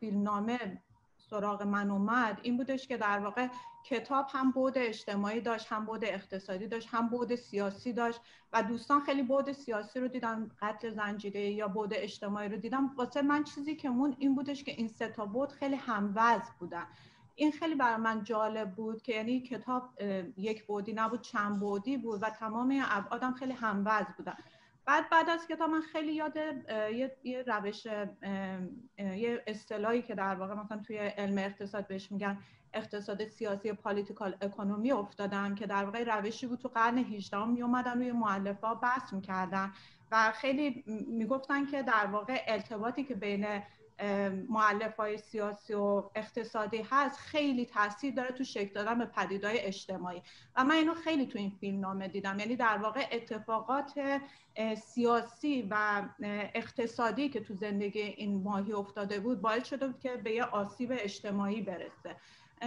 فیلمنامه سراغ من اومد این بودش که در واقع کتاب هم بود اجتماعی داشت هم بود اقتصادی داشت هم بود سیاسی داشت و دوستان خیلی بود سیاسی رو دیدن قتل زنجیره یا بود اجتماعی رو دیدم. واسه من چیزی که مون این بودش که این سه تا بود خیلی هموز بودن. این خیلی برای من جالب بود که یعنی کتاب یک بودی نبود چند بودی بود و تمام ابعادم خیلی هموز بودن. بعد بعد از کتاب من خیلی یاد یه, روش یه اصطلاحی که در واقع مثلا توی علم اقتصاد بهش میگن اقتصاد سیاسی پالیتیکال اکونومی افتادم که در واقع روشی بود تو قرن 18 می اومدن روی ها بحث می‌کردن و خیلی می‌گفتن که در واقع ارتباطی که بین معلف های سیاسی و اقتصادی هست خیلی تاثیر داره تو شکل دادن به پدیدهای اجتماعی. و من اینو خیلی تو این فیلم نامه دیدم. یعنی در واقع اتفاقات سیاسی و اقتصادی که تو زندگی این ماهی افتاده بود باعث شده بود که به یه آسیب اجتماعی برسه.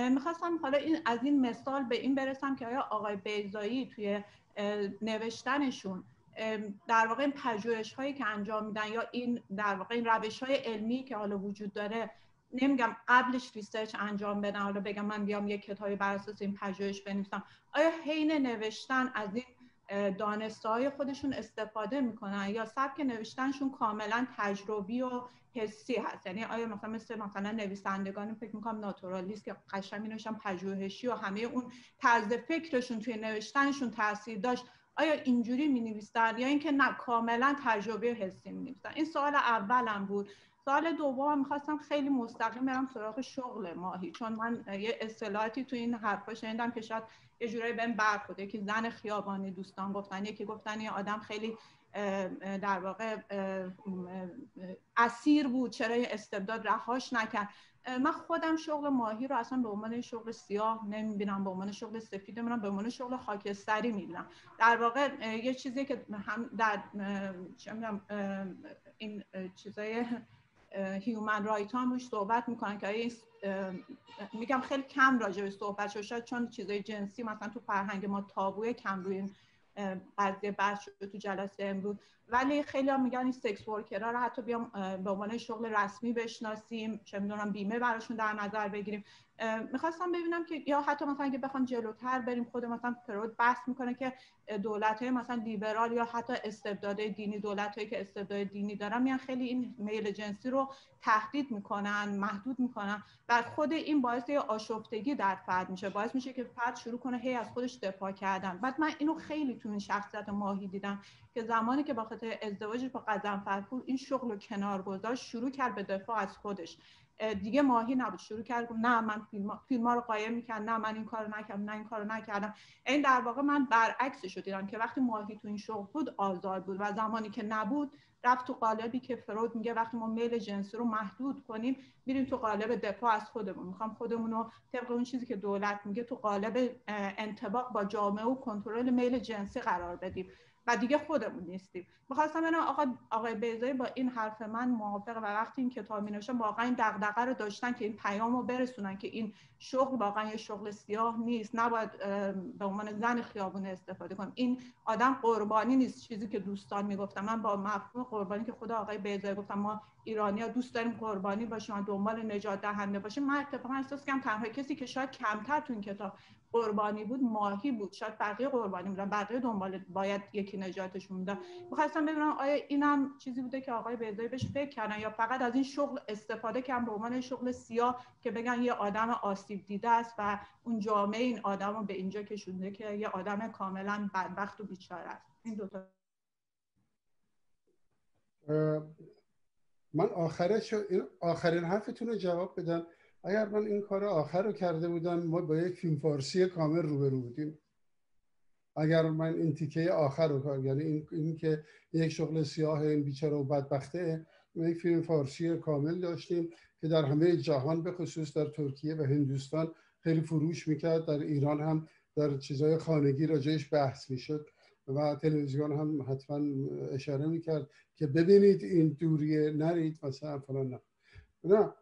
می‌خواستم حالا این از این مثال به این برسم که آیا آقای بیزایی توی نوشتنشون در واقع این پژوهش هایی که انجام میدن یا این در واقع این روش های علمی که حالا وجود داره نمیگم قبلش research انجام بدن حالا بگم من بیام یک کتابی بر اساس این پژوهش بنویسم. آیا حین نوشتن از این دانسته های خودشون استفاده می‌کنن یا سبک نوشتنشون کاملا تجربی و حسی هست؟ یعنی آیا مثلا مثل مثلا نویسندگان فکر می‌کنم ناتورالیست که قشنگ نوشتن پژوهشی و همه اون طرز فکرشون توی نوشتنشون تاثیر داشت آیا اینجوری می نویسن یا اینکه نه کاملا تجربه حسی می نویسن این سوال اولم بود. سال دوم می‌خواستم خیلی مستقیم برم سراغ شغل ماهی. چون من یه اصطلاحاتی تو این حرفا شنیدم که شاید یه جورایی بهم برخورده که زن خیابانی دوستان گفتن یکی گفتن یه آدم خیلی در واقع اسیر بود. چرا استبداد رهاش نکرد؟ من خودم شغل ماهی رو اصلا به عنوان شغل سیاه نمی‌بینم به عنوان شغل سفید می‌بینم به عنوان شغل خاکستری می‌بینم. در واقع یه چیزی که هم در این چیزای human right هم روش صحبت می‌کنن که میگم خیلی کم راجع به صحبت شد چون چیزای جنسی مثلا تو فرهنگ ما تابوی کم روی قضیه بحث شده تو جلسه امروز. ولی خیلی هم میگن این sex worker ها رو حتی بیام به عنوان شغل رسمی بشناسیم چه می‌دونم بیمه براشون در نظر بگیریم. می‌خواستم ببینم که یا حتی مثلا اگه بخوام جلوتر بریم خود مثلا فرود بحث می‌کنه که دولت های مثلا لیبرال یا حتی استبداد دینی دولت هایی که استبداد دینی دارن میان خیلی این میل جنسی رو تهدید می‌کنن محدود می‌کنن و خود این باعث آشفتگی در فرد میشه. باعث میشه که فرد شروع کنه هی از خودش دفاع کردن. بعد من اینو خیلی تو این شخصیت ماهی دیدم که زمانی که خاطر ازدواجش با قدم فرپور این شغل رو کنار گذاشت شروع کرد به دفاع از خودش. دیگه ماهی نبود. شروع کرد نه من فیلم, فیلم ها رو قایم می‌کرد نه من این کارو نکردم نه این کارو نکردم. این در واقع من برعکسش رو دیدم که وقتی ماهی تو این شغل بود آزاد بود و زمانی که نبود رفت تو قالبی که فرود میگه وقتی ما میل جنسی رو محدود کنیم میریم تو قالب دفاع از خودمون. می‌خوام خودمون رو طبق اون چیزی که دولت میگه تو قالب انتباق با جامعه و کنترل میل جنسی قرار بدیم. و دیگه خودمون نیستیم. می‌خواستم ببینم آقا آقای بیزایی با این حرف من موافق و وقتی این کتاب می نوشتم واقعا این دغدغه رو داشتن که این پیام رو برسونن که این شغل واقعا یه شغل سیاه نیست. نباید به عنوان زن خیابون استفاده کنیم این آدم قربانی نیست. چیزی که دوستان می‌گفتم من با مفهوم قربانی که خدا آقای بیزایی گفتم ما ایرانی ها دوست داریم قربانی باشیم و دنبال نجات دهنده باشیم. من اتفاقا احساس کنم تنها کسی که شاید کمتر تو این کتاب قربانی بود ماهی بود. شاید بقیه قربانی بودن بقیه دنبال باید یکی نجاتشون میدن می‌خواستم ببینم آیا اینم چیزی بوده که آقای بیزایی بهش فکر کردن یا فقط از این شغل استفاده کردن به عنوان شغل سیاه که بگن یه آدم آسیب دیده است و اون جامعه این آدم رو به اینجا کشونده که یه آدم کاملا بدبخت و بیچاره است. این دوتا من آخرش آخرین حرفتون رو جواب بدم. اگر من این کار آخر رو کرده بودم ما با یک فیلم فارسی کامل روبرو بودیم. اگر من این تیکه آخر رو کار یعنی این, این که یک شغل سیاه این بیچاره و بدبخته یک فیلم فارسی کامل داشتیم که در همه جهان به خصوص در ترکیه و هندوستان خیلی فروش می‌کرد. در ایران هم در چیزهای خانگی راجعش بحث می‌شد و تلویزیون هم حتما اشاره می‌کرد که ببینید این دوریه نرید مثلا فلان نه. نه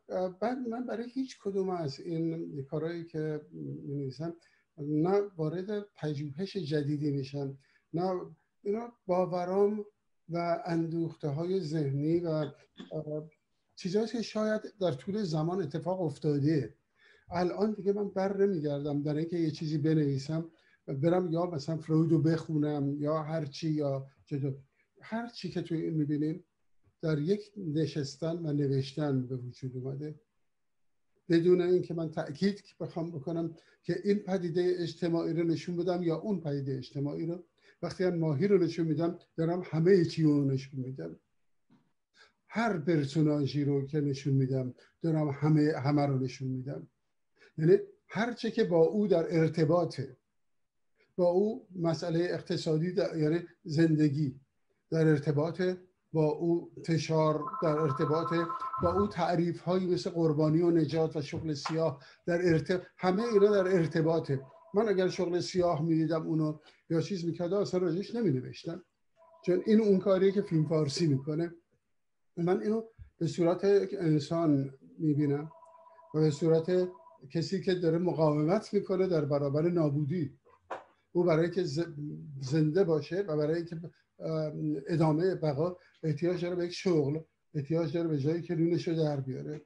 بعد من برای هیچ کدوم از این کارهایی که می نه وارد پژوهش جدیدی میشن نه اینا باورام و اندوخته های ذهنی و چیزهایی که شاید در طول زمان اتفاق افتاده. الان دیگه من بر نمیگردم در اینکه یه چیزی بنویسم برم یا مثلا فرویدو بخونم یا هر چی یا چطور. هر چی که توی این می‌بینیم در یک نشستن و نوشتن به وجود اومده. بدون اینکه من تاکید بخوام بکنم که این پدیده اجتماعی رو نشون بدم یا اون پدیده اجتماعی رو وقتی من ماهی رو نشون میدم دارم همه چی رو نشون میدم. هر پرسوناژی رو که نشون میدم دارم همه همه رو نشون میدم. یعنی هر چه که با او در ارتباطه. با او مسئله اقتصادی یعنی زندگی در ارتباط با او تشار در ارتباط با او تعریف هایی مثل قربانی و نجات و شغل سیاه در ارتباط همه اینا در ارتباطه من اگر شغل سیاه می‌دیدم اونو یا چیز می‌کرده اصلا راجش نمی نوشتم چون این اون کاریه که فیلم فارسی می‌کنه. من اینو به صورت انسان می‌بینم و به صورت کسی که داره مقاومت می‌کنه در برابر نابودی. او برای که زنده باشه و برای که ادامه بقا احتیاج داره به یک شغل احتیاج داره به جایی که نونش رو در بیاره.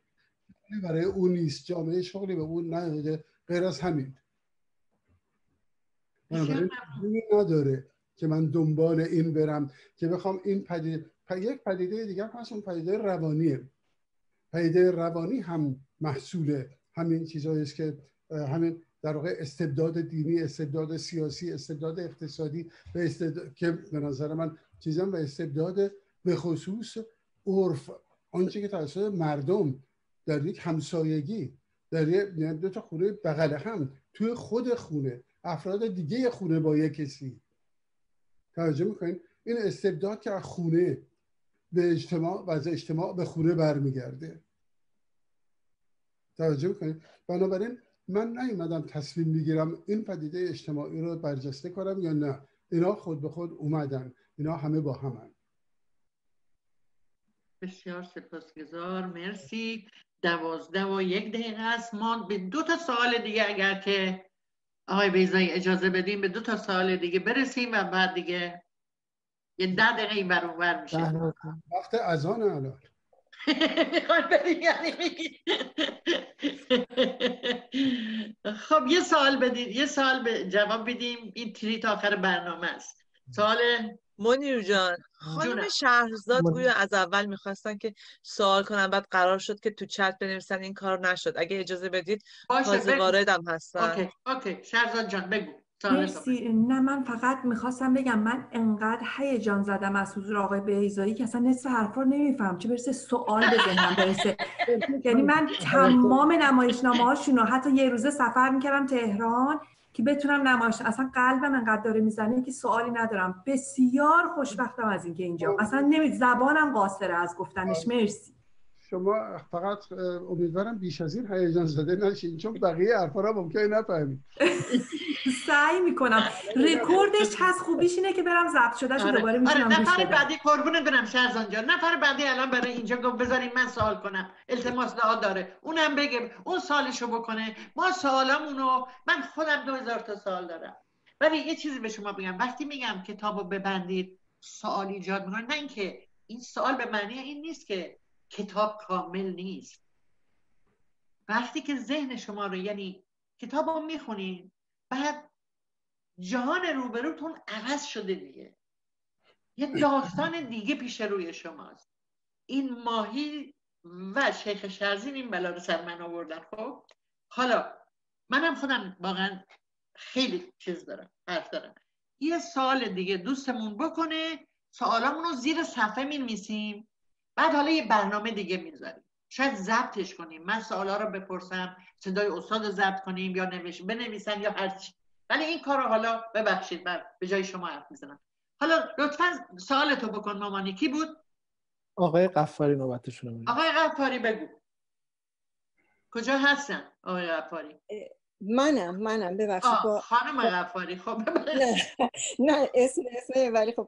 برای اون نیست جامعه شغلی به اون نداده غیر از همین. بنابراین نداره که من دنبال این برم که بخوام این پدیده یک پدیده دیگر هست اون پدیده روانیه. پدیده روانی هم محصول همین چیزهایی است که همین در واقع استبداد دینی استبداد سیاسی استبداد اقتصادی و استبداد که به نظر من چیزم و استبداد به خصوص عرف. آنچه که توسط مردم در یک همسایگی در یک یعنی دو تا خونه بغل هم توی خود خونه افراد دیگه خونه با یک کسی. توجه می‌کنین؟ این استبداد که از خونه به اجتماع و از اجتماع به خونه برمیگرده. توجه می‌کنید بنابراین من نیومدم تصمیم می‌گیرم این پدیده اجتماعی رو برجسته کنم یا نه. اینا خود به خود اومدن. اینا همه با همن. بسیار سپاسگزار. مرسی. دوازده و یک دقیقه است. ما به دو تا سوال دیگه اگر که آقای بیزایی اجازه بدیم به دو تا سوال دیگه برسیم و بعد دیگه یه ده دقیقه این بر میشه. وقت اذان الان. <laughs> خب یه سوال بدید یه سوال جواب بدیم. این تریت آخر برنامه است. سوال منیر جان خانم شهرزاد گویا از اول می‌خواستن که سوال کنن بعد قرار شد که تو چت بنویسن این کار نشد. اگه اجازه بدید تازه واردم هستن. okay okay. شهرزاد جان بگو. مرسی. نه من فقط می‌خواستم بگم من انقدر هیجان زدم از حضور آقای بیزایی که اصلا نصف حرفا رو نمیفهم. چه برسه سوال به ذهنم برسه. یعنی من <laughs> تمام نمایشنامه هاشون رو حتی یه روزه سفر می‌کردم تهران. که بتونم نمایش اصلا قلبم انقدر داره می‌زنه که سوالی ندارم. بسیار خوشبختم از اینکه اینجا. اصلا نمی زبانم قاصره از گفتنش. مرسی. شما فقط امیدوارم بیش از این هیجان زده نشین چون بقیه حرفا رو ممکنه نفهمید. سعی می‌کنم. رکوردش هست خوبیش اینه که برم ضبط شده شو دوباره می‌تونم آره. نفر بعدی قربونت برم شهرزان جان. نفر بعدی الان برای اینجا گفت بذارین من سوال کنم. التماس دعا داره. اونم بگه اون سالشو بکنه. ما سوالامونو من خودم دو هزار تا سوال دارم. ولی یه چیزی به شما بگم. وقتی میگم کتابو ببندید سوال ایجاد می‌کنه. نه اینکه این سوال به معنی این نیست که کتاب کامل نیست. وقتی که ذهن شما رو یعنی کتاب رو می‌خونین بعد جهان روبروتون عوض شده دیگه. یه داستان دیگه پیش روی شماست. این ماهی و شیخ شرزین این بلا رو سر من آوردن خب؟ حالا منم خودم واقعا خیلی چیز دارم حرف دارم. یه سال دیگه دوستمون بکنه. سوالامون رو زیر صفحه می بعد حالا یه برنامه دیگه می‌ذاریم. شاید ضبطش کنیم. من سوالا رو بپرسم صدای استاد رو ضبط کنیم یا نوش بنویسن یا هرچی ولی این کار رو حالا ببخشید من به جای شما حرف می‌زنم. حالا لطفا سوالتو بکن مامانی. کی بود؟ آقای قفاری نوبتشون آقای قفاری بگو. کجا هستن آقای قفاری منم منم. ببخشید با خانم غفاری. خب نه نه اسم اسم ولی خب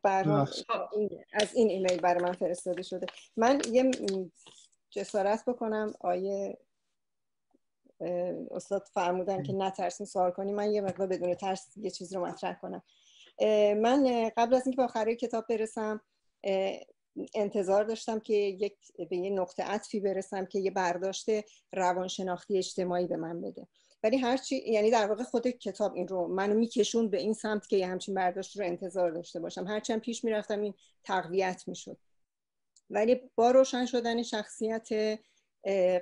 از این ایمیل برای من فرستاده شده. من یه جسارت بکنم. آیه استاد فرمودن که نترسین سوال کنی من یه مقدار بدون ترس یه چیز رو مطرح کنم. من قبل از اینکه به آخره کتاب برسم انتظار داشتم که یک به یه نقطه عطفی برسم که یه برداشت روانشناختی اجتماعی به من بده. ولی هرچی یعنی در واقع خود کتاب این رو منو میکشون به این سمت که یه همچین برداشت رو انتظار داشته باشم. هرچند پیش می‌رفتم این تقویت می‌شد. ولی با روشن شدن شخصیت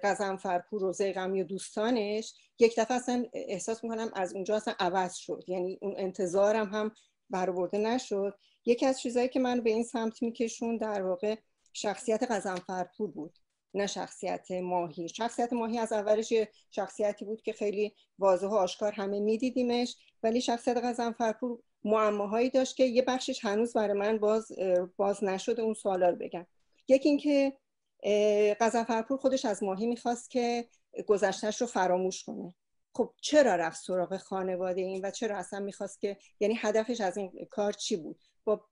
قزنفرپور و زیغمی و دوستانش یک دفعه اصلا احساس می‌کنم از اونجا اصلا عوض شد. یعنی اون انتظارم هم برآورده نشد. یکی از چیزهایی که من به این سمت میکشون در واقع شخصیت قزنفرپور بود. نه شخصیت ماهی. شخصیت ماهی از اولش یه شخصیتی بود که خیلی واضح و آشکار همه میدیدیمش ولی شخصیت قزنفرپور معماهایی داشت که یه بخشش هنوز برای من باز باز نشده اون سوالا رو بگم. یکی اینکه قزنفرپور خودش از ماهی می‌خواست که گذشتهش رو فراموش کنه. خب چرا رفت سراغ خانواده این و چرا اصلا می‌خواست که یعنی هدفش از این کار چی بود؟ با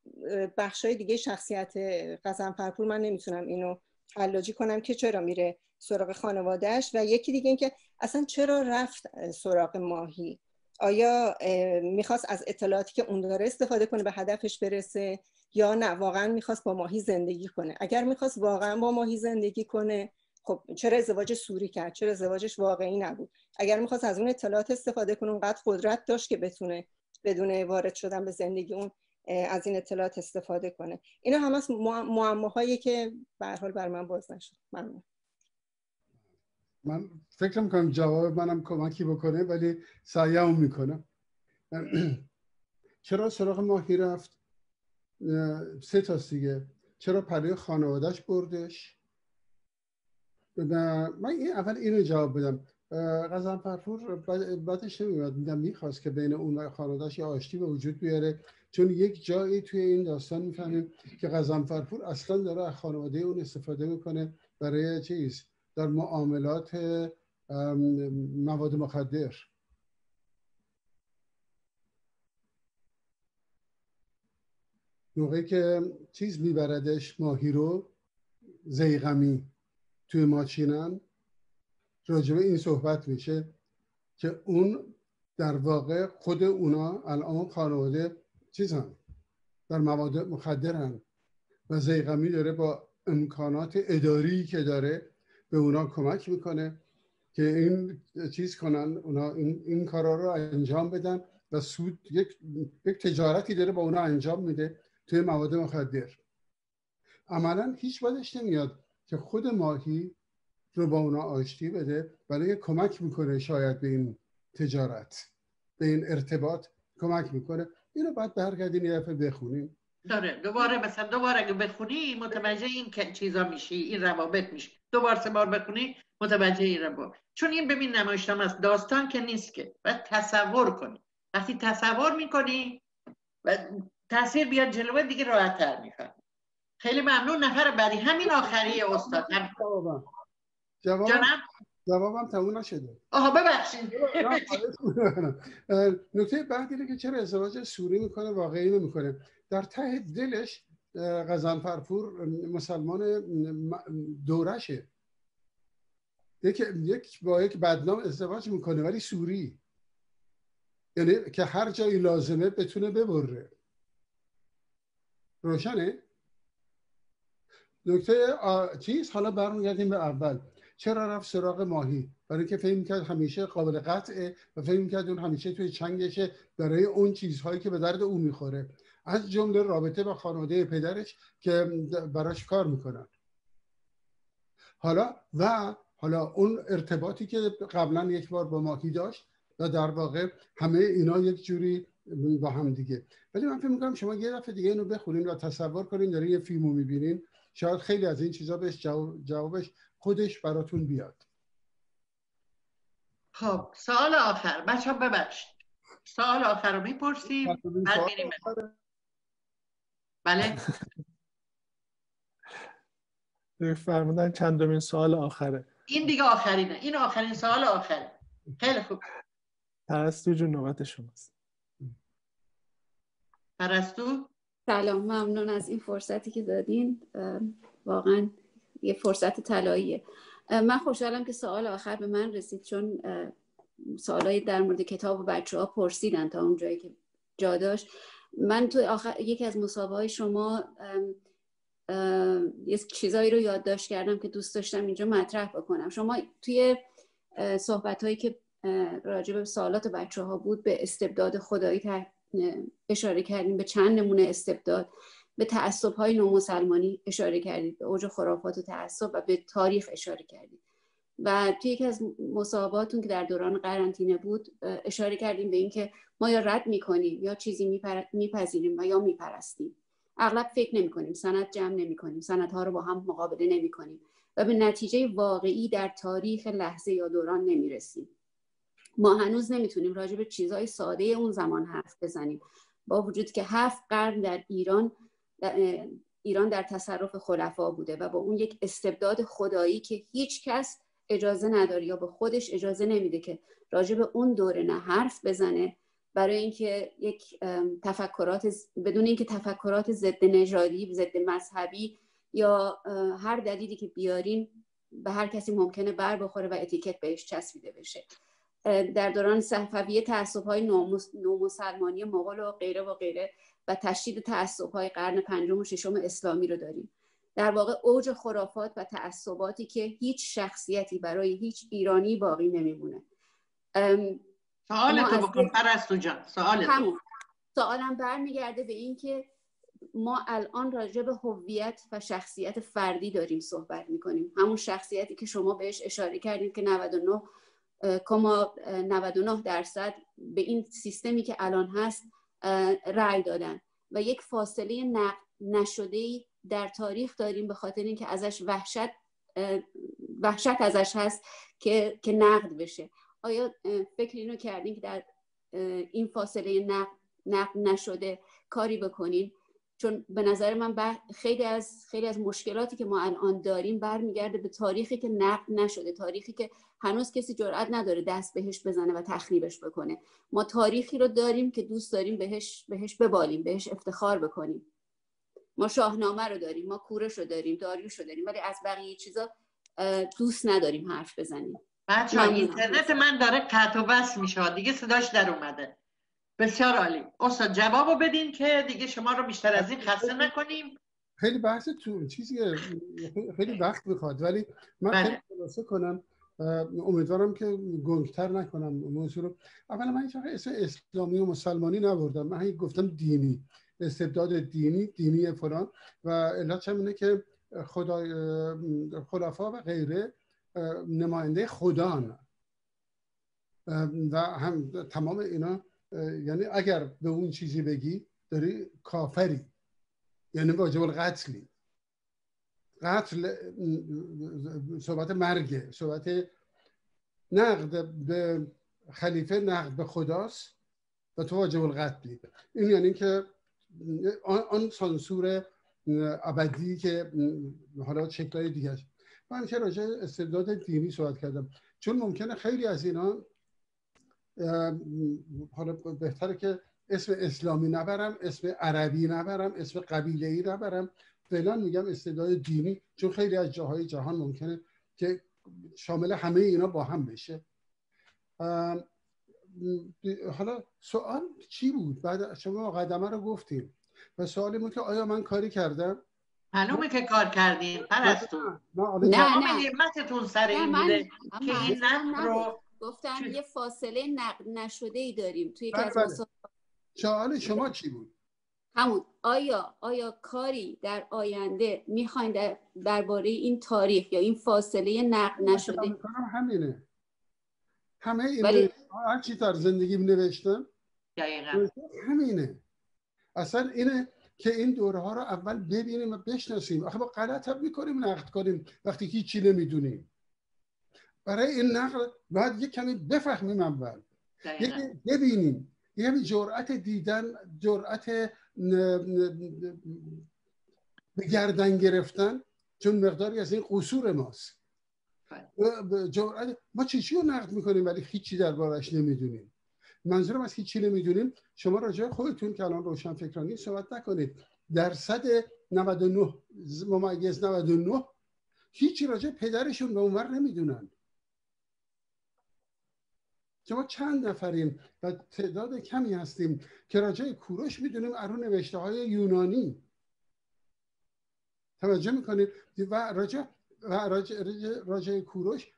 بخشای دیگه شخصیت قزنفرپور من نمی‌تونم اینو حلاجی کنم که چرا میره سراغ خانوادهش و یکی دیگه این که اصلا چرا رفت سراغ ماهی؟ آیا می‌خواست از اطلاعاتی که اون داره استفاده کنه به هدفش برسه یا نه؟ واقعا می‌خواست با ماهی زندگی کنه. اگر می‌خواست واقعا با ماهی زندگی کنه خب چرا ازدواج سوری کرد؟ چرا ازدواجش واقعی نبود؟ اگر می‌خواست از اون اطلاعات استفاده کنه اونقدر قدرت داشت که بتونه بدون وارد شدن به زندگی اون از این اطلاعات استفاده کنه. اینا هم از معماهایی که به حال بر من باز نشد. ممنون. من فکر می‌کنم جواب منم کمکی بکنه ولی سعیم می‌کنم. <clears throat> چرا سراغ ماهی رفت؟ سه تا دیگه. چرا پروی خانوادهش بردش؟ من اول اینو جواب بدم. غزن پرفور بعدش نمیاد میدم می‌خواست که بین اون و خانوادهش یه آشتی به وجود بیاره. چون یک جایی توی این داستان می‌فهمیم که غزن پرفور اصلا داره از خانواده اون استفاده می‌کنه برای چیز؟ در معاملات مواد مخدر. موقعی که چیز میبردش ماهی رو زیغمی توی ماچینن راجبه این صحبت میشه که اون در واقع خود اونا الان خانواده چیز هم در مواد مخدر هم و زیغمی داره با امکانات اداری که داره به اونا کمک می‌کنه که این چیز کنن اونا این, این کارا رو انجام بدن و سود یک, یک تجارتی داره با اونا انجام میده توی مواد مخدر. عملا هیچ بدش نمیاد که خود ماهی رو با اونا آشتی بده برای کمک می‌کنه شاید به این تجارت به این ارتباط کمک می‌کنه. اینو باید برگردین یه دفعه بخونیم. داره. دوباره مثلا دوباره اگه بخونی متوجه این چیزا میشی این روابط میشی. دوباره سه بار بخونی متوجه این روابط. چون این ببین نمایشنامه است. داستان که نیست که. باید تصور کنی. وقتی تصور می‌کنی و تصویر بیاد جلوه دیگه راحت تر میفهم خیلی ممنون. نفر بعدی. همین آخری استاد. جوابم جوابم تموم نشده. آها ببخشید. نکته بعد اینه که چرا ازدواج سوری می‌کنه واقعی نمی‌کنه. در ته دلش غزن فرپور مسلمان دورشه. یک یک با یک بدنام ازدواج می‌کنه ولی سوری. یعنی که هر جایی لازمه بتونه ببره. روشنه؟ نکته چیز حالا برمیگردیم به اول. چرا رفت سراغ ماهی؟ برای اینکه فکر کرد همیشه قابل قطعه و فکر کرد اون همیشه توی چنگشه برای اون چیزهایی که به درد او می‌خوره. از جمله رابطه با خانواده پدرش که براش کار می‌کنن. حالا و حالا اون ارتباطی که قبلا یک بار با ماهی داشت و در واقع همه اینا یک جوری با هم دیگه. ولی من فکر می‌کنم شما یه دفعه دیگه اینو بخونین و تصور کنین دارین یه فیلمو می‌بینین. شاید خیلی از این چیزا بهش جوابش خودش براتون بیاد. خب سوال آخر. بچه ها ببخشید. سوال آخر رو می‌پرسیم بعد میریم. بله. فرمودن چندمین سوال آخره. این دیگه آخرینه. این آخرین سوال آخره. خیلی خوب. پرستو جون نوبت شماست. پرستو؟ سلام ممنون از این فرصتی که دادین. واقعا یه فرصت طلاییه. من خوشحالم که سوال آخر به من رسید چون سوالای در مورد کتاب و بچه ها پرسیدن تا اون جایی که جا داشت. من تو آخر یکی از مسابقه های شما یه چیزایی رو یادداشت کردم که دوست داشتم اینجا مطرح بکنم. شما توی صحبت هایی که راجع به سوالات بچه ها بود به استبداد خدایی اشاره کردیم به چند نمونه استبداد. به تعصب های نومسلمانی اشاره کردید به اوج خرافات و تعصب و به تاریخ اشاره کردید. و توی یکی از مصاحباتون که در دوران قرنطینه بود اشاره کردیم به اینکه ما یا رد می‌کنیم یا چیزی میپذیریم و یا میپرستیم. اغلب فکر نمی کنیم سند جمع نمی کنیم سندها رو با هم مقابله نمی کنیم و به نتیجه واقعی در تاریخ لحظه یا دوران نمی رسیم ما هنوز نمی‌تونیم راجع به چیزهای ساده اون زمان حرف بزنیم. با وجود که هفت قرن در ایران ایران در تصرف خلفا بوده و با اون یک استبداد خدایی که هیچ کس اجازه نداره یا به خودش اجازه نمیده که راجع به اون دوره نه حرف بزنه برای اینکه یک تفکرات بدون اینکه تفکرات ضد نژادی ضد مذهبی یا هر دلیلی که بیاریم به هر کسی ممکنه بر بخوره و اتیکت بهش چسبیده بشه. در دوران صفویه تعصب های نومسلمانی مغول و غیره و غیره و تشدید تعصب های قرن پنجم و ششم اسلامی رو داریم. در واقع اوج خرافات و تعصباتی که هیچ شخصیتی برای هیچ ایرانی باقی نمیمونه. سوال تو بکن پرستو جان سوال سوالم برمیگرده به این که ما الان راجع به هویت و شخصیت فردی داریم صحبت می‌کنیم. همون شخصیتی که شما بهش اشاره کردید که 99 کما 99 درصد به این سیستمی که الان هست رأی دادن. و یک فاصله نقد نشده در تاریخ داریم به خاطر اینکه ازش وحشت وحشت ازش هست که, که نقد بشه. آیا فکر اینو کردین که در این فاصله نقد, نقد نشده کاری بکنین؟ چون به نظر من خیلی از خیلی از مشکلاتی که ما الان داریم برمیگرده به تاریخی که نقد نشده تاریخی که هنوز کسی جرئت نداره دست بهش بزنه و تخریبش بکنه. ما تاریخی رو داریم که دوست داریم بهش بهش ببالیم بهش افتخار بکنیم. ما شاهنامه رو داریم ما کورش رو داریم داریوش رو داریم ولی از بقیه چیزا دوست نداریم حرف بزنیم. بچه اینترنت من داره قطع و بس میشه دیگه صداش در اومده. بسیار عالی. استاد جوابو بدین که دیگه شما رو بیشتر از این خسته نکنیم. خیلی بحث تو چیزی خیلی وقت می‌خواد. ولی من بله. خیلی خلاصه کنم. امیدوارم که گنگتر نکنم. موضوع رو. اولا من هیچ اسم اسلامی و مسلمانی نبردم. من گفتم دینی. استبداد دینی دینی فلان. و علت هم اینه که خدا خلفا و غیره نماینده خدا و هم تمام اینا یعنی اگر به اون چیزی بگی داری کافری. یعنی واجب القتلی قتل صحبت مرگه. صحبت نقد به خلیفه نقد به خداست. و تو واجب القتلی این یعنی که آن سانسور ابدی که حالا شکلهای دیگه من که راجع استبداد دینی صحبت کردم. چون ممکنه خیلی از اینا حالا بهتره که اسم اسلامی نبرم اسم عربی نبرم اسم قبیله ای نبرم. فعلا میگم استعداد دینی چون خیلی از جاهای جهان ممکنه که شامل همه اینا با هم بشه. حالا سوال چی بود؟ بعد شما مقدمه رو گفتیم و سوالی بود که آیا من کاری کردم؟ معلومه که کار کردین پرستو. نه نه همتتون سر این بوده که این رو گفتم یه فاصله نقد نشده ای داریم توی یکی از بله. سوال. شما چی بود؟ همون. آیا آیا کاری در آینده می‌خواین در درباره این تاریخ یا این فاصله نقد نشده؟ همینه. همه این ولی... هر چی در زندگی نوشتم دقیقا. همینه. اصلا اینه که این دوره ها رو اول ببینیم و بشناسیم. آخه با غلط هم می‌کنیم نقد کنیم. وقتی هیچی نمی‌دونیم. برای این نقل باید یه کمی بفهمیم اول. یکی ببینیم. یه همین جرأت دیدن جرأت به گردن گرفتن چون مقداری از این قصور ماست. ما چی چی رو نقد می‌کنیم ولی هیچی دربارش نمی‌دونیم. منظورم از هیچی نمی‌دونیم. شما راجع خودتون که الان روشن فکرانی صحبت نکنید. درصد 99 ممیز 99 هیچی راجع پدرشون به اونور نمی‌دونن. شما چند نفریم و تعداد کمی هستیم که راجع کوروش می‌دونیم ارو نوشته های یونانی. توجه می‌کنید؟ و راجع و راجع, کوروش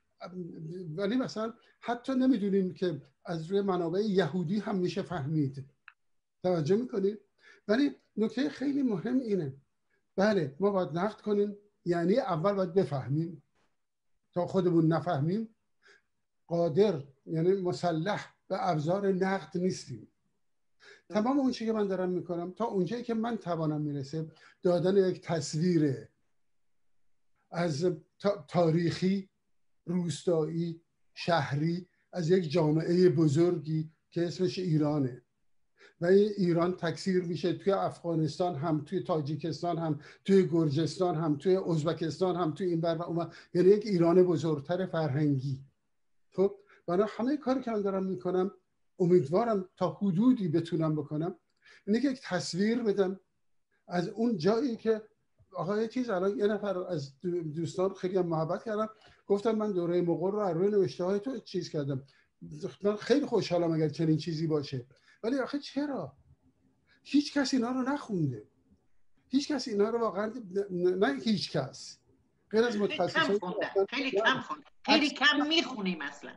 ولی مثلا حتی نمی‌دونیم که از روی منابع یهودی هم میشه فهمید. توجه می‌کنید؟ ولی نکته خیلی مهم اینه. بله ما باید نقد کنیم یعنی اول باید بفهمیم. تا خودمون نفهمیم قادر یعنی مسلح به ابزار نقد نیستیم. تمام اون که من دارم می‌کنم تا اونجایی که من توانم می‌رسه دادن یک تصویر از تاریخی روستایی شهری از یک جامعه بزرگی که اسمش ایرانه. و ایران تکثیر میشه توی افغانستان هم توی تاجیکستان هم توی گرجستان هم توی ازبکستان هم توی این بر و اون یعنی یک ایران بزرگتر فرهنگی. برای همه کاری که من دارم می‌کنم امیدوارم تا حدودی بتونم بکنم. اینه که یک تصویر بدم. از اون جایی که آقای چیز الان یه نفر از دوستان خیلی هم محبت کردم گفتم من دوره مغول رو روی نوشته های تو چیز کردم. من خیلی خوشحالم اگر چنین چیزی باشه. ولی آخه چرا؟ هیچ کس اینا رو نخونده. هیچ کس اینا رو واقعا نه هیچ کس. غیر از متخصصین خیلی کم خونده. خیلی کم می‌خونیم اصلا.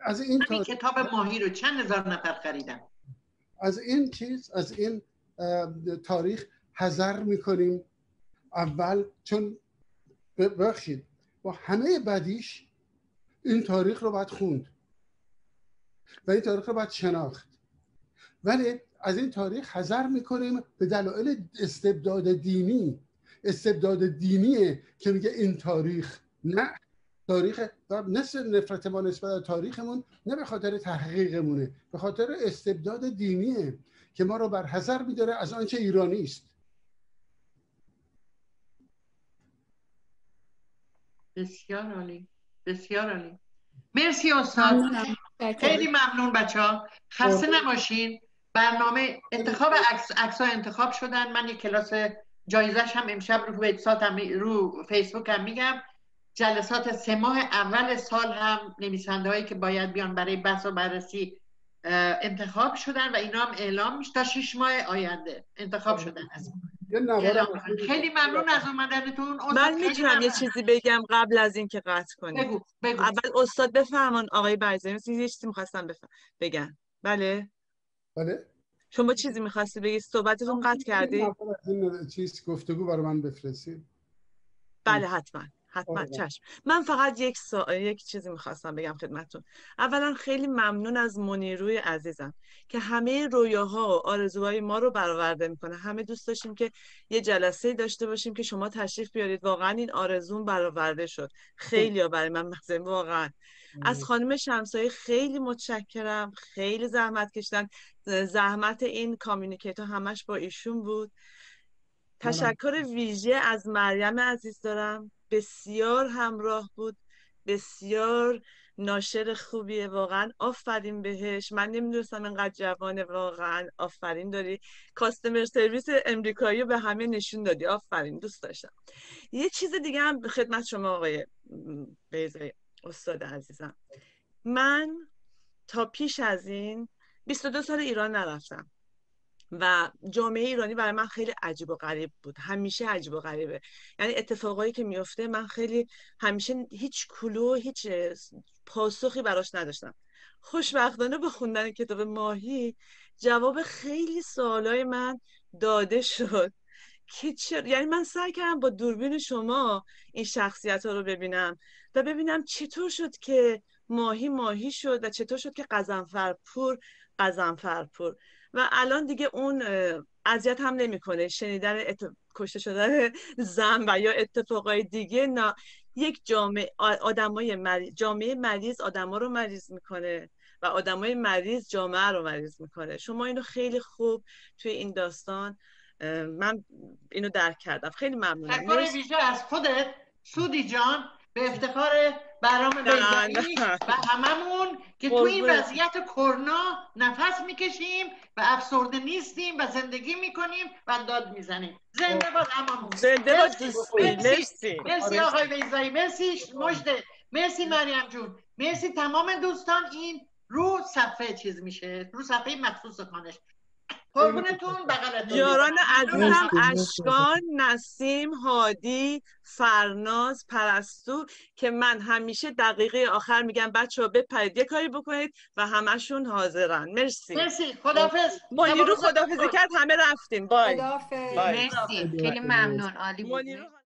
از این تا... کتاب ماهی رو چند هزار نفر خریدن؟ از این چیز از این تاریخ حذر می‌کنیم. اول چون ببخشید با همه بدیش این تاریخ رو باید خوند و این تاریخ رو باید شناخت. ولی از این تاریخ حذر می‌کنیم به دلایل استبداد دینی. استبداد دینیه که میگه این تاریخ نه. تاریخ و نصف نفرت ما نسبت تاریخمون نه به خاطر تحقیقمونه به خاطر استبداد دینیه که ما رو بر حذر میداره از آنچه ایرانی است. بسیار عالی بسیار عالی. مرسی استاد. خیلی ممنون بچه ها خسته نباشین. برنامه انتخاب عکس ها انتخاب شدن. من یک کلاس جایزش هم امشب رو وبسایت رو فیسبوک هم میگم. جلسات سه ماه اول سال هم نویسنده هایی که باید بیان برای بحث و بررسی انتخاب شدن و اینا هم اعلام میشه تا شش ماه آینده انتخاب شدن. از خیلی ممنون. از اومدنتون. من می‌تونم یه چیزی بگم قبل از اینکه قطع کنیم. بگو. بگو. اول استاد بفهمن آقای برزی یه چیزی می‌خواستم بفهم بگن بله؟ بله. شما چیزی می‌خواستی بگی؟ صحبتتون قطع کردی؟ چیز گفتگو برای من بفرستید. بله حتما. حتما. آره. چشم. من فقط یک سا... یک چیزی می‌خواستم بگم خدمتون اولا خیلی ممنون از منیروی عزیزم که همه رویاها و آرزوهای ما رو برآورده می‌کنه. همه دوست داشتیم که یه جلسه داشته باشیم که شما تشریف بیارید. واقعا این آرزومون برآورده شد. خیلی ها برای من مخزن واقعا. از خانم شمسایی خیلی متشکرم. خیلی زحمت کشتن زحمت این communicate و همش با ایشون بود. تشکر ویژه از مریم عزیز دارم. بسیار همراه بود. بسیار ناشر خوبیه واقعا. آفرین بهش. من نمی‌دونستم اینقدر جوانه. واقعا آفرین داری. کاستمر سرویس امریکایی به همه نشون دادی. آفرین. دوست داشتم. یه چیز دیگه هم خدمت شما آقای بیزای استاد عزیزم. من تا پیش از این 22 سال ایران نرفتم. و جامعه ایرانی برای من خیلی عجیب و غریب بود. همیشه عجیب و غریبه. یعنی اتفاقایی که میفته من خیلی همیشه هیچ کلو هیچ پاسخی براش نداشتم. خوشبختانه با خوندن کتاب ماهی جواب خیلی سوالای من داده شد که چر... یعنی من سعی کردم با دوربین شما این شخصیت ها رو ببینم و ببینم چطور شد که ماهی ماهی شد و چطور شد که قزنفرپور قزنفرپور. و الان دیگه اون اذیت هم نمی‌کنه. شنیدن ات... کشته شدن <laughs> زن و یا اتفاقای دیگه نه. یک جامعه آدمای مریض جامعه مریض آدما رو مریض می‌کنه و آدمای مریض جامعه رو مریض می‌کنه. شما اینو خیلی خوب توی این داستان من اینو درک کردم. خیلی ممنونم. تشکر ویژه از خودت. سودی جان به افتخار برام بیزایی و هممون که تو این وضعیت کرونا نفس می‌کشیم و افسرده نیستیم و زندگی می‌کنیم و داد می‌زنیم. زنده باد هممون. زنده باد مرسی. مرسی. آقای بیزایی. مرسی مجده مرسی مریم جون. مرسی تمام دوستان. این رو صفحه چیز میشه. رو صفحه مخصوص خانش. قربونتون بغلتون. یاران عزیزم اشکان نسیم هادی فرناز پرستو که من همیشه دقیقه آخر میگم بچه ها بپرید یه کاری بکنید و همشون حاضرن. مرسی. مرسی. خدافز مانیرو خدافزی کرد همه رفتیم. بای. مرسی. خیلی ممنون. عالی بود.